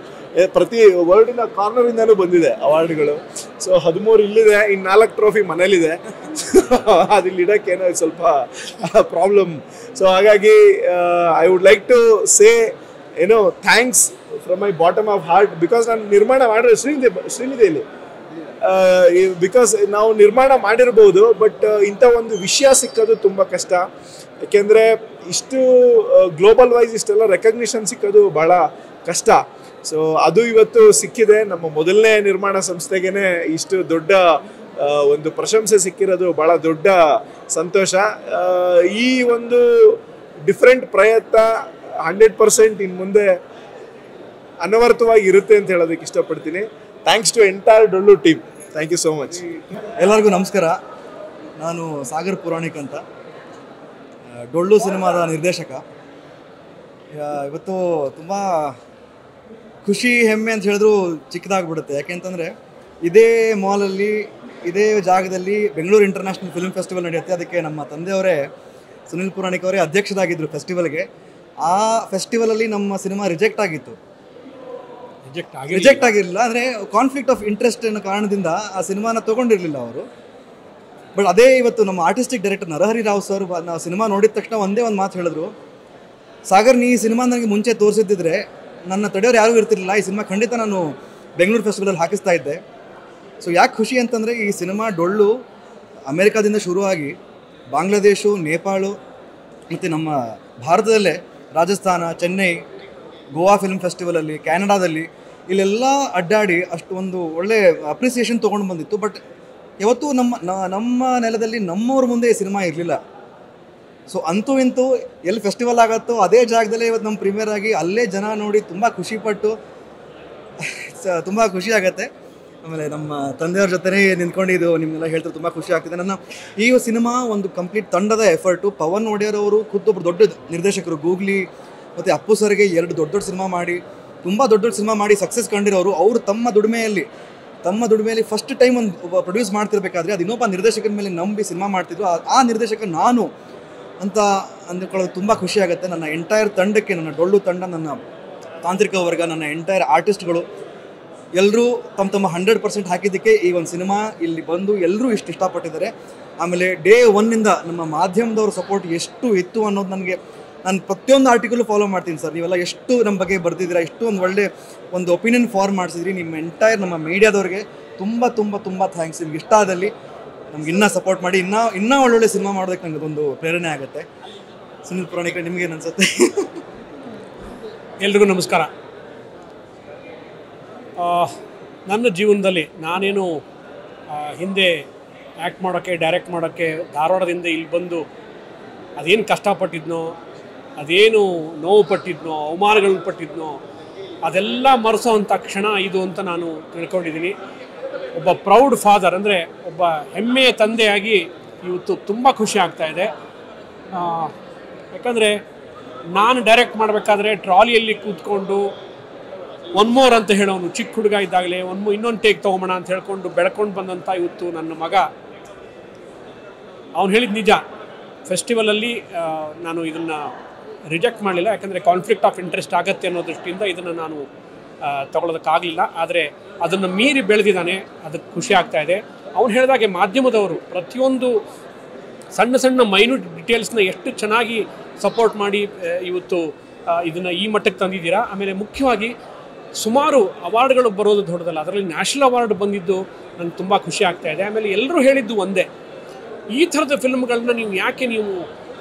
ಪ್ರತಿ ವರ್ಲ್ಡಿನ ಕಾರ್ನರಿಂದನೂ ಬಂದಿದೆ ಅವಾರ್ಡ್ಗಳು. ಸೊ ಹದಿಮೂರು ಇಲ್ಲಿದೆ ಇನ್ನು ನಾಲ್ಕು ಟ್ರೋಫಿ ಮನೇಲಿದೆ. ಅದಿಲ್ಲಿ ಇಡೋಕ್ಕೇನೋ ಸ್ವಲ್ಪ ಪ್ರಾಬ್ಲಮ್ ಸೊ ಹಾಗಾಗಿ I would like to say ಏನೋ thanks from my bottom of heart because ನಾನು ನಿರ್ಮಾಣ ಮಾಡಿರೋ ಶ್ರೀನಿಧಿ ಶ್ರೀನಿಧಿಯಲ್ಲಿ ಬಿಕಾಸ್ ನಾವು ನಿರ್ಮಾಣ ಮಾಡಿರ್ಬೋದು ಬಟ್ ಇಂಥ ಒಂದು ವಿಷಯ ಸಿಕ್ಕೋದು ತುಂಬ ಕಷ್ಟ. ಯಾಕೆಂದರೆ, ಇಷ್ಟು ಗ್ಲೋಬಲ್ ವೈಸ್ ಇಷ್ಟೆಲ್ಲ ರೆಕಗ್ನಿಷನ್ ಸಿಕ್ಕೋದು ಭಾಳ ಕಷ್ಟ. ಸೊ ಅದು ಇವತ್ತು ಸಿಕ್ಕಿದೆ. ನಮ್ಮ ಮೊದಲನೇ ನಿರ್ಮಾಣ ಸಂಸ್ಥೆಗೇನೆ ಇಷ್ಟು ದೊಡ್ಡ ಒಂದು ಪ್ರಶಂಸೆ ಸಿಕ್ಕಿರೋದು ಭಾಳ ದೊಡ್ಡ ಸಂತೋಷ. ಈ ಒಂದು ಡಿಫ್ರೆಂಟ್ ಪ್ರಯತ್ನ ಹಂಡ್ರೆಡ್ ಪರ್ಸೆಂಟ್ ಇನ್ನು ಮುಂದೆ ಅನವರ್ತವಾಗಿ ಇರುತ್ತೆ ಅಂತ ಹೇಳೋದಕ್ಕೆ ಇಷ್ಟಪಡ್ತೀನಿ. Thanks to entire Dollu team thank you so much ಎಲ್ಲರಿಗೂ ನಮಸ್ಕಾರ. ನಾನು ಸಾಗರ್ ಪುರಾಣಿಕ್ ಅಂತ. ಡೊಳ್ಳು ಸಿನಿಮಾದ ನಿರ್ದೇಶಕ. ಇವತ್ತು ತುಂಬ ಖುಷಿ ಹೆಮ್ಮೆ ಅಂತ ಹೇಳಿದ್ರು ಚಿಕ್ಕದಾಗ್ಬಿಡುತ್ತೆ. ಯಾಕೆಂತಂದರೆ ಇದೇ ಮಾಲಲ್ಲಿ ಇದೇ ಜಾಗದಲ್ಲಿ ಬೆಂಗಳೂರು ಇಂಟರ್ನ್ಯಾಷನಲ್ ಫಿಲ್ಮ್ ಫೆಸ್ಟಿವಲ್ ನಡೆಯುತ್ತೆ. ಅದಕ್ಕೆ ನಮ್ಮ ತಂದೆಯವರೇ ಸುನಿಲ್ ಪುರಾಣಿಕ್ ಅವರೇ ಅಧ್ಯಕ್ಷರಾಗಿದ್ದರು ಫೆಸ್ಟಿವಲ್ಗೆ ಆ ಫೆಸ್ಟಿವಲಲ್ಲಿ ನಮ್ಮ ಸಿನಿಮಾ ರಿಜೆಕ್ಟ್ ಆಗಿತ್ತು. ರಿಜೆಕ್ಟ್ ರಿಜೆಕ್ಟ್ ಆಗಿರಲಿಲ್ಲ. ಅಂದರೆ ಕಾನ್ಫ್ಲಿಕ್ಟ್ ಆಫ್ ಇಂಟ್ರೆಸ್ಟ್ ಅನ್ನೋ ಕಾರಣದಿಂದ ಆ ಸಿನಿಮಾನ ತಗೊಂಡಿರಲಿಲ್ಲ ಅವರು. ಬಟ್ ಅದೇ ಇವತ್ತು ನಮ್ಮ artistic director Narahari Rao sir ನಾವು ಸಿನಿಮಾ ನೋಡಿದ ತಕ್ಷಣ ಒಂದೇ ಒಂದು ಮಾತು ಹೇಳಿದ್ರು. ಸಾಗರ್ ನೀ ಈ ಸಿನಿಮಾ ನನಗೆ ಮುಂಚೆ ತೋರಿಸಿದ್ದಿದ್ರೆ ನನ್ನ ತಡೆಯೋರು ಯಾರೂ ಇರ್ತಿರಲಿಲ್ಲ. ಈ ಸಿನಿಮಾ ಖಂಡಿತ ನಾನು ಬೆಂಗಳೂರು ಫೆಸ್ಟಿವಲಲ್ಲಿ ಹಾಕಿಸ್ತಾ ಇದ್ದೆ. ಸೊ ಯಾಕೆ ಖುಷಿ ಅಂತಂದರೆ ಈ ಸಿನಿಮಾ ಡೊಳ್ಳು ಅಮೇರಿಕಾದಿಂದ ಶುರುವಾಗಿ ಬಾಂಗ್ಲಾದೇಶ, ನೇಪಾಳು ಮತ್ತು ನಮ್ಮ ಭಾರತದಲ್ಲೇ ರಾಜಸ್ಥಾನ, ಚೆನ್ನೈ, ಗೋವಾ ಫಿಲ್ಮ್ ಫೆಸ್ಟಿವಲಲ್ಲಿ ಕ್ಯಾನಡಾದಲ್ಲಿ ಇಲ್ಲೆಲ್ಲ ಅಡ್ಡಾಡಿ ಅಷ್ಟು ಒಂದು ಒಳ್ಳೆ ಅಪ್ರಿಸಿಯೇಷನ್ ತೊಗೊಂಡು ಬಂದಿತ್ತು. ಬಟ್ ಯಾವತ್ತೂ ನಮ್ಮ ನಮ್ಮ ನೆಲದಲ್ಲಿ ನಮ್ಮವ್ರ ಮುಂದೆ ಈ ಸಿನಿಮಾ ಇರಲಿಲ್ಲ. ಸೊ ಅಂತೂ ಇಂತೂ ಎಲ್ಲಿ ಫೆಸ್ಟಿವಲ್ ಆಗುತ್ತೋ ಅದೇ ಜಾಗದಲ್ಲೇ ಇವತ್ತು ನಮ್ಮ ಪ್ರೀಮಿಯರ್ ಆಗಿ ಅಲ್ಲೇ ಜನ ನೋಡಿ ತುಂಬ ಖುಷಿಪಟ್ಟು ತುಂಬ ಖುಷಿ ಆಗುತ್ತೆ. ಆಮೇಲೆ ನಮ್ಮ ತಂದೆಯವ್ರ ಜೊತೆನೇ ನಿಂತ್ಕೊಂಡಿದ್ದು, ನಿಮ್ಮೆಲ್ಲ ಹೇಳ್ತಾರೆ ತುಂಬ ಖುಷಿ ಆಗ್ತಿದೆ. ನನ್ನ ಈ ಸಿನಿಮಾ ಒಂದು ಕಂಪ್ಲೀಟ್ ತಂಡದ ಎಫರ್ಟು ಪವನ್ ಒಡೆಯರ್ ಅವರು ಖುದ್ದೊಬ್ರು ದೊಡ್ಡ ನಿರ್ದೇಶಕರು ಗೂಗ್ಲಿ ಮತ್ತು ಅಪ್ಪು ಸರ್ಗೆ ಎರಡು ದೊಡ್ಡ ದೊಡ್ಡ ಸಿನಿಮಾ ಮಾಡಿ, ತುಂಬ ದೊಡ್ಡ ದೊಡ್ಡ ಸಿನಿಮಾ ಮಾಡಿ ಸಕ್ಸಸ್ ಕಂಡಿರೋರು. ಅವರು ತಮ್ಮ ದುಡಿಮೆಯಲ್ಲಿ ತಮ್ಮ ದುಡಿಮೆಯಲ್ಲಿ ಫಸ್ಟ್ ಟೈಮ್ ಒಂದು ಪ್ರೊಡ್ಯೂಸ್ ಮಾಡ್ತಿರ್ಬೇಕಾದ್ರೆ ಅದು ಇನ್ನೊಬ್ಬ ನಿರ್ದೇಶಕನ ಮೇಲೆ ನಂಬಿ ಸಿನಿಮಾ ಮಾಡ್ತಿದ್ರು. ಆ ನಿರ್ದೇಶಕ ನಾನು ಅಂತ ಅಂದ್ಕೊಳ್ಳೋದು ತುಂಬ ಖುಷಿಯಾಗುತ್ತೆ ನನ್ನ ಎಂಟೈರ್ ತಂಡಕ್ಕೆ, ನನ್ನ ಡೊಳ್ಳು ತಂಡ, ನನ್ನ ತಾಂತ್ರಿಕ ವರ್ಗ, ನನ್ನ ಎಂಟೈರ್ ಆರ್ಟಿಸ್ಟ್ಗಳು ಎಲ್ಲರೂ ತಮ್ಮ ತಮ್ಮ ಹಂಡ್ರೆಡ್ ಪರ್ಸೆಂಟ್ ಹಾಕಿದ್ದಕ್ಕೆ ಈ ಒಂದು ಸಿನಿಮಾ ಇಲ್ಲಿ ಬಂದು ಎಲ್ಲರೂ ಇಷ್ಟು ಇಷ್ಟಪಟ್ಟಿದ್ದಾರೆ. ಆಮೇಲೆ ಡೇ ಒನ್ನಿಂದ ನಮ್ಮ ಮಾಧ್ಯಮದವ್ರ ಸಪೋರ್ಟ್ ಎಷ್ಟು ಇತ್ತು ಅನ್ನೋದು ನನಗೆ ನಾನು ಪ್ರತಿಯೊಂದು ಆರ್ಟಿಕಲ್ ಫಾಲೋ ಮಾಡ್ತೀನಿ ಸರ್. ನೀವೆಲ್ಲ ಎಷ್ಟು ನಮ್ಮ ಬಗ್ಗೆ ಬರ್ತಿದ್ದೀರಾ ಎಷ್ಟು ಒಂದು ಒಳ್ಳೆ ಒಂದು ಒಪಿನಿಯನ್ ಫಾರ್ಮ್ ಮಾಡಿಸಿದ್ರಿ, ನಿಮ್ಮ ಎಂಟೈರ್ ನಮ್ಮ ಮೀಡಿಯಾದವ್ರಿಗೆ ತುಂಬ ತುಂಬ ತುಂಬ ಥ್ಯಾಂಕ್ಸ್ ನಿಮ್ಗೆ ಇಷ್ಟ ಆದಲ್ಲಿ ನಮ್ಗೆ ಇನ್ನೂ ಸಪೋರ್ಟ್ ಮಾಡಿ, ಇನ್ನೂ ಇನ್ನೂ ಒಳ್ಳೊಳ್ಳೆ ಸಿನಿಮಾ ಮಾಡೋದಕ್ಕೆ ನನಗೆ ಅದೊಂದು ಪ್ರೇರಣೆ ಆಗುತ್ತೆ. ಸುನಿಲ್ ಪುರಾಣಿಕ ನಿಮಗೆ ಅನ್ಸುತ್ತೆ ಎಲ್ರಿಗೂ ನಮಸ್ಕಾರ. ನನ್ನ ಜೀವನದಲ್ಲಿ ನಾನೇನು ಹಿಂದೆ ಆ್ಯಕ್ಟ್ ಮಾಡೋಕ್ಕೆ, ಡೈರೆಕ್ಟ್ ಮಾಡೋಕ್ಕೆ, ಧಾರವಾಡದಿಂದ ಇಲ್ಲಿ ಬಂದು ಅದೇನು ಕಷ್ಟಪಟ್ಟಿದ್ನೋ, ಅದೇನು ನೋವು ಪಟ್ಟಿದ್ನೋ ಅವಮಾನಗಳನ್ನ ಪಟ್ಟಿದ್ನೋ, ಅದೆಲ್ಲ ಮರೆಸೋವಂಥ ಕ್ಷಣ ಇದು ಅಂತ ನಾನು ತಿಳ್ಕೊಂಡಿದ್ದೀನಿ. ಒಬ್ಬ ಪ್ರೌಡ್ ಫಾದರ್ ಅಂದರೆ ಒಬ್ಬ ಹೆಮ್ಮೆಯ ತಂದೆಯಾಗಿ ಇವತ್ತು ತುಂಬ ಖುಷಿ ಆಗ್ತಾ ಇದೆ. ಯಾಕಂದರೆ ನಾನು ಡೈರೆಕ್ಟ್ ಮಾಡಬೇಕಾದ್ರೆ ಟ್ರಾಲಿಯಲ್ಲಿ ಕೂತ್ಕೊಂಡು ಒನ್ ಮೋರ್ ಅಂತ ಹೇಳೋನು. ಚಿಕ್ಕ ಹುಡುಗ ಇದ್ದಾಗಲೇ ಒನ್ ಮೋ ಇನ್ನೊಂದು ಟೇಕ್ ತೊಗೊಂಬೋಣ ಅಂತ ಹೇಳ್ಕೊಂಡು ಬೆಳ್ಕೊಂಡು ಬಂದಂಥ ಇವತ್ತು ನನ್ನ ಮಗ. ಅವನು ಹೇಳಿದ ನಿಜ. ಫೆಸ್ಟಿವಲಲ್ಲಿ ನಾನು ಇದನ್ನು ರಿಜೆಕ್ಟ್ ಮಾಡಲಿಲ್ಲ. ಯಾಕಂದರೆ ಕಾನ್ಫ್ಲಿಕ್ಟ್ ಆಫ್ ಇಂಟ್ರೆಸ್ಟ್ ಆಗತ್ತೆ ಅನ್ನೋ ದೃಷ್ಟಿಯಿಂದ ಇದನ್ನು ನಾನು ತಗೊಳ್ಳೋದಕ್ಕಾಗಲಿಲ್ಲ ಆದರೆ ಅದನ್ನು ಮೀರಿ ಬೆಳೆದಿದ್ದಾನೆ, ಅದಕ್ಕೆ ಖುಷಿ ಆಗ್ತಾ ಇದೆ. ಅವನು ಹೇಳಿದಾಗೆ ಮಾಧ್ಯಮದವರು ಪ್ರತಿಯೊಂದು ಸಣ್ಣ ಸಣ್ಣ ಮೈನ್ಯೂಟ್ ಡಿಟೇಲ್ಸ್ನ ಎಷ್ಟು ಚೆನ್ನಾಗಿ ಸಪೋರ್ಟ್ ಮಾಡಿ ಇವತ್ತು ಇದನ್ನು ಈ ಮಟ್ಟಕ್ಕೆ ತಂದಿದ್ದೀರಾ? ಆಮೇಲೆ ಮುಖ್ಯವಾಗಿ ಸುಮಾರು ಅವಾರ್ಡ್ಗಳು ಬರೋದು ದೊಡ್ಡದಲ್ಲ, ಅದರಲ್ಲಿ ನ್ಯಾಷನಲ್ ಅವಾರ್ಡ್ ಬಂದಿದ್ದು ನನಗೆ ತುಂಬ ಖುಷಿ ಆಗ್ತಾ ಇದೆ. ಆಮೇಲೆ ಎಲ್ಲರೂ ಹೇಳಿದ್ದು ಒಂದೇ, ಈ ಥರದ ಫಿಲ್ಮ್ಗಳನ್ನ ನೀವು ಯಾಕೆ ನೀವು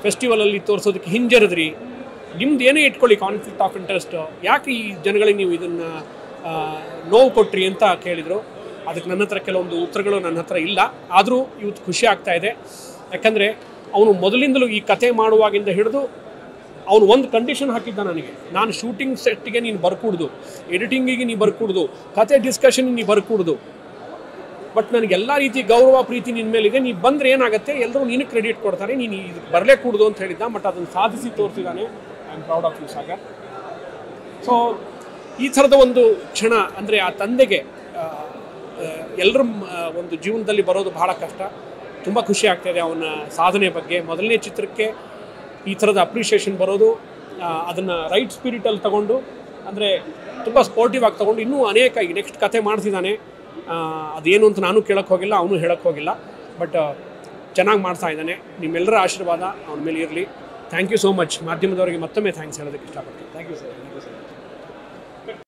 ಫೆಸ್ಟಿವಲಲ್ಲಿ ತೋರಿಸೋದಕ್ಕೆ ಹಿಂಜರಿದ್ರಿ? ನಿಮ್ದು ಏನೇ ಇಟ್ಕೊಳ್ಳಿ ಕಾನ್ಫ್ಲಿಕ್ಟ್ ಆಫ್ ಇಂಟ್ರೆಸ್ಟ್ ಯಾಕೆ ಈ ಜನಗಳಿಗೆ ನೀವು ಇದನ್ನು ನೋವು ಕೊಟ್ರಿ ಅಂತ ಕೇಳಿದರು. ಅದಕ್ಕೆ ನನ್ನ ಹತ್ರ ಕೆಲವೊಂದು ಉತ್ತರಗಳು ನನ್ನ ಹತ್ರ ಇಲ್ಲ. ಆದರೂ ಇವತ್ತು ಖುಷಿ ಆಗ್ತಾ ಇದೆ. ಯಾಕಂದರೆ ಅವನು ಮೊದಲಿಂದಲೂ ಈ ಕತೆ ಮಾಡುವಾಗಿಂದ ಹಿಡಿದು ಅವನು ಒಂದು ಕಂಡೀಷನ್ ಹಾಕಿದ್ದ ನನಗೆ. ನಾನು ಶೂಟಿಂಗ್ ಸೆಟ್ಗೆ ನೀನು ಬರ್ಕೂಡ್ದು. ಎಡಿಟಿಂಗಿಗೆ ನೀನು ಬರ್ಕೂಡ್ದು. ಕತೆ ಡಿಸ್ಕಷನ್ ನೀನು ಬರ್ಕೂಡ್ದು. ಬಟ್ ನನಗೆ ಎಲ್ಲ ರೀತಿ ಗೌರವ, ಪ್ರೀತಿ ನಿನ್ನ ಮೇಲಿದೆ. ನೀನು ಬಂದರೆ ಏನಾಗುತ್ತೆ? ಎಲ್ಲರೂ ನೀನು ಕ್ರೆಡಿಟ್ ಕೊಡ್ತಾರೆ. ನೀನು ಇದು ಬರಲೇ ಕೂಡ್ದು ಅಂತ ಹೇಳಿದ್ದ. ಬಟ್ ಅದನ್ನು ಸಾಧಿಸಿ ತೋರಿಸಿದ್ದಾನೆ. I proud of you Sagar so ಈ ಥರದ ಒಂದು ಕ್ಷಣ, ಅಂದರೆ ಆ ತಂದೆಗೆ ಎಲ್ಲರ ಒಂದು ಜೀವನದಲ್ಲಿ ಬರೋದು ಬಹಳ ಕಷ್ಟ. ತುಂಬ ಖುಷಿ ಆಗ್ತಾಯಿದೆ ಅವನ ಸಾಧನೆ ಬಗ್ಗೆ. ಮೊದಲನೇ ಚಿತ್ರಕ್ಕೆ ಈ ಥರದ ಅಪ್ರಿಷಿಯೇಷನ್ ಬರೋದು ಅದನ್ನು ರೈಟ್ ಸ್ಪಿರಿಟಲ್ಲಿ ತಗೊಂಡು, ಅಂದರೆ ತುಂಬ ಸ್ಪೋರ್ಟಿವ್ ಆಗಿ ತೊಗೊಂಡು, ಇನ್ನೂ ಅನೇಕ, ಈ ನೆಕ್ಸ್ಟ್ ಕತೆ ಮಾಡ್ತಿದ್ದಾನೆ. ಅದೇನು ಅಂತ ನಾನು ಕೇಳೋಕ್ಕೆ ಹೋಗಿಲ್ಲ, ಅವನು ಹೇಳೋಕ್ಕೆ ಹೋಗಿಲ್ಲ. ಬಟ್ ಚೆನ್ನಾಗಿ ಮಾಡ್ತಾ ಇದ್ದಾನೆ. ನಿಮ್ಮೆಲ್ಲರ ಆಶೀರ್ವಾದ ಅವನ ಮೇಲೆ ಇರಲಿ. ಥ್ಯಾಂಕ್ ಯು ಸೋ ಮಚ್ ಮಾಧ್ಯಮದವರಿಗೆ ಮತ್ತೊಮ್ಮೆ ಥ್ಯಾಂಕ್ಸ್ ಹೇಳೋದಕ್ಕೆ ಇಷ್ಟಪಡ್ತೀನಿ ಥ್ಯಾಂಕ್ ಯು ಸರ್